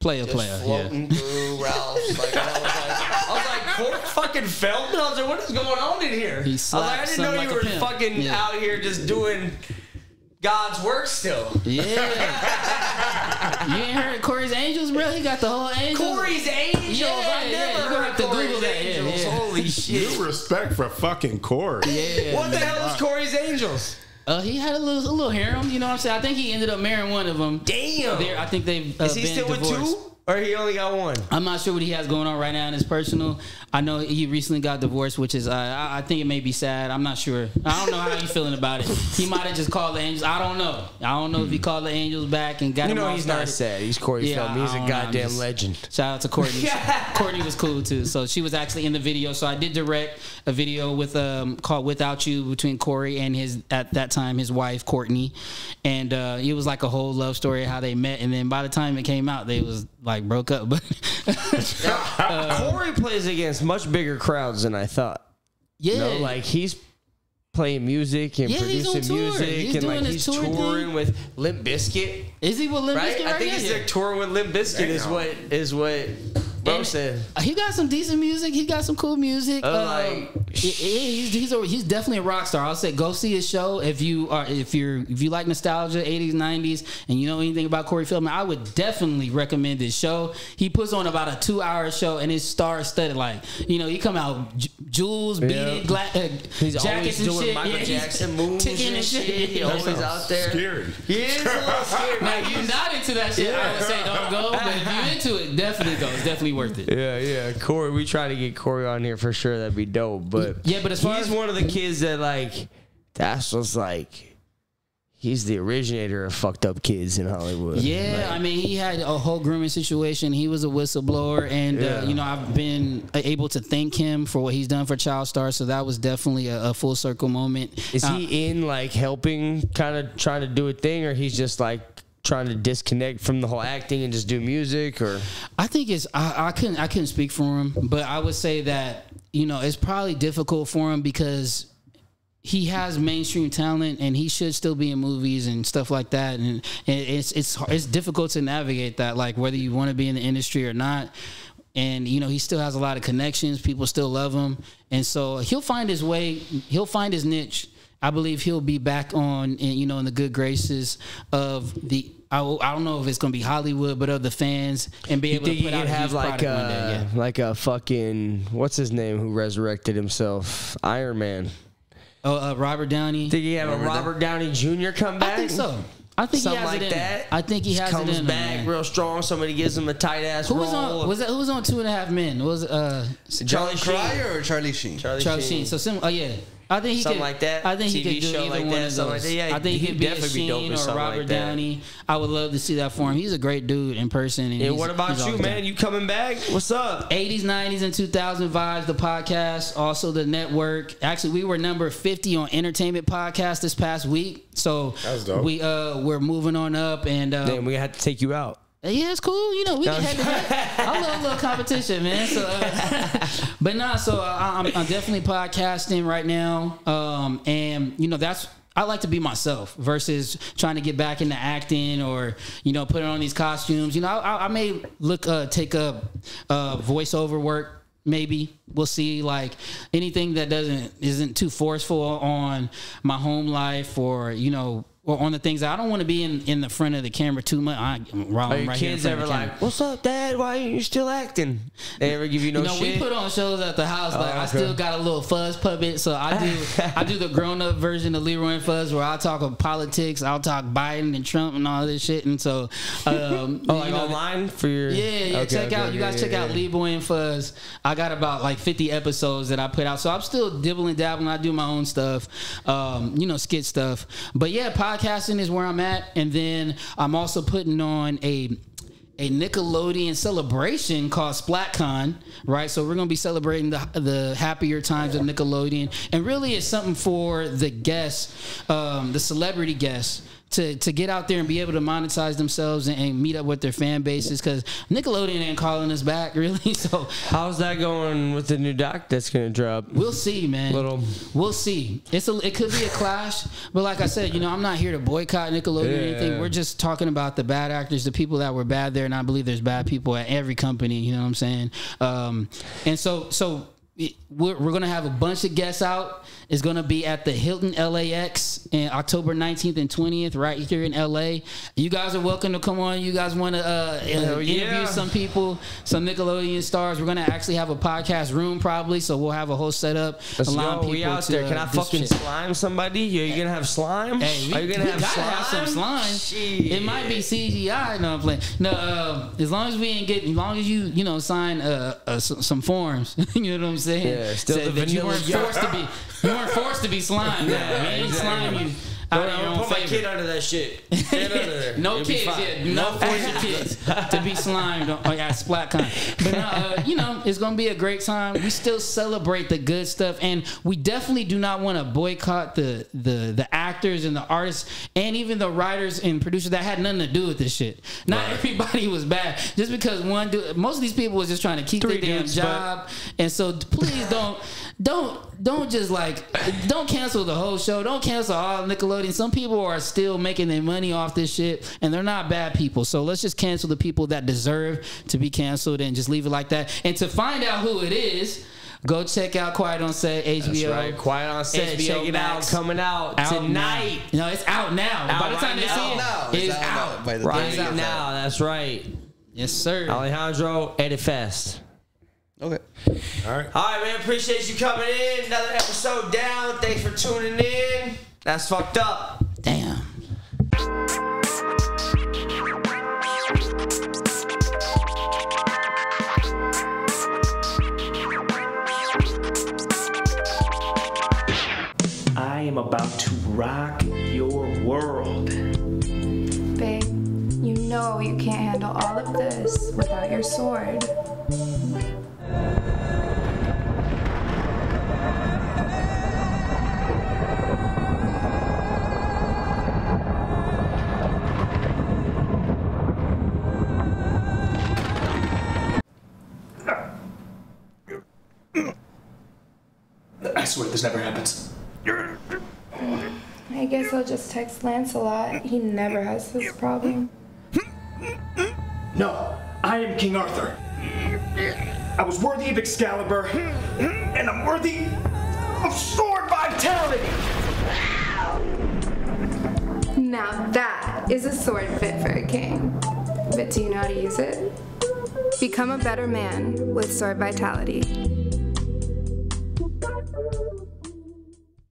player, just player. Yeah. through Ralph's. Like, I was like, I was like, Corey fucking Feldman. I was like, what is going on in here? He I was like, I didn't know him you like were pimp. fucking Yeah. out here just doing God's work still. Yeah. you ain't heard Corey's Angels, bro? He got the whole Angels. Corey's Angels. Yeah, I yeah, never you gonna heard have to Corey's Google that, yeah, Angels. Yeah. Holy shit. New respect for fucking Corey. Yeah. What the hell is Corey's Angels? Uh, he had a little, a little harem. You know what I'm saying? I think he ended up marrying one of them. Damn. There, I think they've uh, Is he been still with two? Or he only got one? I'm not sure what he has going on right now in his personal. I know he recently got divorced, which is uh, I, I think it may be sad. I'm not sure. I don't know how you feeling about it. He might have just called the Angels. I don't know. I don't know if he called the Angels back and got You know he's started. not sad. He's Corey Yeah, Feldman. He's a don't know. I'm goddamn just- legend. Shout out to Courtney. Courtney was cool too. So she was actually in the video. So I did direct a video with um called "Without You" between Corey and his at that time his wife Courtney, and uh, it was like a whole love story how they met. And then by the time it came out, they was like broke up. But Corey plays against much bigger crowds than I thought. yeah, You know, like he's playing music and Yeah, he's on producing tour. music He's and doing like he's tour touring thing. with Limp Bizkit, is he with Limp right? Bizkit I think now? he's like touring with Limp Bizkit is what is what bro And said. He got some decent music. He got some cool music. Uh, Um, like- he- he- he's he's, a, he's definitely a rock star. I'll say go see his show if you are if you're if you like nostalgia, 80s, 90s, and you know anything about Corey Feldman. I would definitely recommend his show. He puts on about a two hour show and it's star studded. Like you know, he come out j- jewels, beaded, gla- uh, He's jackets and doing shit. Michael Yeah, Jackson moves and and shit. shit. He always out there. Scary. He is a little scary. Now man. you He's- not into that shit, I would say don't go. But if you're into it, definitely go. It's definitely worth it. Yeah, yeah. Corey, we try to get Corey on here for sure. That'd be dope. But Yeah, but as far he's as- one of the kids that like that's what's like. He's the originator of fucked up kids in Hollywood. Yeah, I mean, he had a whole grooming situation. He was a whistleblower, and Yeah. uh, you know, I've been able to thank him for what he's done for Child Star. So that was definitely a, a full circle moment. Is Uh, he in like helping, kind of trying to do a thing, or he's just like trying to disconnect from the whole acting and just do music? Or I think it's I, I couldn't I couldn't speak for him, but I would say that you know it's probably difficult for him because he has mainstream talent and he should still be in movies and stuff like that, and, and it's it's it's difficult to navigate that like whether you want to be in the industry or not. And you know he still has a lot of connections. People still love him, and so he'll find his way. He'll find his niche. I believe he'll be back on, in, you know, in the good graces of the. I, I don't know if it's going to be Hollywood, but of the fans, and be you able to put out could a have like a day. Yeah. like a fucking what's his name who resurrected himself? Iron Man. Oh, uh, Robert Downey. Think he have a Robert Downey Jr. come back? I think so. I think Something he has like it in him. that. I think he has comes it in back man. real strong. Somebody gives him a tight ass Who role. was on? Was that who was on Two and a Half Men? Was it, uh Charlie Sheen. Cryer or Charlie Sheen? Charlie, Charlie Sheen. Sheen? So sim- oh yeah. I think he Something could, like that? I think he could do show either like one that, of something those. like that. Yeah, I think he'd he could be a definitely be dope Sheen with or something Robert like that. Downey. I would love to see that for him. He's a great dude in person. And, And he's- what about you, man? down. You coming back? What's up? 80s, 90s, and 2000 vibes. The podcast, also the network. Actually, we were number 50 on Entertainment Podcast this past week. So That's dope. we uh we're moving on up, and uh, Damn, we had to take you out. Yeah, it's cool. You know, we can head to head. I love a little competition, man. So, uh, but nah. So uh, I'm, I'm definitely podcasting right now, um, and you know that's. I like to be myself versus trying to get back into acting or you know putting on these costumes. You know, I, I may look uh, take up uh, voiceover work. Maybe we'll see. Like anything that doesn't isn't too forceful on my home life or you know or on the things that I don't want to be in in the front of the camera too much. I, while Are I'm your right kids ever like, "What's up, Dad? Why are you still acting?" They ever give you no You know, shit? we put on shows at the house. Like I okay. still got a little fuzz puppet, so I do I do the grown up version of Leroy and Fuzz, where I talk of politics, I'll talk Biden and Trump and all this shit. And so, um, oh, like know, online for your yeah, yeah. Okay, check okay, out. You guys yeah, check out yeah. LeeBoy and Fuzz. I got about like 50 episodes that I put out, so I'm still dibbling dabbling. I do my own stuff, um, you know, skit stuff. But yeah, podcasting is where I'm at, and then I'm also putting on a a Nickelodeon celebration called SplatCon, right? So we're gonna be celebrating the the happier times of Nickelodeon, and really it's something for the guests, um, the celebrity guests. To, to get out there and be able to monetize themselves and, and meet up with their fan bases because Nickelodeon ain't calling us back really so How's that going with the new doc that's gonna drop? We'll see, man. Little- We'll see. It's a. It could be a clash, but like I said, you know, I'm not here to boycott Nickelodeon or anything. We're just talking about the bad actors, the people that were bad there, and I believe there's bad people at every company. You know what I'm saying? Um, and so, so we're, we're gonna have a bunch of guests out. It's gonna be at the Hilton LAX in October 19th and 20th, right here in LA. You guys are welcome to come on. You guys want to uh, uh, interview yeah. some people, some Nickelodeon stars. We're gonna actually have a podcast room probably, so we'll have a whole setup. Let's go. We people out to, there. Can I fucking shit. slime somebody? Are you gonna have slime? Hey, we, Are you gonna we have have some slime. Shit. It might be CGI. No, I'm playing. No, uh, as long as we ain't get, as long as you, you know, sign uh, uh, some, some forms. you know what I'm saying? Yeah, still Say the that you weren't forced to be, you weren't forced to be slime. Yeah, we ain't slime you. Don't, out of your don't own put my kid under that shit. Get under there. No You'll kids, fine. yeah. Do not force your kids to be slimed. On, oh yeah, SplatCon. But uh, you know, it's gonna be a great time. We still celebrate the good stuff, and we definitely do not want to boycott the the the actors and the artists, and even the writers and producers that had nothing to do with this shit. Not everybody was bad. Just because one dude, most of these people was just trying to keep Three their damn dudes, but- job, and so please don't. Don't don't just like don't cancel the whole show. Don't cancel all Nickelodeon. Some people are still making their money off this shit, and they're not bad people. So let's just cancel the people that deserve to be canceled and just leave it like that. And to find out who it is, go check out Quiet on Set HBO. That's right. Quiet on set. HBO Check it Max. out. Coming out, Out tonight. now. No, it's out now. Out By the time right they see it, Now, it's it's out out. by the Right now. That's right. Yes, sir. Alejandro, edit fast. Okay. All right. All right, man. Appreciate you coming in. Another episode down. Thanks for tuning in. That's fucked up. Damn. I am about to rock your world. Babe, you know you can't handle all of this without your sword. I swear this never happens. I guess I'll just text Lancelot. He never has this problem. No, I am King Arthur. I was worthy of Excalibur, and I'm worthy of sword vitality. Now that is a sword fit for a king. But do you know how to use it? Become a better man with sword vitality.